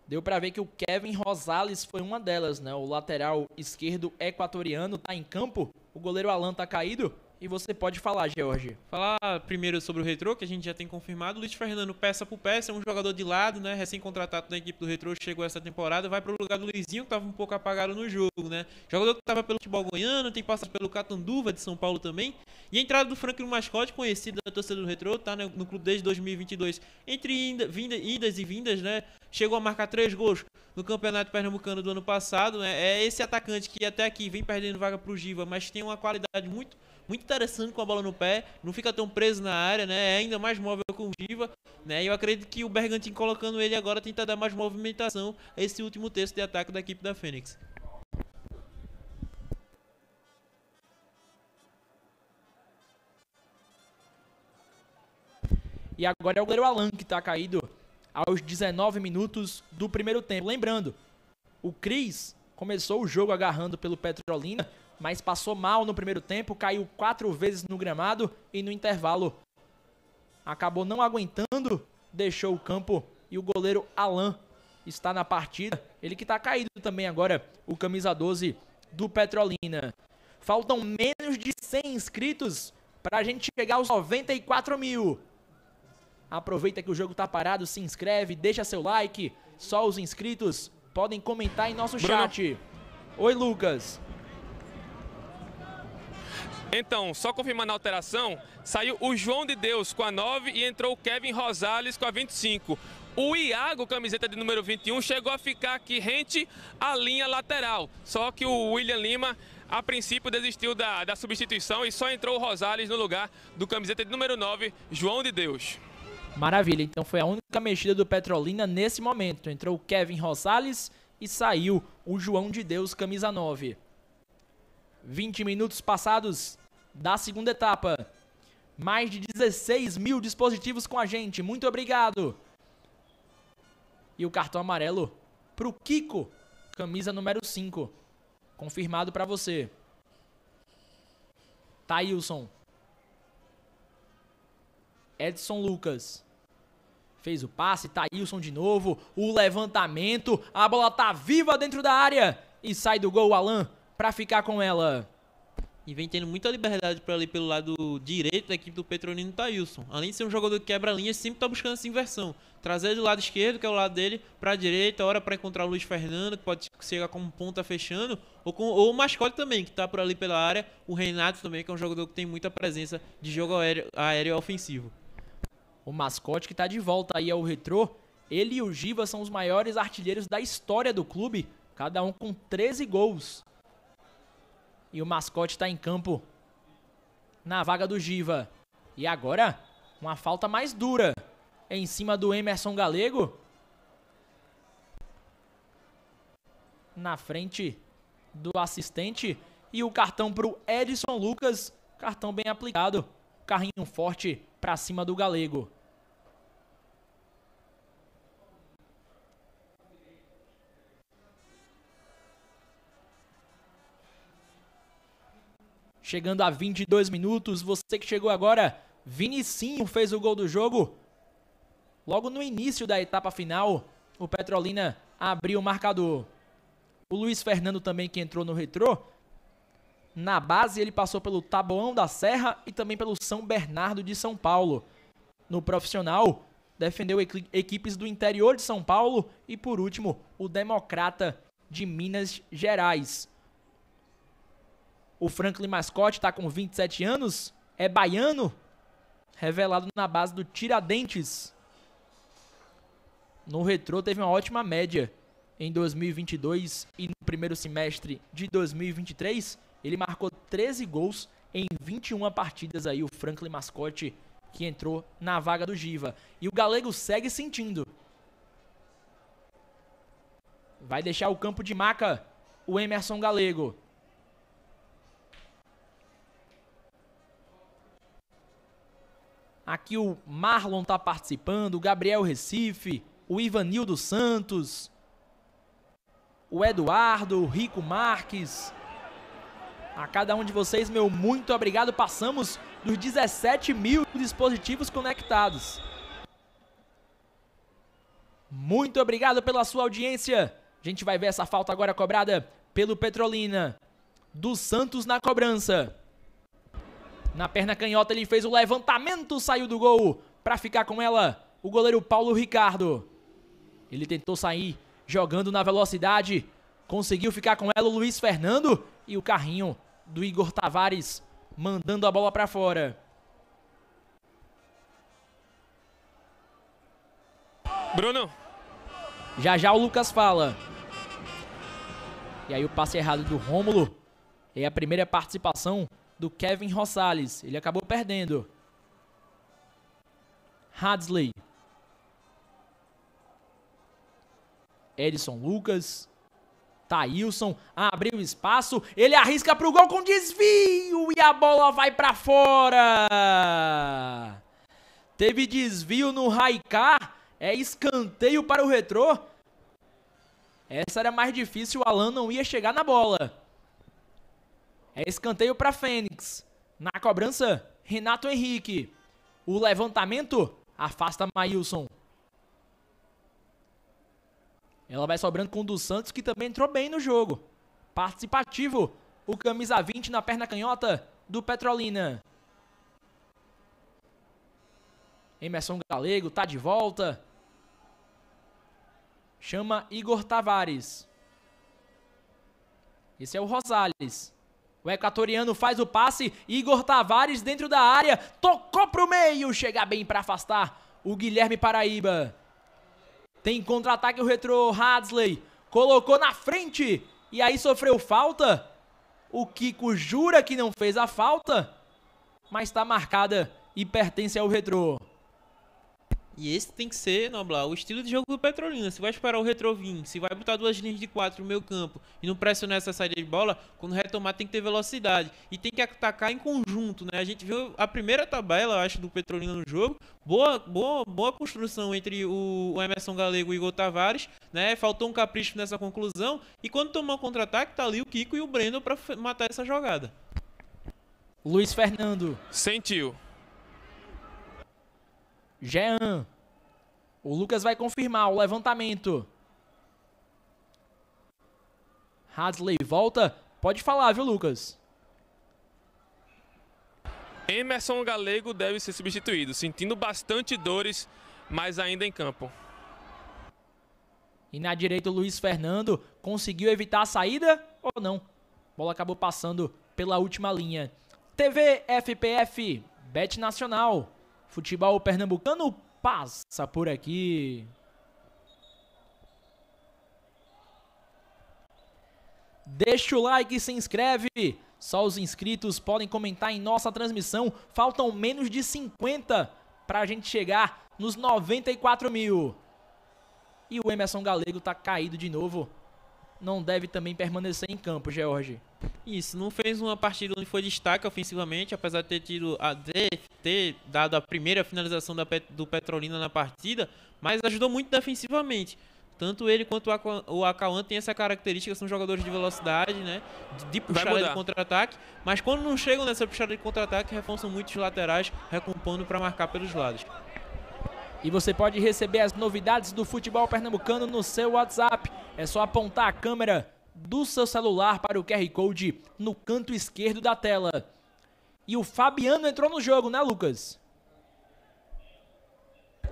Deu para ver que o Kevin Rosales foi uma delas, né? O lateral esquerdo equatoriano está em campo o goleiro Alan tá caído. E você pode falar, George. Falar primeiro sobre o Retro, que a gente já tem confirmado. Luiz Fernando, peça por peça, é um jogador de lado, né? Recém-contratado da equipe do Retro, chegou essa temporada, vai para o lugar do Luizinho, que estava um pouco apagado no jogo, né? Jogador que estava pelo futebol goiano, tem passado pelo Catanduva de São Paulo também. E a entrada do Franklin Mascote, conhecido da torcida do Retro, tá né? no clube desde 2022. Entre inda, vinda, idas e vindas, né? Chegou a marcar três gols no Campeonato Pernambucano do ano passado. Né? É esse atacante que até aqui vem perdendo vaga para o Giva, mas tem uma qualidade muito muito interessante com a bola no pé, não fica tão preso na área, né? É ainda mais móvel com o Giva, né? E eu acredito que o Bergantin colocando ele agora tenta dar mais movimentação a esse último terço de ataque da equipe da Fênix. E agora é o goleiro Alan que está caído aos 19 minutos do primeiro tempo. Lembrando, o Cris começou o jogo agarrando pelo Petrolina, mas passou mal no primeiro tempo, caiu quatro vezes no gramado e no intervalo acabou não aguentando, deixou o campo e o goleiro Alan está na partida. Ele que está caído também agora, o camisa 12 do Petrolina. Faltam menos de 100 inscritos para a gente chegar aos 94 mil. Aproveita que o jogo está parado, se inscreve, deixa seu like. Só os inscritos podem comentar em nosso Bruno. chat. Oi, Lucas. Então, só confirmando a alteração, saiu o João de Deus com a 9 e entrou o Kevin Rosales com a 25. O Iago, camiseta de número 21, chegou a ficar aqui rente à linha lateral. Só que o William Lima, a princípio, desistiu da, da substituição e só entrou o Rosales no lugar do camiseta de número 9, João de Deus. Maravilha, então foi a única mexida do Petrolina nesse momento. Entrou o Kevin Rosales e saiu o João de Deus, camisa 9. 20 minutos passados da segunda etapa. Mais de 16 mil dispositivos com a gente. Muito obrigado. E o cartão amarelo pro Kiko, camisa número 5. Confirmado para você. Thailson. Edson Lucas. Fez o passe, Thailson de novo. O levantamento. A bola tá viva dentro da área. E sai do gol o Alan para ficar com ela. E vem tendo muita liberdade para ali pelo lado direito da equipe do Petronino Thailson. Além de ser um jogador que quebra linhas, sempre tá buscando essa inversão. Trazer do lado esquerdo, que é o lado dele, para a direita, hora para encontrar o Luiz Fernando, que pode chegar como ponta fechando, ou, com, ou o mascote também, que tá por ali pela área. O Renato também, que é um jogador que tem muita presença de jogo aéreo, aéreo ofensivo. O mascote que tá de volta aí ao retrô. Ele e o Giva são os maiores artilheiros da história do clube, cada um com 13 gols. E o mascote está em campo na vaga do Giva. E agora, uma falta mais dura em cima do Emerson Galego. Na frente do assistente. E o cartão para o Edson Lucas. Cartão bem aplicado. Carrinho forte para cima do Galego. Chegando a 22 minutos, você que chegou agora, Vinicinho fez o gol do jogo. Logo no início da etapa final, o Petrolina abriu o marcador. O Luiz Fernando também que entrou no retrô. Na base ele passou pelo Taboão da Serra e também pelo São Bernardo de São Paulo. No profissional, defendeu equipes do interior de São Paulo e por último, o Democrata de Minas Gerais. O Franklin Mascote está com 27 anos, é baiano, revelado na base do Tiradentes. No retrô teve uma ótima média em 2022 e no primeiro semestre de 2023 ele marcou 13 gols em 21 partidas aí o Franklin Mascote que entrou na vaga do Giva. E o Galego segue sentindo. Vai deixar o campo de maca o Emerson Galego. Aqui o Marlon tá participando, o Gabriel Recife, o Ivanildo Santos, o Eduardo, o Rico Marques. A cada um de vocês, meu muito obrigado. Passamos dos 17 mil dispositivos conectados. Muito obrigado pela sua audiência. A gente vai ver essa falta agora cobrada pelo Petrolina. Do Santos na cobrança. Na perna canhota ele fez o levantamento, saiu do gol para ficar com ela o goleiro Paulo Ricardo. Ele tentou sair jogando na velocidade, conseguiu ficar com ela o Luiz Fernando e o carrinho do Igor Tavares mandando a bola para fora. Bruno. Já já o Lucas fala. E aí o passe errado do Rômulo. É a primeira participação do Kevin Rosales. Ele acabou perdendo. Hadley. Edson Lucas. Thailson abriu espaço, ele arrisca para o gol com desvio e a bola vai para fora. Teve desvio no Raikar, é escanteio para o retrô. Essa era mais difícil, o Alan não ia chegar na bola. É escanteio para Fênix. Na cobrança, Renato Henrique. O levantamento afasta Maílson. Ela vai sobrando com o dos Santos, que também entrou bem no jogo. Participativo. O camisa 20 na perna canhota do Petrolina. Emerson Galego tá de volta. Chama Igor Tavares. Esse é o Rosales. O equatoriano faz o passe, Igor Tavares dentro da área, tocou pro meio, chega bem para afastar o Guilherme Paraíba. Tem contra-ataque o retrô Hadley, colocou na frente e aí sofreu falta. O Kiko jura que não fez a falta, mas está marcada e pertence ao retrô. E esse tem que ser, Noblar, o estilo de jogo do Petrolina. Se vai esperar o retro vir, se vai botar duas linhas de quatro no meio campo e não pressionar essa saída de bola, quando retomar tem que ter velocidade. E tem que atacar em conjunto, né? A gente viu a primeira tabela, acho, do Petrolina no jogo. Boa, boa, boa construção entre o, Emerson Galego e o Igor Tavares, né? Faltou um capricho nessa conclusão. E quando tomou o contra-ataque, tá ali o Kiko e o Breno para matar essa jogada. Luiz Fernando. Sentiu. Jean. O Lucas vai confirmar o levantamento. Hadley volta. Pode falar, viu, Lucas? Emerson Galego deve ser substituído, sentindo bastante dores, mas ainda em campo. E na direita o Luiz Fernando conseguiu evitar a saída ou não? A bola acabou passando pela última linha. TV FPF, Bet Nacional. Futebol pernambucano passa por aqui. Deixa o like e se inscreve. Só os inscritos podem comentar em nossa transmissão. Faltam menos de 50 para a gente chegar nos 94 mil. E o Emerson Galego tá caído de novo não deve também permanecer em campo, George. Isso, não fez uma partida onde foi destaque ofensivamente, apesar de ter tido a de, ter dado a primeira finalização da, do Petrolina na partida, mas ajudou muito defensivamente. Tanto ele quanto o Acauan tem essa característica, são jogadores de velocidade, né? De, de puxada de contra-ataque. Mas quando não chegam nessa puxada de contra-ataque, reforçam muito os laterais, recompondo para marcar pelos lados. E você pode receber as novidades do futebol pernambucano no seu WhatsApp. É só apontar a câmera do seu celular para o QR Code no canto esquerdo da tela. E o Fabiano entrou no jogo, né, Lucas?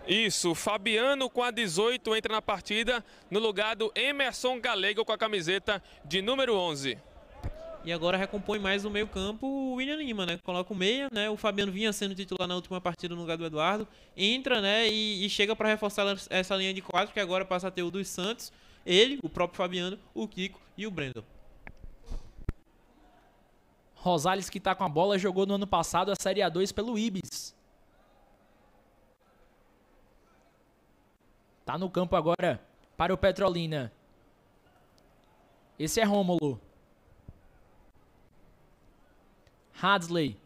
Isso, Fabiano com a 18 entra na partida no lugar do Emerson Galego com a camiseta de número 11. E agora recompõe mais o meio-campo o William Lima, né? Coloca o meia, né? O Fabiano vinha sendo titular na última partida no lugar do Eduardo. Entra, né? E, e chega para reforçar essa linha de quatro, que agora passa a ter o dos Santos, ele, o próprio Fabiano, o Kiko e o Brandon. Rosales, que tá com a bola, jogou no ano passado a Série A2 pelo Ibis. Tá no campo agora para o Petrolina. Esse é Rômulo. Hadley.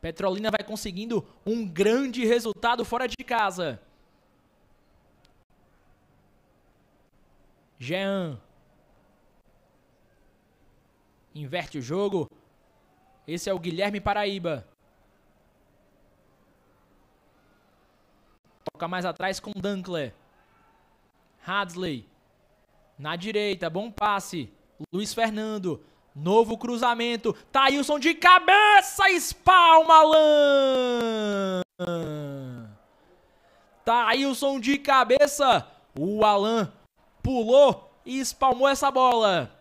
Petrolina vai conseguindo um grande resultado fora de casa. Jean. Inverte o jogo. Esse é o Guilherme Paraíba. Toca mais atrás com Dunkler. Hadley. Na direita, bom passe. Luiz Fernando. Novo cruzamento. Thailson de cabeça. Espalma Alan. Thailson de cabeça. O Alan pulou e espalmou essa bola.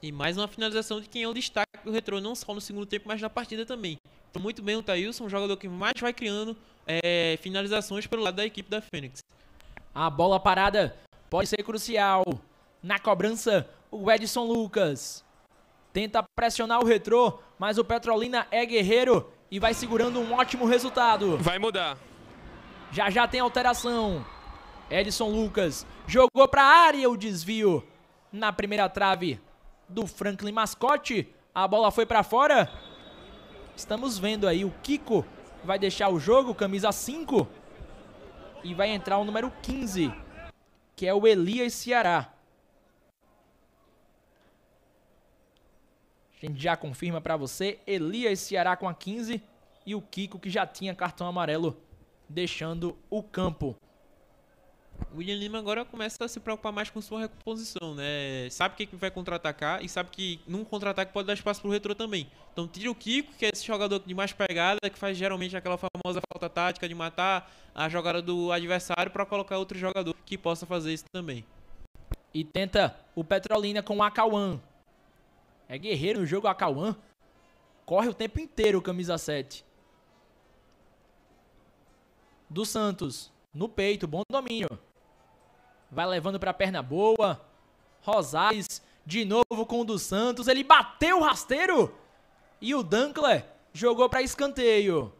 E mais uma finalização de quem é o destaque do retrô, não só no segundo tempo, mas na partida também. Então, muito bem o Thailson, um jogador que mais vai criando é, finalizações pelo lado da equipe da Fênix. A bola parada pode ser crucial. Na cobrança, o Edson Lucas. Tenta pressionar o retrô, mas o Petrolina é guerreiro e vai segurando um ótimo resultado. Vai mudar. Já já tem alteração. Edson Lucas jogou para a área o desvio na primeira trave do Franklin Mascote. A bola foi para fora. Estamos vendo aí o Kiko vai deixar o jogo, camisa 5. E vai entrar o número 15, que é o Elias Ceará. A gente já confirma para você, Elias Ceará com a 15 e o Kiko que já tinha cartão amarelo deixando o campo. O William Lima agora começa a se preocupar mais com sua recomposição, né? Sabe que, que vai contra-atacar e sabe que num contra-ataque pode dar espaço pro retro também. Então tira o Kiko, que é esse jogador de mais pegada, que faz geralmente aquela famosa falta tática de matar a jogada do adversário para colocar outro jogador que possa fazer isso também. E tenta o Petrolina com o Acauan. É guerreiro no jogo, a Cauã. Corre o tempo inteiro, camisa 7. Do Santos. No peito, bom domínio. Vai levando pra perna boa. Rosales, de novo com o do Santos. Ele bateu o rasteiro. E o Dunkler jogou para escanteio.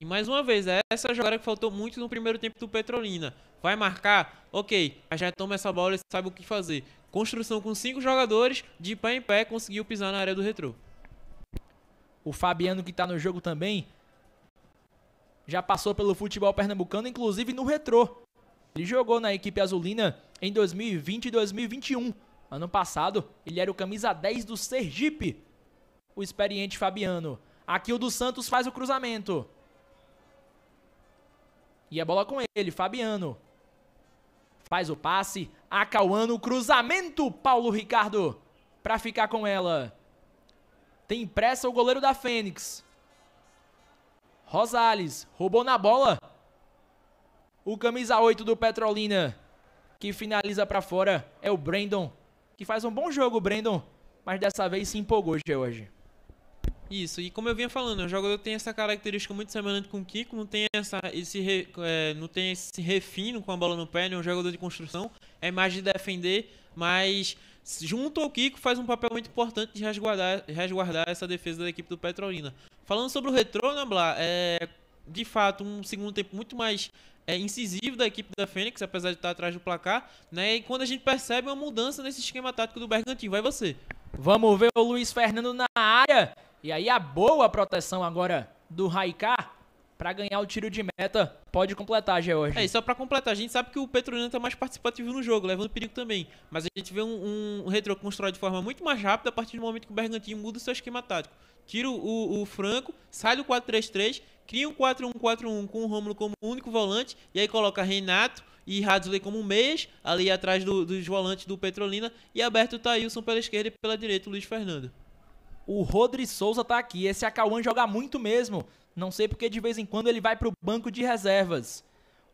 E mais uma vez, é essa jogada que faltou muito no primeiro tempo do Petrolina. Vai marcar? Ok, já toma essa bola e sabe o que fazer. Construção com cinco jogadores, de pé em pé, conseguiu pisar na área do retrô. O Fabiano que está no jogo também já passou pelo futebol pernambucano, inclusive no retrô. Ele jogou na equipe azulina em 2020 e 2021. Ano passado, ele era o camisa 10 do Sergipe. O experiente Fabiano. Aqui o dos Santos faz o cruzamento. E a bola com ele, Fabiano. Faz o passe. Acauano, o cruzamento. Paulo Ricardo. Pra ficar com ela. Tem pressa o goleiro da Fênix. Rosales. Roubou na bola. O camisa 8 do Petrolina. Que finaliza para fora. É o Brandon. Que faz um bom jogo, Brandon. Mas dessa vez se empolgou, hoje. Isso, e como eu vinha falando, o jogador tem essa característica muito semelhante com o Kiko, não tem, essa, esse, é, não tem esse refino com a bola no pé, é um jogador de construção, é mais de defender, mas junto ao Kiko faz um papel muito importante de resguardar, resguardar essa defesa da equipe do Petrolina. Falando sobre o retrô, Nabla, é de fato um segundo tempo muito mais é, incisivo da equipe da Fênix, apesar de estar atrás do placar, né? E quando a gente percebe uma mudança nesse esquema tático do Bergantinho, vai você. Vamos ver o Luiz Fernando na área. E aí a boa proteção agora do Raikar para ganhar o tiro de meta. Pode completar, George. É, e só para completar, a gente sabe que o Petrolina tá mais participativo no jogo, levando perigo também. Mas a gente vê um, um retro constrói de forma muito mais rápida a partir do momento que o Bergantinho muda o seu esquema tático. Tira o, o Franco, sai do 4-3-3, cria um 4-1-4-1 com o Romulo como único volante, e aí coloca Renato e Hadley como meias, ali atrás do, dos volantes do Petrolina, e aberto o Thailson pela esquerda e pela direita o Luiz Fernando. O Rodri Souza tá aqui. Esse Acauã joga muito mesmo. Não sei porque de vez em quando ele vai pro banco de reservas.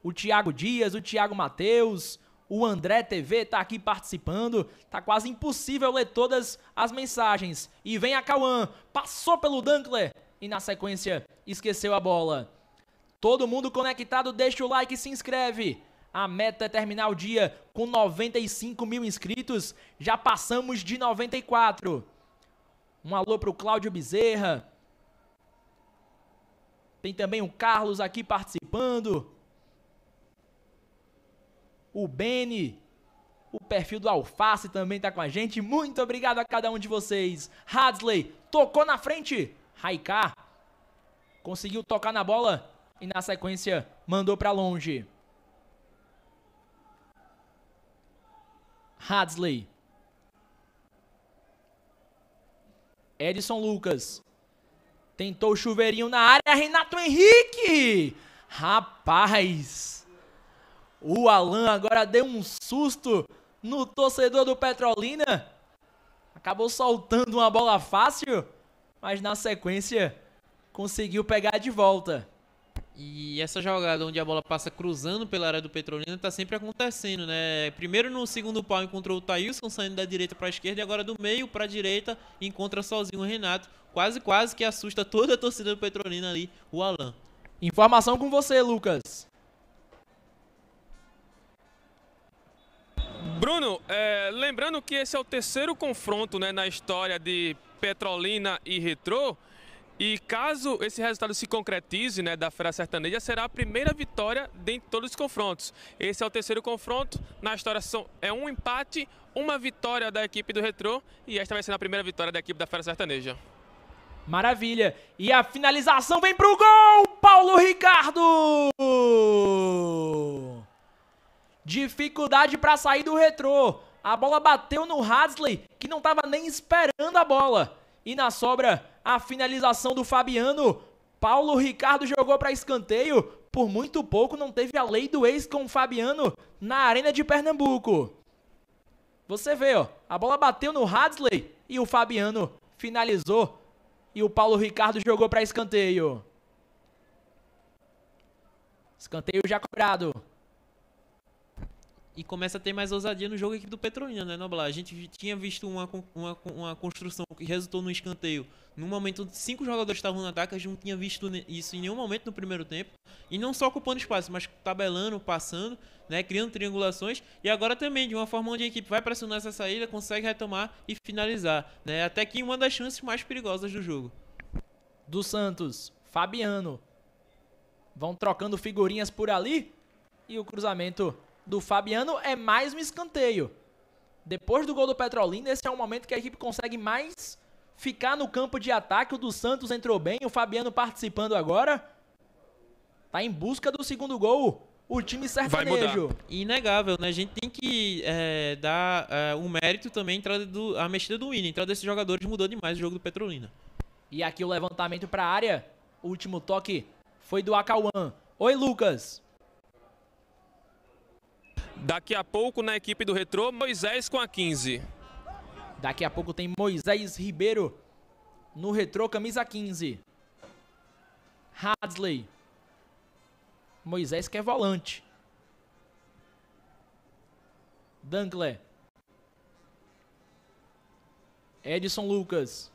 O Thiago Dias, o Thiago Matheus, o André TV tá aqui participando. Tá quase impossível ler todas as mensagens. E vem a passou pelo Dunkler e na sequência esqueceu a bola. Todo mundo conectado, deixa o like e se inscreve. A meta é terminar o dia com 95 mil inscritos. Já passamos de 94. Um alô para o Cláudio Bezerra. Tem também o Carlos aqui participando. O Beni. O perfil do Alface também está com a gente. Muito obrigado a cada um de vocês. Hadley tocou na frente. Raikar conseguiu tocar na bola e na sequência mandou para longe. Hadley Edson Lucas. Tentou o chuveirinho na área. Renato Henrique. Rapaz. O Alan agora deu um susto no torcedor do Petrolina. Acabou soltando uma bola fácil. Mas na sequência conseguiu pegar de volta. E essa jogada onde a bola passa cruzando pela área do Petrolina tá sempre acontecendo, né? Primeiro no segundo pau encontrou o Thailson saindo da direita para a esquerda e agora do meio para a direita encontra sozinho o Renato. Quase, quase que assusta toda a torcida do Petrolina ali, o Alan. Informação com você, Lucas. Bruno, é, lembrando que esse é o terceiro confronto né, na história de Petrolina e Retrô. E caso esse resultado se concretize, né, da Feira Sertaneja, será a primeira vitória dentre todos os confrontos. Esse é o terceiro confronto. Na história são, é um empate, uma vitória da equipe do Retrô e esta vai ser a primeira vitória da equipe da Feira Sertaneja. Maravilha. E a finalização vem pro gol! Paulo Ricardo! Dificuldade para sair do Retrô. A bola bateu no Hadley, que não estava nem esperando a bola. E na sobra, a finalização do Fabiano. Paulo Ricardo jogou para escanteio. Por muito pouco não teve a lei do ex com o Fabiano na Arena de Pernambuco. Você vê, ó, a bola bateu no Hadley e o Fabiano finalizou. E o Paulo Ricardo jogou para escanteio. Escanteio já cobrado. E começa a ter mais ousadia no jogo aqui do Petrolina, né, Noblar? A gente tinha visto uma, uma, uma construção que resultou no escanteio. No momento, cinco jogadores estavam no ataque, a gente não tinha visto isso em nenhum momento no primeiro tempo. E não só ocupando espaço, mas tabelando, passando, né, criando triangulações. E agora também, de uma forma onde a equipe vai pressionar essa saída, consegue retomar e finalizar. Né, até que uma das chances mais perigosas do jogo. Do Santos, Fabiano. Vão trocando figurinhas por ali. E o cruzamento do Fabiano é mais um escanteio. Depois do gol do Petrolina, esse é o momento que a equipe consegue mais ficar no campo de ataque. O do Santos entrou bem, o Fabiano participando agora. Tá em busca do segundo gol. O time sertanejo. Inegável, né? A gente tem que é, dar é, um mérito também entrada do, a mexida do Winnie. A entrada desses jogadores mudou demais o jogo do Petrolina. E aqui o levantamento para a área. O último toque foi do Acauã. Oi, Lucas. Daqui a pouco na equipe do Retrô, Moisés com a 15. Daqui a pouco tem Moisés Ribeiro no Retrô, camisa 15. Hadley. Moisés que é volante. Dankler. Edson Lucas.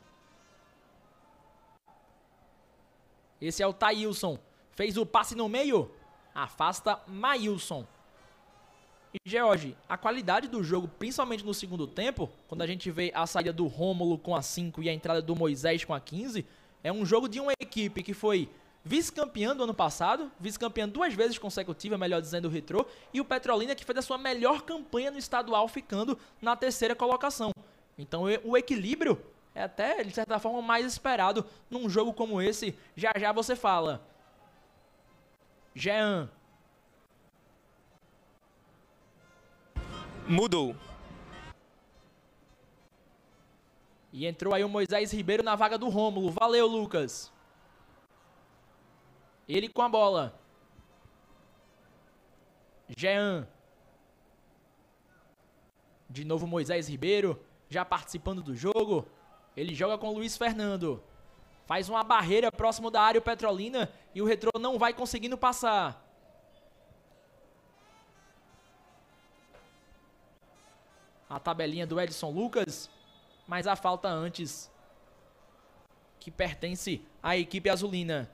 Esse é o Thailson. Fez o passe no meio. Afasta Mailson. E George, a qualidade do jogo, principalmente no segundo tempo, quando a gente vê a saída do Rômulo com a 5 e a entrada do Moisés com a 15, é um jogo de uma equipe que foi vice-campeã do ano passado, vice-campeã duas vezes consecutiva, melhor dizendo o Retrô, e o Petrolina que fez a sua melhor campanha no estadual, ficando na terceira colocação. Então o equilíbrio é até, de certa forma, mais esperado num jogo como esse. Já já você fala. Jean, Mudou. E entrou aí o Moisés Ribeiro na vaga do Rômulo. Valeu, Lucas. Ele com a bola. Jean. De novo Moisés Ribeiro, já participando do jogo. Ele joga com Luiz Fernando. Faz uma barreira próximo da área o Petrolina e o Retrô não vai conseguindo passar. A tabelinha do Edson Lucas, mas a falta antes que pertence à equipe azulina.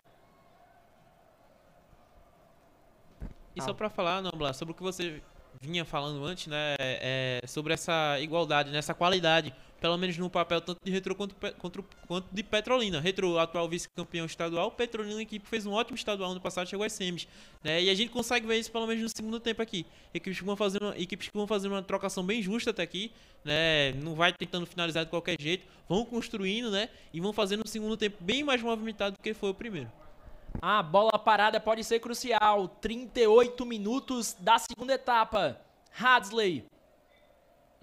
E só para falar, Noblar, sobre o que você vinha falando antes, né, é, sobre essa igualdade, né, essa qualidade pelo menos no papel tanto de Retro quanto, quanto, quanto de Petrolina. Retro, atual vice-campeão estadual, Petrolina, equipe fez um ótimo estadual ano passado, chegou às semis. Né? E a gente consegue ver isso pelo menos no segundo tempo aqui. Equipes que vão fazer uma, equipes que vão fazer uma trocação bem justa até aqui, né? não vai tentando finalizar de qualquer jeito, vão construindo né? e vão fazendo um segundo tempo bem mais movimentado do que foi o primeiro. A bola parada pode ser crucial. 38 minutos da segunda etapa. Hadley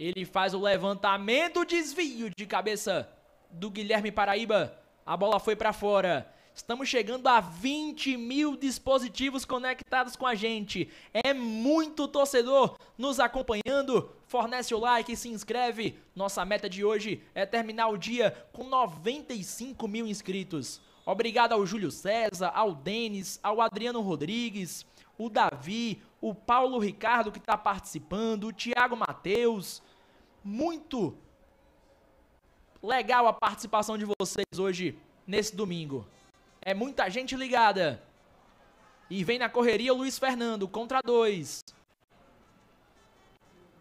ele faz o levantamento, desvio de cabeça do Guilherme Paraíba. A bola foi para fora. Estamos chegando a 20 mil dispositivos conectados com a gente. É muito torcedor nos acompanhando. Fornece o like, se inscreve. Nossa meta de hoje é terminar o dia com 95 mil inscritos. Obrigado ao Júlio César, ao Denis, ao Adriano Rodrigues, o Davi, o Paulo Ricardo que está participando, o Thiago Matheus, muito legal a participação de vocês hoje nesse domingo. É muita gente ligada. E vem na correria o Luiz Fernando contra dois.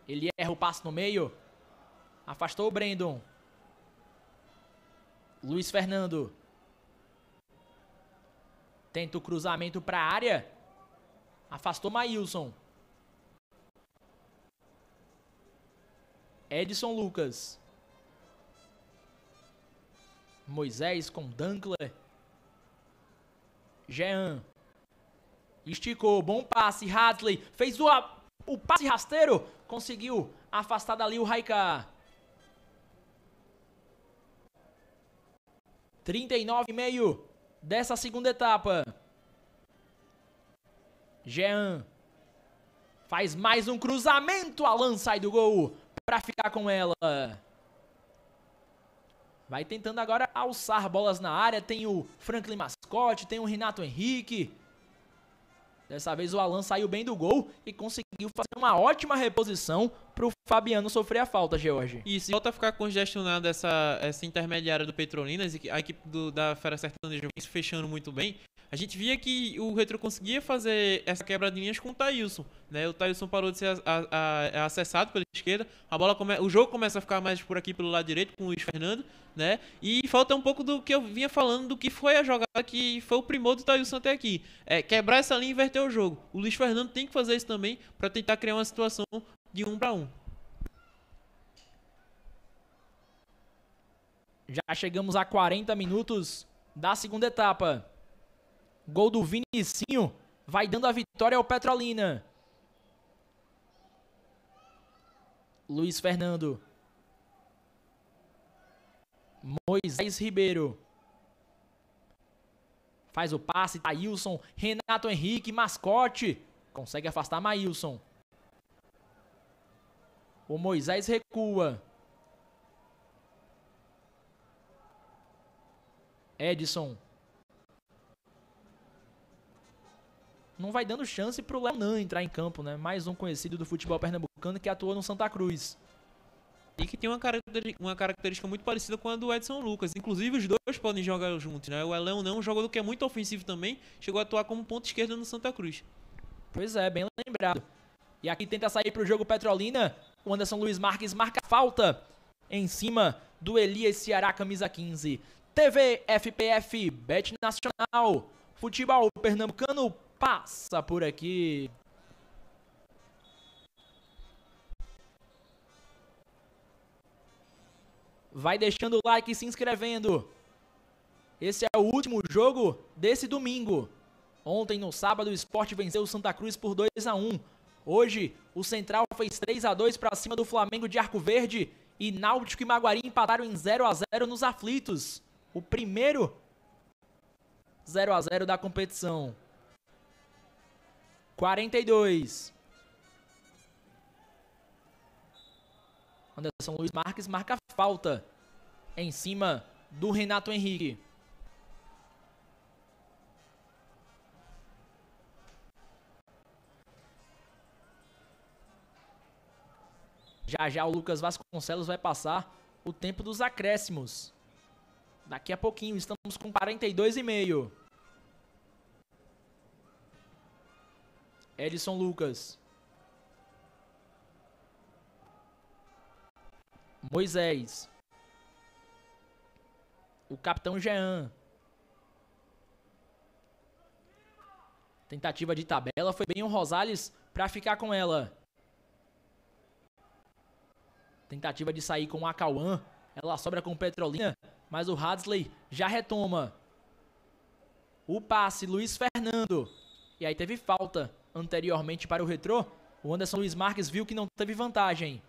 Ele erra o passe no meio. Afastou o Brandon. Luiz Fernando. Tenta o cruzamento para a área. Afastou Maílson. Edson Lucas. Moisés com Dankler. Jean. Esticou, bom passe, Hadley. Fez o, o passe rasteiro. Conseguiu afastar dali o Raika. 39,5 dessa segunda etapa. Jean. Faz mais um cruzamento. Alan sai do gol para ficar com ela. Vai tentando agora alçar bolas na área. Tem o Franklin Mascote, tem o Renato Henrique. Dessa vez o Alan saiu bem do gol e conseguiu fazer uma ótima reposição para o Fabiano sofrer a falta, George. E volta a ficar congestionada essa, essa intermediária do Petrolina, a equipe do, da Fera Sertaneja vem se fechando muito bem. A gente via que o Retro conseguia fazer essa quebra de linhas com o Thailson, né? O Thailson parou de ser a, a, a, acessado pela esquerda, a bola come, o jogo começa a ficar mais por aqui pelo lado direito com o Luiz Fernando, né? E falta um pouco do que eu vinha falando do que foi a jogada que foi o primor do Thailson até aqui. É quebrar essa linha e inverter o jogo. O Luiz Fernando tem que fazer isso também para tentar criar uma situação de um para um. Já chegamos a 40 minutos da segunda etapa. Gol do Vinicinho vai dando a vitória ao Petrolina. Luiz Fernando. Moisés Ribeiro. Faz o passe, Thailson, Renato Henrique, mascote. Consegue afastar Maílson. O Moisés recua. Edson. Não vai dando chance pro Leonan entrar em campo, né? Mais um conhecido do futebol pernambucano que atuou no Santa Cruz. E que tem uma característica, uma característica muito parecida com a do Edson Lucas. Inclusive, os dois podem jogar juntos, né? O Leonan é um jogador que é muito ofensivo também, chegou a atuar como ponto esquerdo no Santa Cruz. Pois é, bem lembrado. E aqui tenta sair pro jogo Petrolina. O Anderson Luiz Marques marca falta em cima do Elias Ceará, camisa 15. TV FPF, Bet Nacional, futebol pernambucano passa por aqui. Vai deixando o like e se inscrevendo. Esse é o último jogo desse domingo. Ontem, no sábado, o Sport venceu o Santa Cruz por 2 a 1 Hoje, o Central fez 3 a 2 para cima do Flamengo de Arco Verde e Náutico e Maguari empataram em 0 a 0 nos aflitos o primeiro 0 a 0 da competição. 42. Anderson Luiz Marques marca falta em cima do Renato Henrique. Já já o Lucas Vasconcelos vai passar o tempo dos acréscimos. Daqui a pouquinho, estamos com 42,5. Edson Lucas. Moisés. O capitão Jean. Tentativa de tabela foi bem o Rosales para ficar com ela. Tentativa de sair com o Acauã. Ela sobra com Petrolina mas o Hadley já retoma. O passe, Luiz Fernando. E aí teve falta anteriormente para o Retrô. O Anderson Luiz Marques viu que não teve vantagem.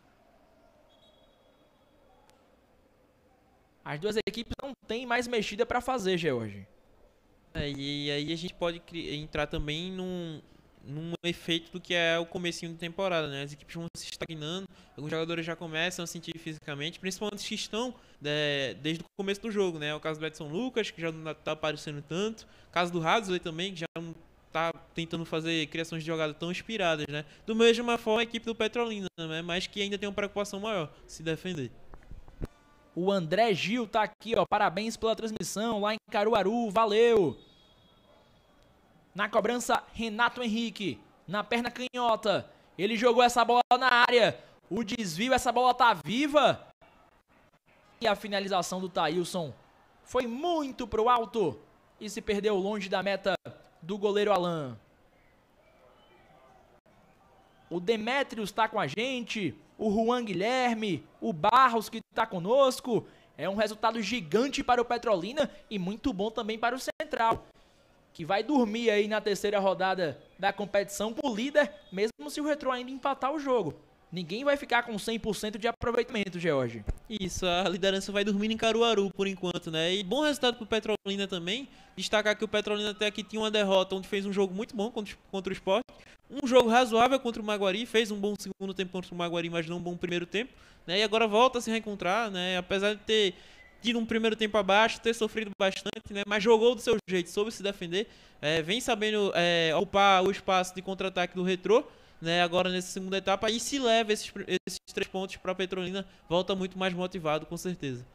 As duas equipes não têm mais mexida para fazer, George. É, e aí a gente pode entrar também num, num efeito do que é o comecinho da temporada, né? As equipes vão se estagnando, alguns jogadores já começam a sentir fisicamente, principalmente os que estão né, desde o começo do jogo, né? O caso do Edson Lucas, que já não está aparecendo tanto, o caso do Hadley também, que já não está tentando fazer criações de jogada tão inspiradas, né? Do mesma forma a equipe do Petrolina, né? Mas que ainda tem uma preocupação maior, se defender. O André Gil tá aqui, ó. Parabéns pela transmissão lá em Caruaru, valeu! Na cobrança, Renato Henrique. Na perna canhota. Ele jogou essa bola na área. O desvio, essa bola tá viva. E a finalização do Thailson foi muito pro alto. E se perdeu longe da meta do goleiro Alain. O Demetrius está com a gente. O Juan Guilherme. O Barros que está conosco. É um resultado gigante para o Petrolina e muito bom também para o Central que vai dormir aí na terceira rodada da competição com o líder, mesmo se o Retro ainda empatar o jogo. Ninguém vai ficar com 100% de aproveitamento, George. Isso, a liderança vai dormir em Caruaru por enquanto, né? E bom resultado pro Petrolina também. Destacar que o Petrolina até aqui tinha uma derrota onde fez um jogo muito bom contra, contra o Sport. Um jogo razoável contra o Maguari, fez um bom segundo tempo contra o Maguari, mas não um bom primeiro tempo. Né? E agora volta a se reencontrar, né? Apesar de ter tido um primeiro tempo abaixo, ter sofrido bastante, né? Mas jogou do seu jeito, soube se defender, é, vem sabendo é, ocupar o espaço de contra-ataque do retrô, né? Agora nessa segunda etapa e se leva esses, esses três pontos para Petrolina, volta muito mais motivado, com certeza.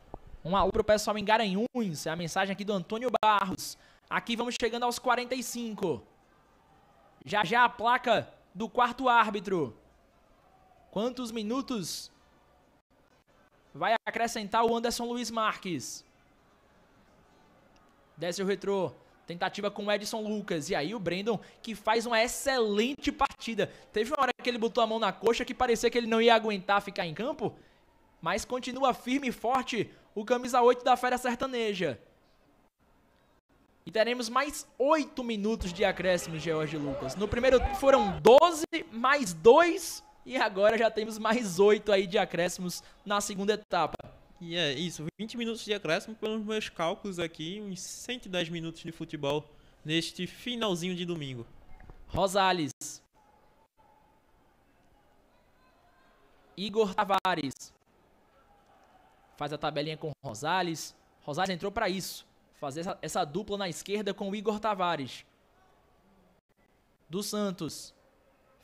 Um alô pro pessoal em Garanhuns, é a mensagem aqui do Antônio Barros. Aqui vamos chegando aos 45. Já já a placa do quarto árbitro. Quantos minutos vai acrescentar o Anderson Luiz Marques? Desce o retrô. Tentativa com o Edson Lucas. E aí o Brandon, que faz uma excelente partida. Teve uma hora que ele botou a mão na coxa que parecia que ele não ia aguentar ficar em campo. Mas continua firme e forte o camisa 8 da Fera Sertaneja. E teremos mais 8 minutos de acréscimo, George Lucas. No primeiro foram 12, mais 2. E agora já temos mais 8 aí de acréscimos na segunda etapa. E é isso, 20 minutos de acréscimo pelos meus cálculos aqui, uns 110 minutos de futebol neste finalzinho de domingo. Rosales. Igor Tavares. Faz a tabelinha com Rosales. Rosales entrou para isso fazer essa, essa dupla na esquerda com o Igor Tavares. Do Santos.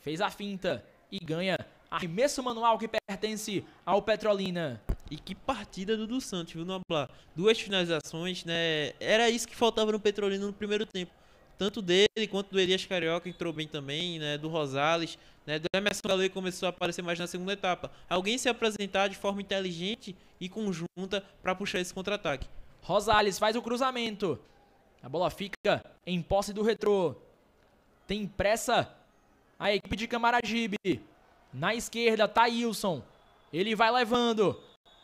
Fez a finta e ganha arremesso manual que pertence ao Petrolina. E que partida do, do Santos, viu, Noblar? Duas finalizações, né? Era isso que faltava no Petrolina no primeiro tempo. Tanto dele quanto do Elias Carioca entrou bem também, né? Do Rosales, né? Do Emerson Galei começou a aparecer mais na segunda etapa. Alguém se apresentar de forma inteligente e conjunta para puxar esse contra-ataque. Rosales faz o cruzamento. A bola fica em posse do retrô. Tem pressa a equipe de Camaragibe. Na esquerda, Thailson. Ele vai levando.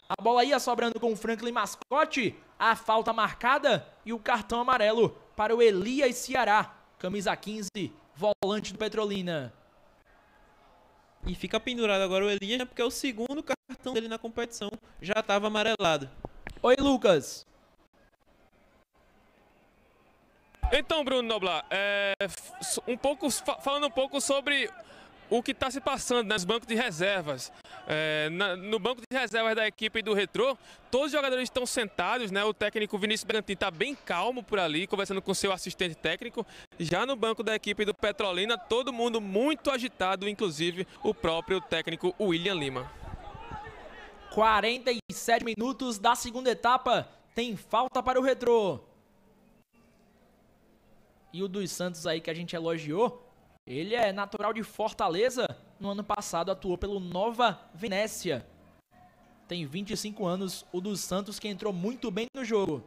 A bola ia sobrando com o Franklin Mascote. A falta marcada e o cartão amarelo para o Elias Ceará. Camisa 15, volante do Petrolina. E fica pendurado agora o Elias, né, porque é o segundo cartão dele na competição. Já estava amarelado. Oi, Lucas. Então, Bruno Noblar, é, um pouco, falando um pouco sobre o que está se passando nos bancos de reservas. É, na, no banco de reservas da equipe do Retrô, todos os jogadores estão sentados, né? O técnico Vinícius Bergantin está bem calmo por ali, conversando com seu assistente técnico. Já no banco da equipe do Petrolina, todo mundo muito agitado, inclusive o próprio técnico William Lima. 47 minutos da segunda etapa, tem falta para o Retrô. E o dos Santos aí que a gente elogiou, ele é natural de Fortaleza. No ano passado atuou pelo Nova Venécia. Tem 25 anos, o dos Santos que entrou muito bem no jogo.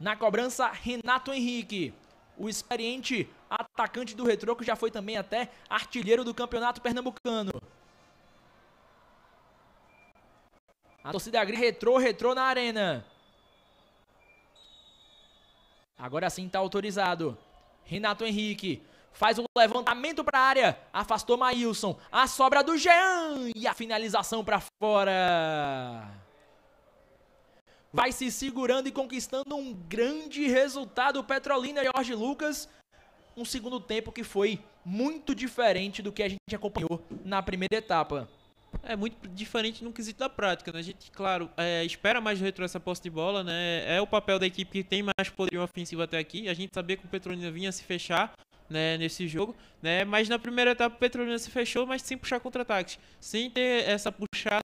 Na cobrança, Renato Henrique. O experiente atacante do Retrô, que já foi também até artilheiro do Campeonato Pernambucano. A torcida grita retrô, retrô na arena. Agora sim está autorizado. Renato Henrique faz o levantamento para a área, afastou Maílson, a sobra do Jean e a finalização para fora. Vai se segurando e conquistando um grande resultado Petrolina e Jorge Lucas. Um segundo tempo que foi muito diferente do que a gente acompanhou na primeira etapa é muito diferente no quesito da prática. Né? A gente, claro, é, espera mais do essa posse de bola, né? É o papel da equipe que tem mais poder ofensivo até aqui. A gente sabia que o Petrolina vinha se fechar né, nesse jogo, né? Mas na primeira etapa o Petrolina se fechou, mas sem puxar contra-ataques, sem ter essa puxada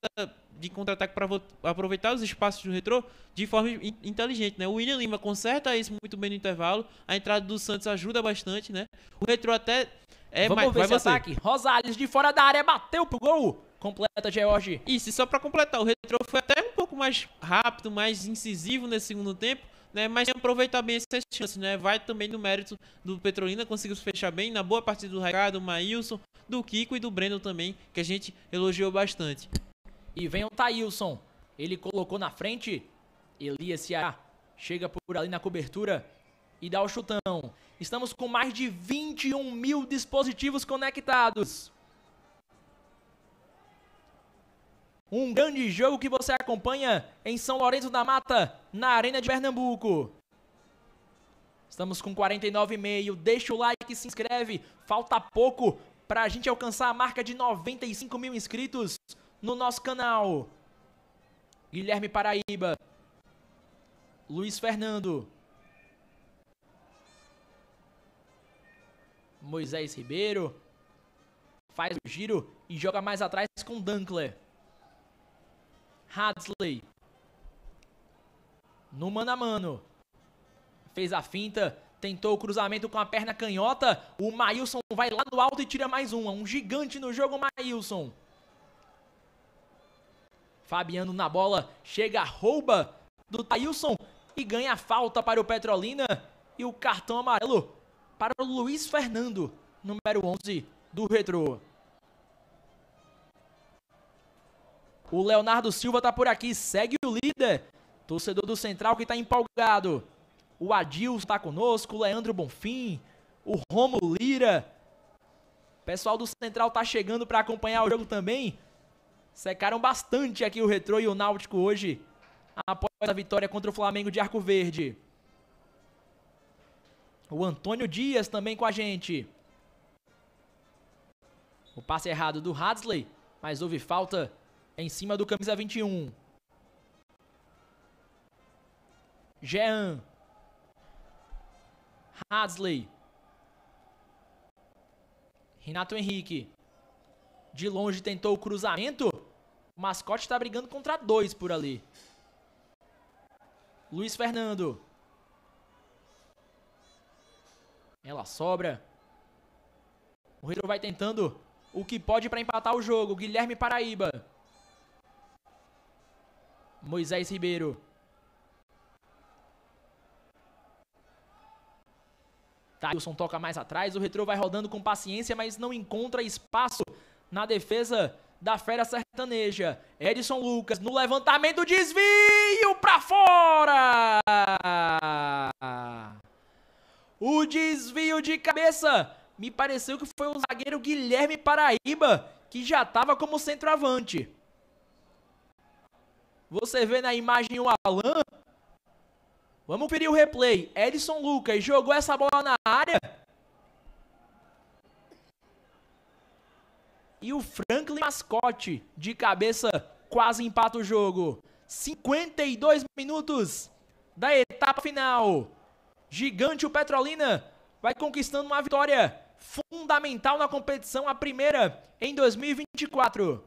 de contra-ataque para aproveitar os espaços do retrô de forma inteligente, né? O William Lima conserta isso muito bem no intervalo, a entrada do Santos ajuda bastante, né? O retrô até é Vamos mais, ver esse você. ataque. Rosales de fora da área bateu pro gol. Completa, George. Isso, e só para completar, o Retro foi até um pouco mais rápido, mais incisivo nesse segundo tempo, né? Mas aproveitar bem essas chances, né? Vai também no mérito do Petrolina, conseguiu se fechar bem, na boa partida do Ricardo, do Maílson, do Kiko e do Breno também, que a gente elogiou bastante. E vem o Thailson. Ele colocou na frente. Elias Ceará chega por ali na cobertura e dá o chutão. Estamos com mais de 21 mil dispositivos conectados. Um grande jogo que você acompanha em São Lourenço da Mata, na Arena de Pernambuco. Estamos com 49,5. Deixa o like, se inscreve. Falta pouco para a gente alcançar a marca de 95 mil inscritos no nosso canal. Guilherme Paraíba Luiz Fernando. Moisés Ribeiro. Faz o giro e joga mais atrás com Dunkler. Hadley. No mano a mano. Fez a finta. Tentou o cruzamento com a perna canhota. O Maílson vai lá no alto e tira mais uma. Um gigante no jogo, Maílson. Fabiano na bola. Chega, rouba do Tailson e ganha a falta para o Petrolina. E o cartão amarelo para o Luiz Fernando, número 11 do Retro. O Leonardo Silva tá por aqui, segue o líder. Torcedor do Central que tá empolgado. O Adilson tá conosco, o Leandro Bonfim, o Romo Lira. O pessoal do Central tá chegando para acompanhar o jogo também. Secaram bastante aqui o Retro e o Náutico hoje, após a vitória contra o Flamengo de Arco Verde. O Antônio Dias também com a gente. O passe errado do Hadley, mas houve falta em cima do camisa 21. Jean. Hadley. Renato Henrique. De longe tentou o cruzamento. O mascote está brigando contra dois por ali. Luiz Fernando. Ela sobra. O Retro vai tentando o que pode para empatar o jogo. Guilherme Paraíba. Moisés Ribeiro. Tailson toca mais atrás. O Retro vai rodando com paciência, mas não encontra espaço na defesa da fera sertaneja. Edson Lucas no levantamento, desvio para fora! O desvio de cabeça me pareceu que foi o zagueiro Guilherme Paraíba, que já estava como centroavante. Você vê na imagem o Alan. Vamos pedir o replay. Edson Lucas jogou essa bola na área. E o Franklin Mascote, de cabeça, quase empata o jogo. 52 minutos da etapa final. Gigante o Petrolina vai conquistando uma vitória fundamental na competição, a primeira em 2024.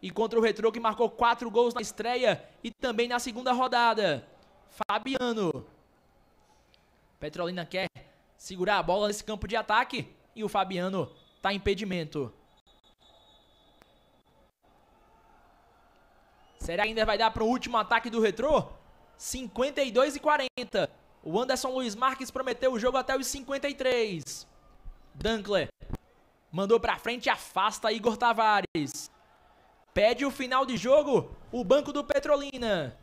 E contra o Retro que marcou quatro gols na estreia e também na segunda rodada. Fabiano. Petrolina quer segurar a bola nesse campo de ataque e o Fabiano tá impedimento. Será que ainda vai dar para o último ataque do Retro? 52 e 40. O Anderson Luiz Marques prometeu o jogo até os 53. Dunkler mandou para frente afasta Igor Tavares. Pede o final de jogo o banco do Petrolina.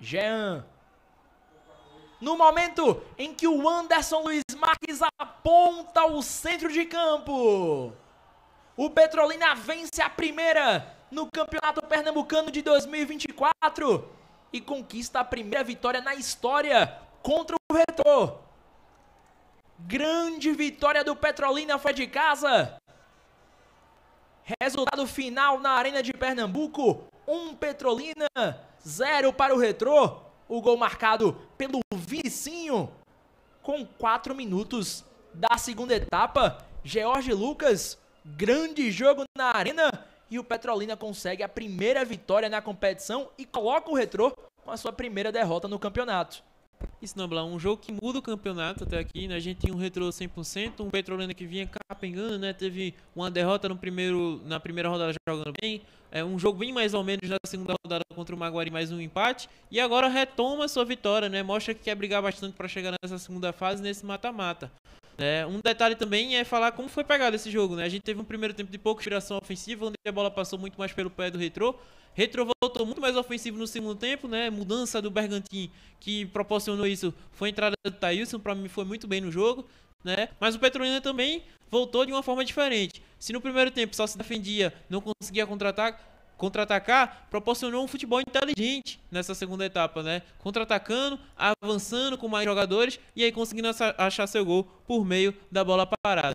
Jean. No momento em que o Anderson Luiz Marques aponta o centro de campo. O Petrolina vence a primeira no Campeonato Pernambucano de 2024 e conquista a primeira vitória na história contra o Retro. Grande vitória do Petrolina foi de casa. Resultado final na Arena de Pernambuco: 1 um Petrolina, 0 para o Retro. O gol marcado pelo Vicinho com 4 minutos da segunda etapa. George Lucas, grande jogo na Arena e o Petrolina consegue a primeira vitória na competição e coloca o Retrô com a sua primeira derrota no campeonato. Isso não, Blá, um jogo que muda o campeonato até aqui, né? A gente tinha um Retrô 100%, um Petrolina que vinha capengando, né? Teve uma derrota no primeiro, na primeira rodada jogando bem, é um jogo bem mais ou menos na segunda rodada contra o Maguari, mais um empate, e agora retoma sua vitória, né? Mostra que quer brigar bastante para chegar nessa segunda fase, nesse mata-mata. É, um detalhe também é falar como foi pegado esse jogo, né? A gente teve um primeiro tempo de pouca geração ofensiva, onde a bola passou muito mais pelo pé do Retro. Retro voltou muito mais ofensivo no segundo tempo, né? Mudança do Bergantin que proporcionou isso foi a entrada do Thailson, para mim foi muito bem no jogo, né? Mas o Petrolina também voltou de uma forma diferente. Se no primeiro tempo só se defendia, não conseguia contra-atacar, contra-atacar proporcionou um futebol inteligente nessa segunda etapa, né? Contra-atacando, avançando com mais jogadores e aí conseguindo achar seu gol por meio da bola parada.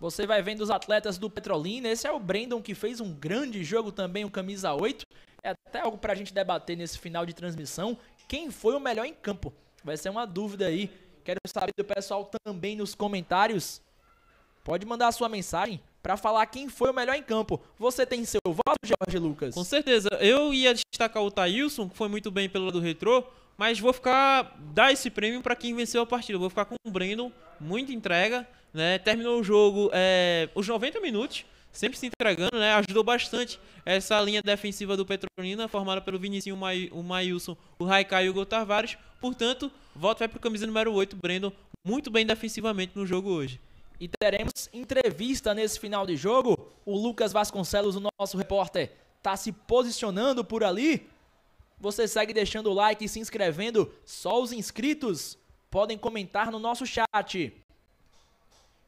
Você vai vendo os atletas do Petrolina. Esse é o Brandon que fez um grande jogo também, o camisa 8. É até algo pra gente debater nesse final de transmissão. Quem foi o melhor em campo? Vai ser uma dúvida aí. Quero saber do pessoal também nos comentários. Pode mandar a sua mensagem para falar quem foi o melhor em campo. Você tem seu voto, Jorge Lucas? Com certeza. Eu ia destacar o Thailson, que foi muito bem pelo lado do retrô, mas vou ficar dar esse prêmio para quem venceu a partida. Vou ficar com o Brandon, muita entrega, né? Terminou o jogo é, os 90 minutos, sempre se entregando, né? Ajudou bastante essa linha defensiva do Petrolina, formada pelo Vinicinho, o Maílson, o Raikai e o Gol. Portanto, voto vai para o camisa número 8, Brandon, muito bem defensivamente no jogo hoje. E teremos entrevista nesse final de jogo. O Lucas Vasconcelos, o nosso repórter, está se posicionando por ali. Você segue deixando o like e se inscrevendo. Só os inscritos podem comentar no nosso chat.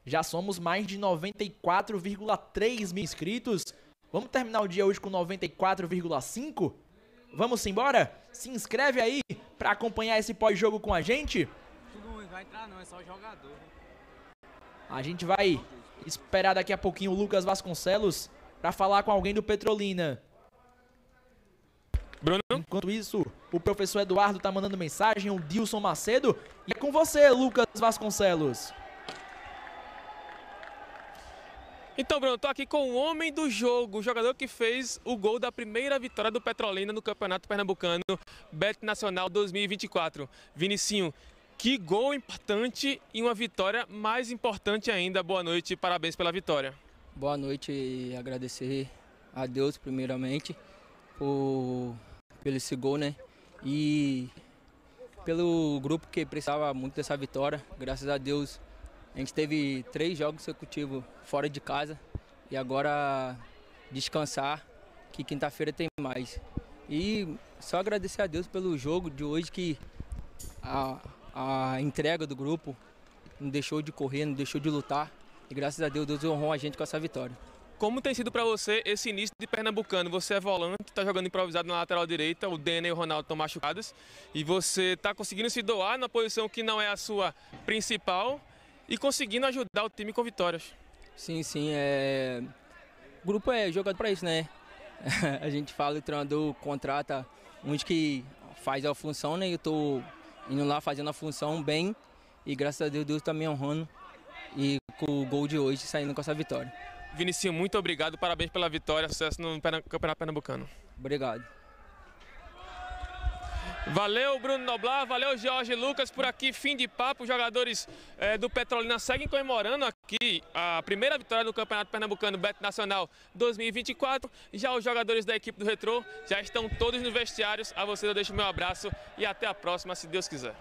Já somos mais de 94,3 mil inscritos. Vamos terminar o dia hoje com 94,5? Vamos embora? Se inscreve aí para acompanhar esse pós-jogo com a gente. Tudo não vai entrar não, é só jogador. A gente vai esperar daqui a pouquinho o Lucas Vasconcelos para falar com alguém do Petrolina. Bruno? Enquanto isso, o professor Eduardo tá mandando mensagem, o Dilson Macedo. E é com você, Lucas Vasconcelos. Então, Bruno, tô aqui com o homem do jogo, o jogador que fez o gol da primeira vitória do Petrolina no Campeonato Pernambucano Bet Nacional 2024. Vinicinho, que gol importante e uma vitória mais importante ainda. Boa noite, parabéns pela vitória. Boa noite e agradecer a Deus primeiramente por pelo esse gol, né? E pelo grupo que precisava muito dessa vitória. Graças a Deus a gente teve três jogos consecutivos fora de casa e agora descansar que quinta-feira tem mais. E só agradecer a Deus pelo jogo de hoje que a, a entrega do grupo, não deixou de correr, não deixou de lutar. E graças a Deus, Deus honrou a gente com essa vitória. Como tem sido para você esse início de Pernambucano? Você é volante, está jogando improvisado na lateral direita, o Dena e o Ronaldo estão machucados, e você está conseguindo se doar na posição que não é a sua principal e conseguindo ajudar o time com vitórias. Sim, sim. É... O grupo é jogado para isso, né? a gente fala, o treinador contrata uns que faz a função, né? Eu estou indo lá fazendo a função bem e graças a Deus Deus está me honrando e com o gol de hoje saindo com essa vitória. Vinicinho, muito obrigado, parabéns pela vitória, sucesso no Campeonato Pernambucano. Obrigado. Valeu, Bruno Noblar, valeu, Jorge Lucas, por aqui, fim de papo. Os jogadores é, do Petrolina seguem comemorando aqui a primeira vitória do Campeonato Pernambucano Bet Nacional 2024. Já os jogadores da equipe do Retrô já estão todos nos vestiários. A vocês eu deixo meu abraço e até a próxima, se Deus quiser.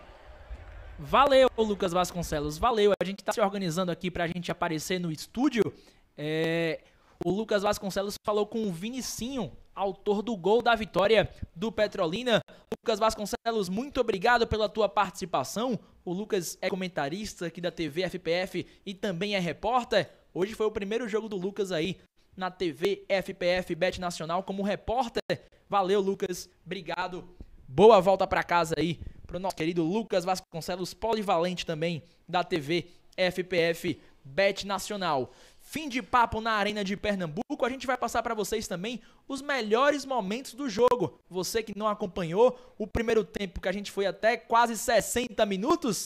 Valeu, Lucas Vasconcelos, valeu. A gente está se organizando aqui para a gente aparecer no estúdio. É... O Lucas Vasconcelos falou com o Vinicinho, autor do gol da vitória do Petrolina. Lucas Vasconcelos, muito obrigado pela tua participação. O Lucas é comentarista aqui da TV FPF e também é repórter. Hoje foi o primeiro jogo do Lucas aí na TV FPF Bet Nacional como repórter. Valeu, Lucas. Obrigado. Boa volta para casa aí pro nosso querido Lucas Vasconcelos, polivalente também da TV FPF Bet Nacional. Fim de papo na Arena de Pernambuco. A gente vai passar para vocês também os melhores momentos do jogo. Você que não acompanhou o primeiro tempo, que a gente foi até quase 60 minutos,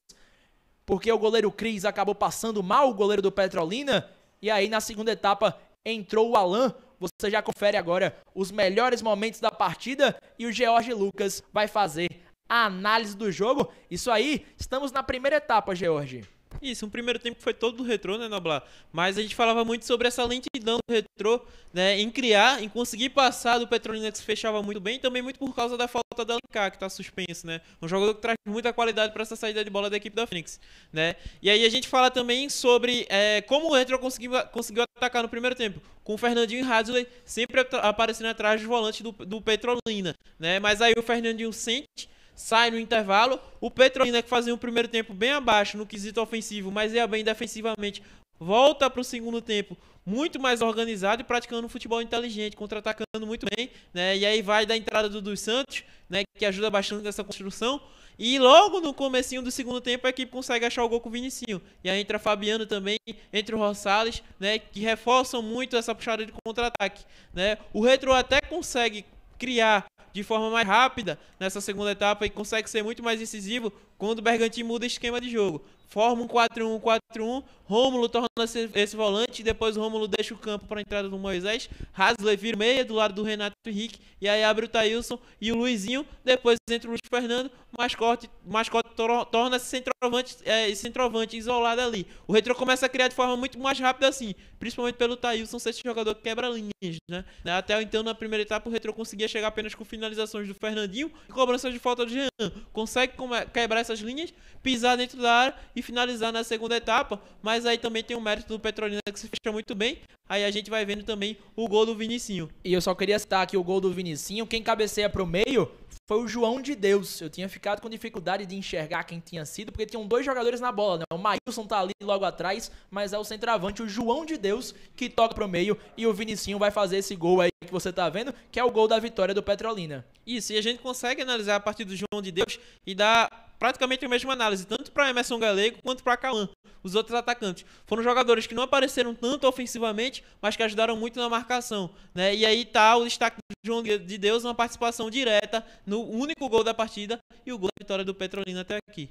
porque o goleiro Cris acabou passando mal, o goleiro do Petrolina. E aí na segunda etapa entrou o Alan. Você já confere agora os melhores momentos da partida e o George Lucas vai fazer a análise do jogo. Isso aí, estamos na primeira etapa, George. Isso, um primeiro tempo foi todo do retrô, né, Noblar? Mas a gente falava muito sobre essa lentidão do retrô, né, em criar, em conseguir passar do Petrolina que se fechava muito bem, também muito por causa da falta da LK, que tá suspenso, né? Um jogador que traz muita qualidade para essa saída de bola da equipe da Phoenix, né? E aí a gente fala também sobre é, como o retrô conseguiu, conseguiu atacar no primeiro tempo, com o Fernandinho e Hadley sempre aparecendo atrás dos volantes do, do Petrolina, né? Mas aí o Fernandinho sente sai no intervalo. O Petrolina, que fazia um primeiro tempo bem abaixo no quesito ofensivo, mas ia bem defensivamente, volta para o segundo tempo muito mais organizado e praticando um futebol inteligente, contra-atacando muito bem, né? E aí vai da entrada do dos Santos, né, que ajuda bastante nessa construção. E logo no comecinho do segundo tempo a equipe consegue achar o gol com o Vinicinho. E aí entra Fabiano também, entre o Rosales, né, que reforçam muito essa puxada de contra-ataque, né? O Retro até consegue criar de forma mais rápida nessa segunda etapa e consegue ser muito mais incisivo quando o Bergantino muda esquema de jogo. Forma um 4-1, 4-1, Rômulo torna-se esse volante, depois o Rômulo deixa o campo para a entrada do Moisés, Hasley vira meia do lado do Renato Henrique, e aí abre o Thailson e o Luizinho, depois entra o Luiz Fernando, mascote, mascote torna-se centroavante, é, centroavante isolado ali. O Retro começa a criar de forma muito mais rápida assim, principalmente pelo Thailson ser esse jogador que quebra linhas, né? Até então, na primeira etapa, o Retro conseguia chegar apenas com finalizações do Fernandinho e cobranças de falta de Jean. Consegue quebrar essas linhas, pisar dentro da área e finalizar na segunda etapa, mas aí também tem o mérito do Petrolina que se fecha muito bem. Aí a gente vai vendo também o gol do Vinicinho. E eu só queria citar aqui o gol do Vinicinho. Quem cabeceia pro meio foi o João de Deus. Eu tinha ficado com dificuldade de enxergar quem tinha sido, porque tinham dois jogadores na bola, né? O Maílson tá ali logo atrás, mas é o centroavante, o João de Deus, que toca pro meio e o Vinicinho vai fazer esse gol aí que você tá vendo, que é o gol da vitória do Petrolina. Isso, e a gente consegue analisar a partir do João de Deus e dar praticamente a mesma análise, tanto para Emerson Galego quanto para Cauã, os outros atacantes. Foram jogadores que não apareceram tanto ofensivamente, mas que ajudaram muito na marcação. Né? E aí tá o destaque do João de Deus, uma participação direta no único gol da partida e o gol da vitória do Petrolina até aqui.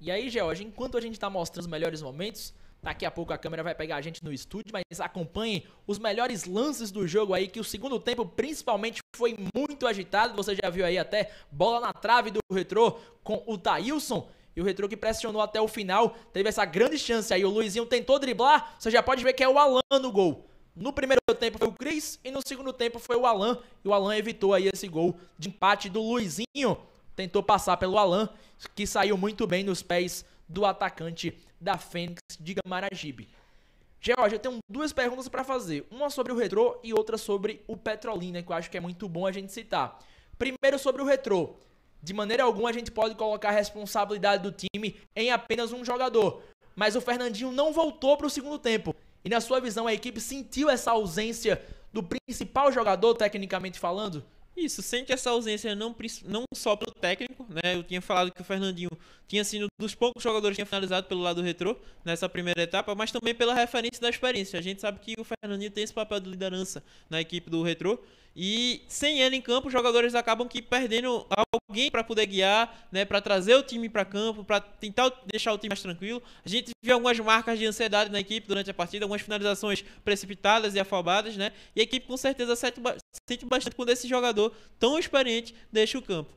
E aí, George, enquanto a gente está mostrando os melhores momentos, Daqui a pouco a câmera vai pegar a gente no estúdio, mas acompanhem os melhores lances do jogo aí, que o segundo tempo principalmente foi muito agitado. Você já viu aí até bola na trave do Retrô com o Thailson. E o Retrô que pressionou até o final, teve essa grande chance aí. O Luizinho tentou driblar, você já pode ver que é o Alan no gol. No primeiro tempo foi o Cris e no segundo tempo foi o Alan. E o Alan evitou aí esse gol de empate do Luizinho. Tentou passar pelo Alan, que saiu muito bem nos pés do atacante da Fênix de Gamaragibe. George, eu tenho duas perguntas para fazer. Uma sobre o Retrô e outra sobre o Petrolina, que eu acho que é muito bom a gente citar. Primeiro sobre o Retrô. De maneira alguma a gente pode colocar a responsabilidade do time em apenas um jogador. Mas o Fernandinho não voltou para o segundo tempo. E na sua visão, a equipe sentiu essa ausência do principal jogador, tecnicamente falando? Isso, sente essa ausência não, não só pelo técnico, né? Eu tinha falado que o Fernandinho tinha sido dos poucos jogadores que tinha finalizado pelo lado retrô nessa primeira etapa, mas também pela referência da experiência. A gente sabe que o Fernandinho tem esse papel de liderança na equipe do retrô e sem ele em campo, os jogadores acabam que perdendo alguém para poder guiar, né, para trazer o time para campo, para tentar deixar o time mais tranquilo. A gente viu algumas marcas de ansiedade na equipe durante a partida, algumas finalizações precipitadas e afobadas, né? E a equipe com certeza sente bastante quando esse jogador tão experiente deixa o campo.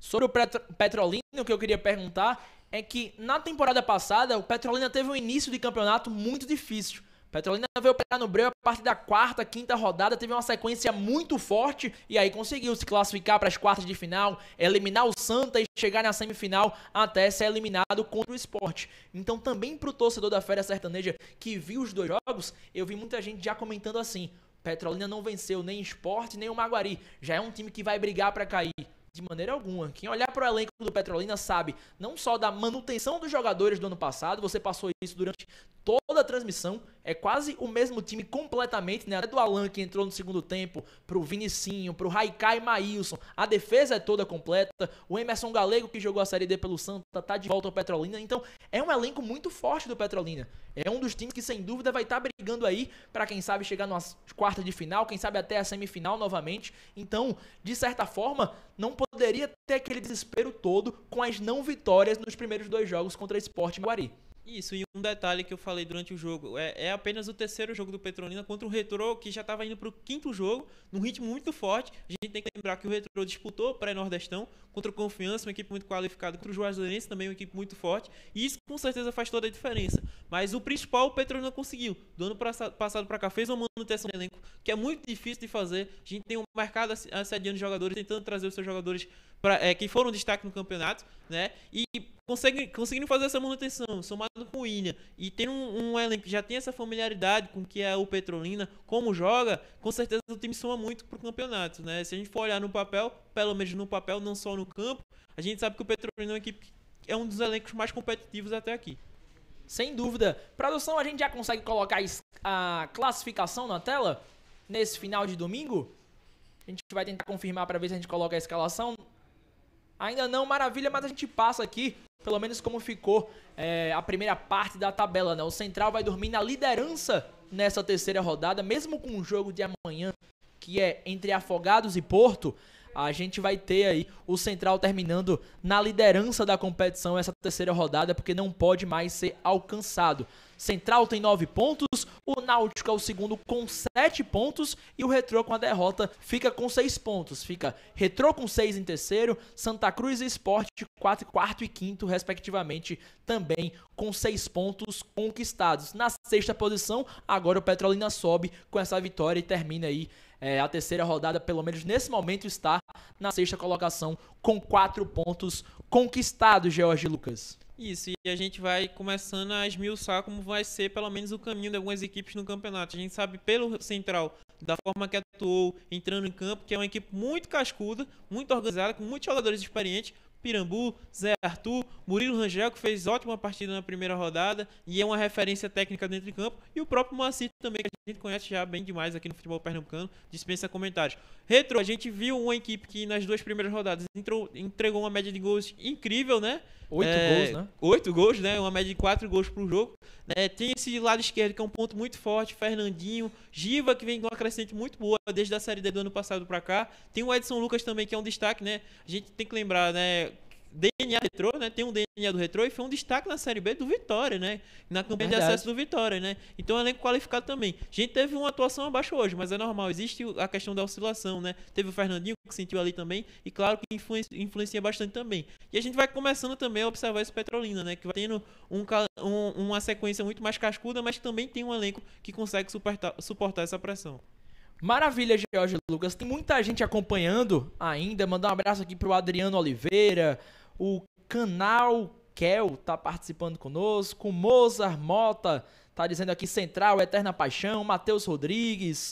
Sobre o Petrolina, o que eu queria perguntar é que na temporada passada o Petrolina teve um início de campeonato muito difícil. Petrolina veio pegar no breu a partir da quarta, quinta rodada, teve uma sequência muito forte e aí conseguiu se classificar para as quartas de final, eliminar o Santa e chegar na semifinal até ser eliminado contra o esporte. Então também para o torcedor da Fera Sertaneja que viu os dois jogos, eu vi muita gente já comentando assim, Petrolina não venceu nem esporte nem o Maguari, já é um time que vai brigar para cair. De maneira alguma. Quem olhar para o elenco do Petrolina sabe não só da manutenção dos jogadores do ano passado, você passou isso durante toda a transmissão, é quase o mesmo time completamente, né? Até do Alan que entrou no segundo tempo, pro Vinicinho, pro Raikai Maílson. A defesa é toda completa. O Emerson Galego que jogou a Série D pelo Santa tá de volta ao Petrolina. Então, é um elenco muito forte do Petrolina. É um dos times que sem dúvida vai estar tá brigando aí para quem sabe chegar nas quartas de final, quem sabe até a semifinal novamente. Então, de certa forma, não poderia ter aquele desespero todo com as não vitórias nos primeiros dois jogos contra Sport Maguari. Isso, e um detalhe que eu falei durante o jogo, é, é apenas o terceiro jogo do Petrolina contra o Retro, que já estava indo para o quinto jogo, num ritmo muito forte. A gente tem que lembrar que o Retro disputou pré-nordestão contra o Confiança, uma equipe muito qualificada, contra o Juazeirense, também uma equipe muito forte, e isso com certeza faz toda a diferença. Mas o principal o Petrolina conseguiu. Do ano passado para cá fez uma manutenção de elenco, que é muito difícil de fazer. A gente tem um mercado assediando jogadores, tentando trazer os seus jogadores pra, é, que foram destaque no campeonato, né? E consegue, conseguindo fazer essa manutenção, somado com o William, e tem um, um, elenco que já tem essa familiaridade com que é o Petrolina, como joga, com certeza o time soma muito pro campeonato, né? Se a gente for olhar no papel, pelo menos no papel, não só no campo, a gente sabe que o Petrolina é uma equipe que é um dos elencos mais competitivos até aqui. Sem dúvida. Produção, a gente já consegue colocar a classificação na tela nesse final de domingo? A gente vai tentar confirmar para ver se a gente coloca a escalação. Ainda não, maravilha, mas a gente passa aqui, pelo menos como ficou é, a primeira parte da tabela, né? O Central vai dormir na liderança nessa terceira rodada, mesmo com o jogo de amanhã, que é entre Afogados e Porto, a gente vai ter aí o Central terminando na liderança da competição essa terceira rodada, porque não pode mais ser alcançado. Central tem 9 pontos, o Náutico é o segundo com 7 pontos e o Retrô com a derrota fica com 6 pontos. Fica Retrô com 6 em terceiro, Santa Cruz e Esporte 4, quarto e quinto, respectivamente, também com 6 pontos conquistados. Na sexta posição, agora o Petrolina sobe com essa vitória e termina aí é, a terceira rodada, pelo menos nesse momento, está na sexta colocação com quatro pontos conquistados, George Lucas. Isso, e a gente vai começando a esmiuçar como vai ser pelo menos o caminho de algumas equipes no campeonato. A gente sabe pelo Central, da forma que atuou entrando em campo, que é uma equipe muito cascuda, muito organizada, com muitos jogadores experientes, Pirambu, Zé Arthur, Murilo Rangel, que fez ótima partida na primeira rodada e é uma referência técnica dentro de campo, e o próprio Moacir também, que a gente conhece já bem demais aqui no futebol pernambucano, dispensa comentários. Retro, a gente viu uma equipe que nas duas primeiras rodadas entrou, entregou uma média de gols incrível, né? Oito é, gols, né? Oito gols, né? Uma média de quatro gols pro jogo. É, tem esse lado esquerdo que é um ponto muito forte, Fernandinho, Giva, que vem com uma crescente muito boa desde a Série D do ano passado para cá. Tem o Edson Lucas também, que é um destaque, né? A gente tem que lembrar, né? DNA Retro, né? Tem um DNA do Retro e foi um destaque na Série B do Vitória, né? Na campanha Verdade. de acesso do Vitória, né? Então, elenco qualificado também. A gente teve uma atuação abaixo hoje, mas é normal. Existe a questão da oscilação, né? Teve o Fernandinho que sentiu ali também e, claro, que influencia, influencia bastante também. E a gente vai começando também a observar esse Petrolina, né? Que vai tendo um, um, uma sequência muito mais cascuda, mas também tem um elenco que consegue suportar, suportar essa pressão. Maravilha, George Lucas. Tem muita gente acompanhando ainda. Mandar um abraço aqui pro Adriano Oliveira, o canal Kel tá participando conosco. Mozart Mota tá dizendo aqui Central, Eterna Paixão. Matheus Rodrigues.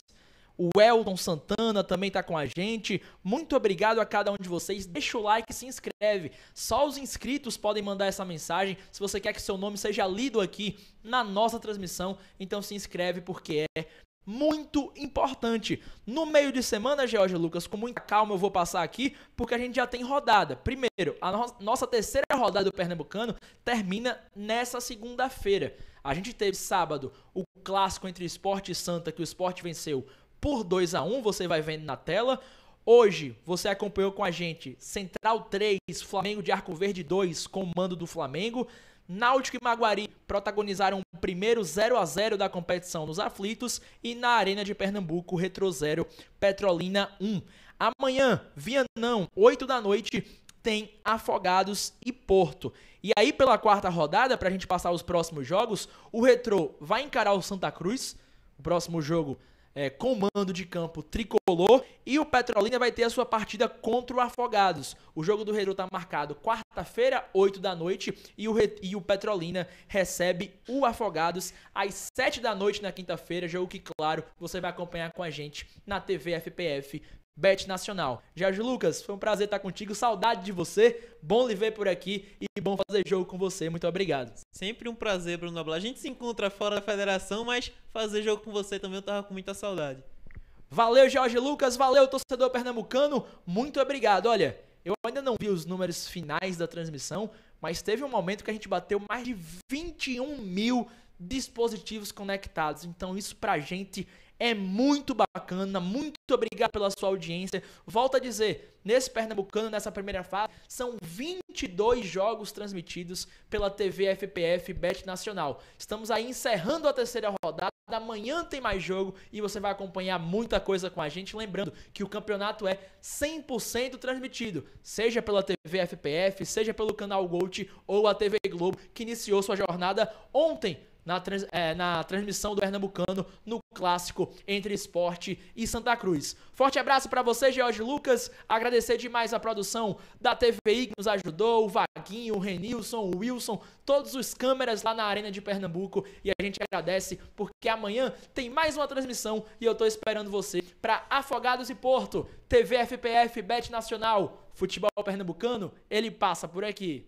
O Elton Santana também tá com a gente. Muito obrigado a cada um de vocês. Deixa o like se inscreve. Só os inscritos podem mandar essa mensagem. Se você quer que seu nome seja lido aqui na nossa transmissão, então se inscreve porque é muito importante. No meio de semana, George Lucas, com muita calma eu vou passar aqui, porque a gente já tem rodada. Primeiro, a no nossa terceira rodada do Pernambucano termina nessa segunda-feira. A gente teve sábado o clássico entre Esporte e Santa, que o Esporte venceu por 2 a 1 você vai vendo na tela. Hoje, você acompanhou com a gente Central 3, Flamengo de Arco Verde 2, com o mando do Flamengo. Náutico e Maguari protagonizaram o primeiro 0 a 0 da competição nos aflitos e na Arena de Pernambuco, Retro 0, Petrolina 1. Amanhã, Vianão, 8 da noite, tem Afogados e Porto. E aí, pela quarta rodada, para a gente passar os próximos jogos, o Retro vai encarar o Santa Cruz. O próximo jogo é, comando de campo tricolor e o Petrolina vai ter a sua partida contra o Afogados. O jogo do Retro está marcado quarta-feira, 8 da noite, e o, e o Petrolina recebe o Afogados às 7 da noite na quinta-feira, jogo que, claro, você vai acompanhar com a gente na TV FPF Bet Nacional. Jorge Lucas, foi um prazer estar contigo, saudade de você, bom lhe ver por aqui e bom fazer jogo com você, muito obrigado. Sempre um prazer, Bruno Noblar. A gente se encontra fora da federação, mas fazer jogo com você também eu tava com muita saudade. Valeu, Jorge Lucas, valeu, torcedor pernambucano, muito obrigado. Olha, eu ainda não vi os números finais da transmissão, mas teve um momento que a gente bateu mais de 21 mil dispositivos conectados, então isso pra gente é muito bacana, muito obrigado pela sua audiência. Volto a dizer, nesse Pernambucano, nessa primeira fase, são 22 jogos transmitidos pela TV FPF Bet Nacional. Estamos aí encerrando a terceira rodada. Amanhã tem mais jogo e você vai acompanhar muita coisa com a gente. Lembrando que o campeonato é 100% transmitido, seja pela TV FPF, seja pelo canal Gold ou a TV Globo, que iniciou sua jornada ontem na, trans, é, na transmissão do Pernambucano no clássico entre esporte e Santa Cruz. Forte abraço para você, George Lucas. Agradecer demais a produção da TVI que nos ajudou, o Vaguinho, o Renilson, o Wilson, todos os câmeras lá na Arena de Pernambuco. E a gente agradece porque amanhã tem mais uma transmissão e eu tô esperando você para Afogados e Porto, TV FPF Bet Nacional. Futebol pernambucano, ele passa por aqui.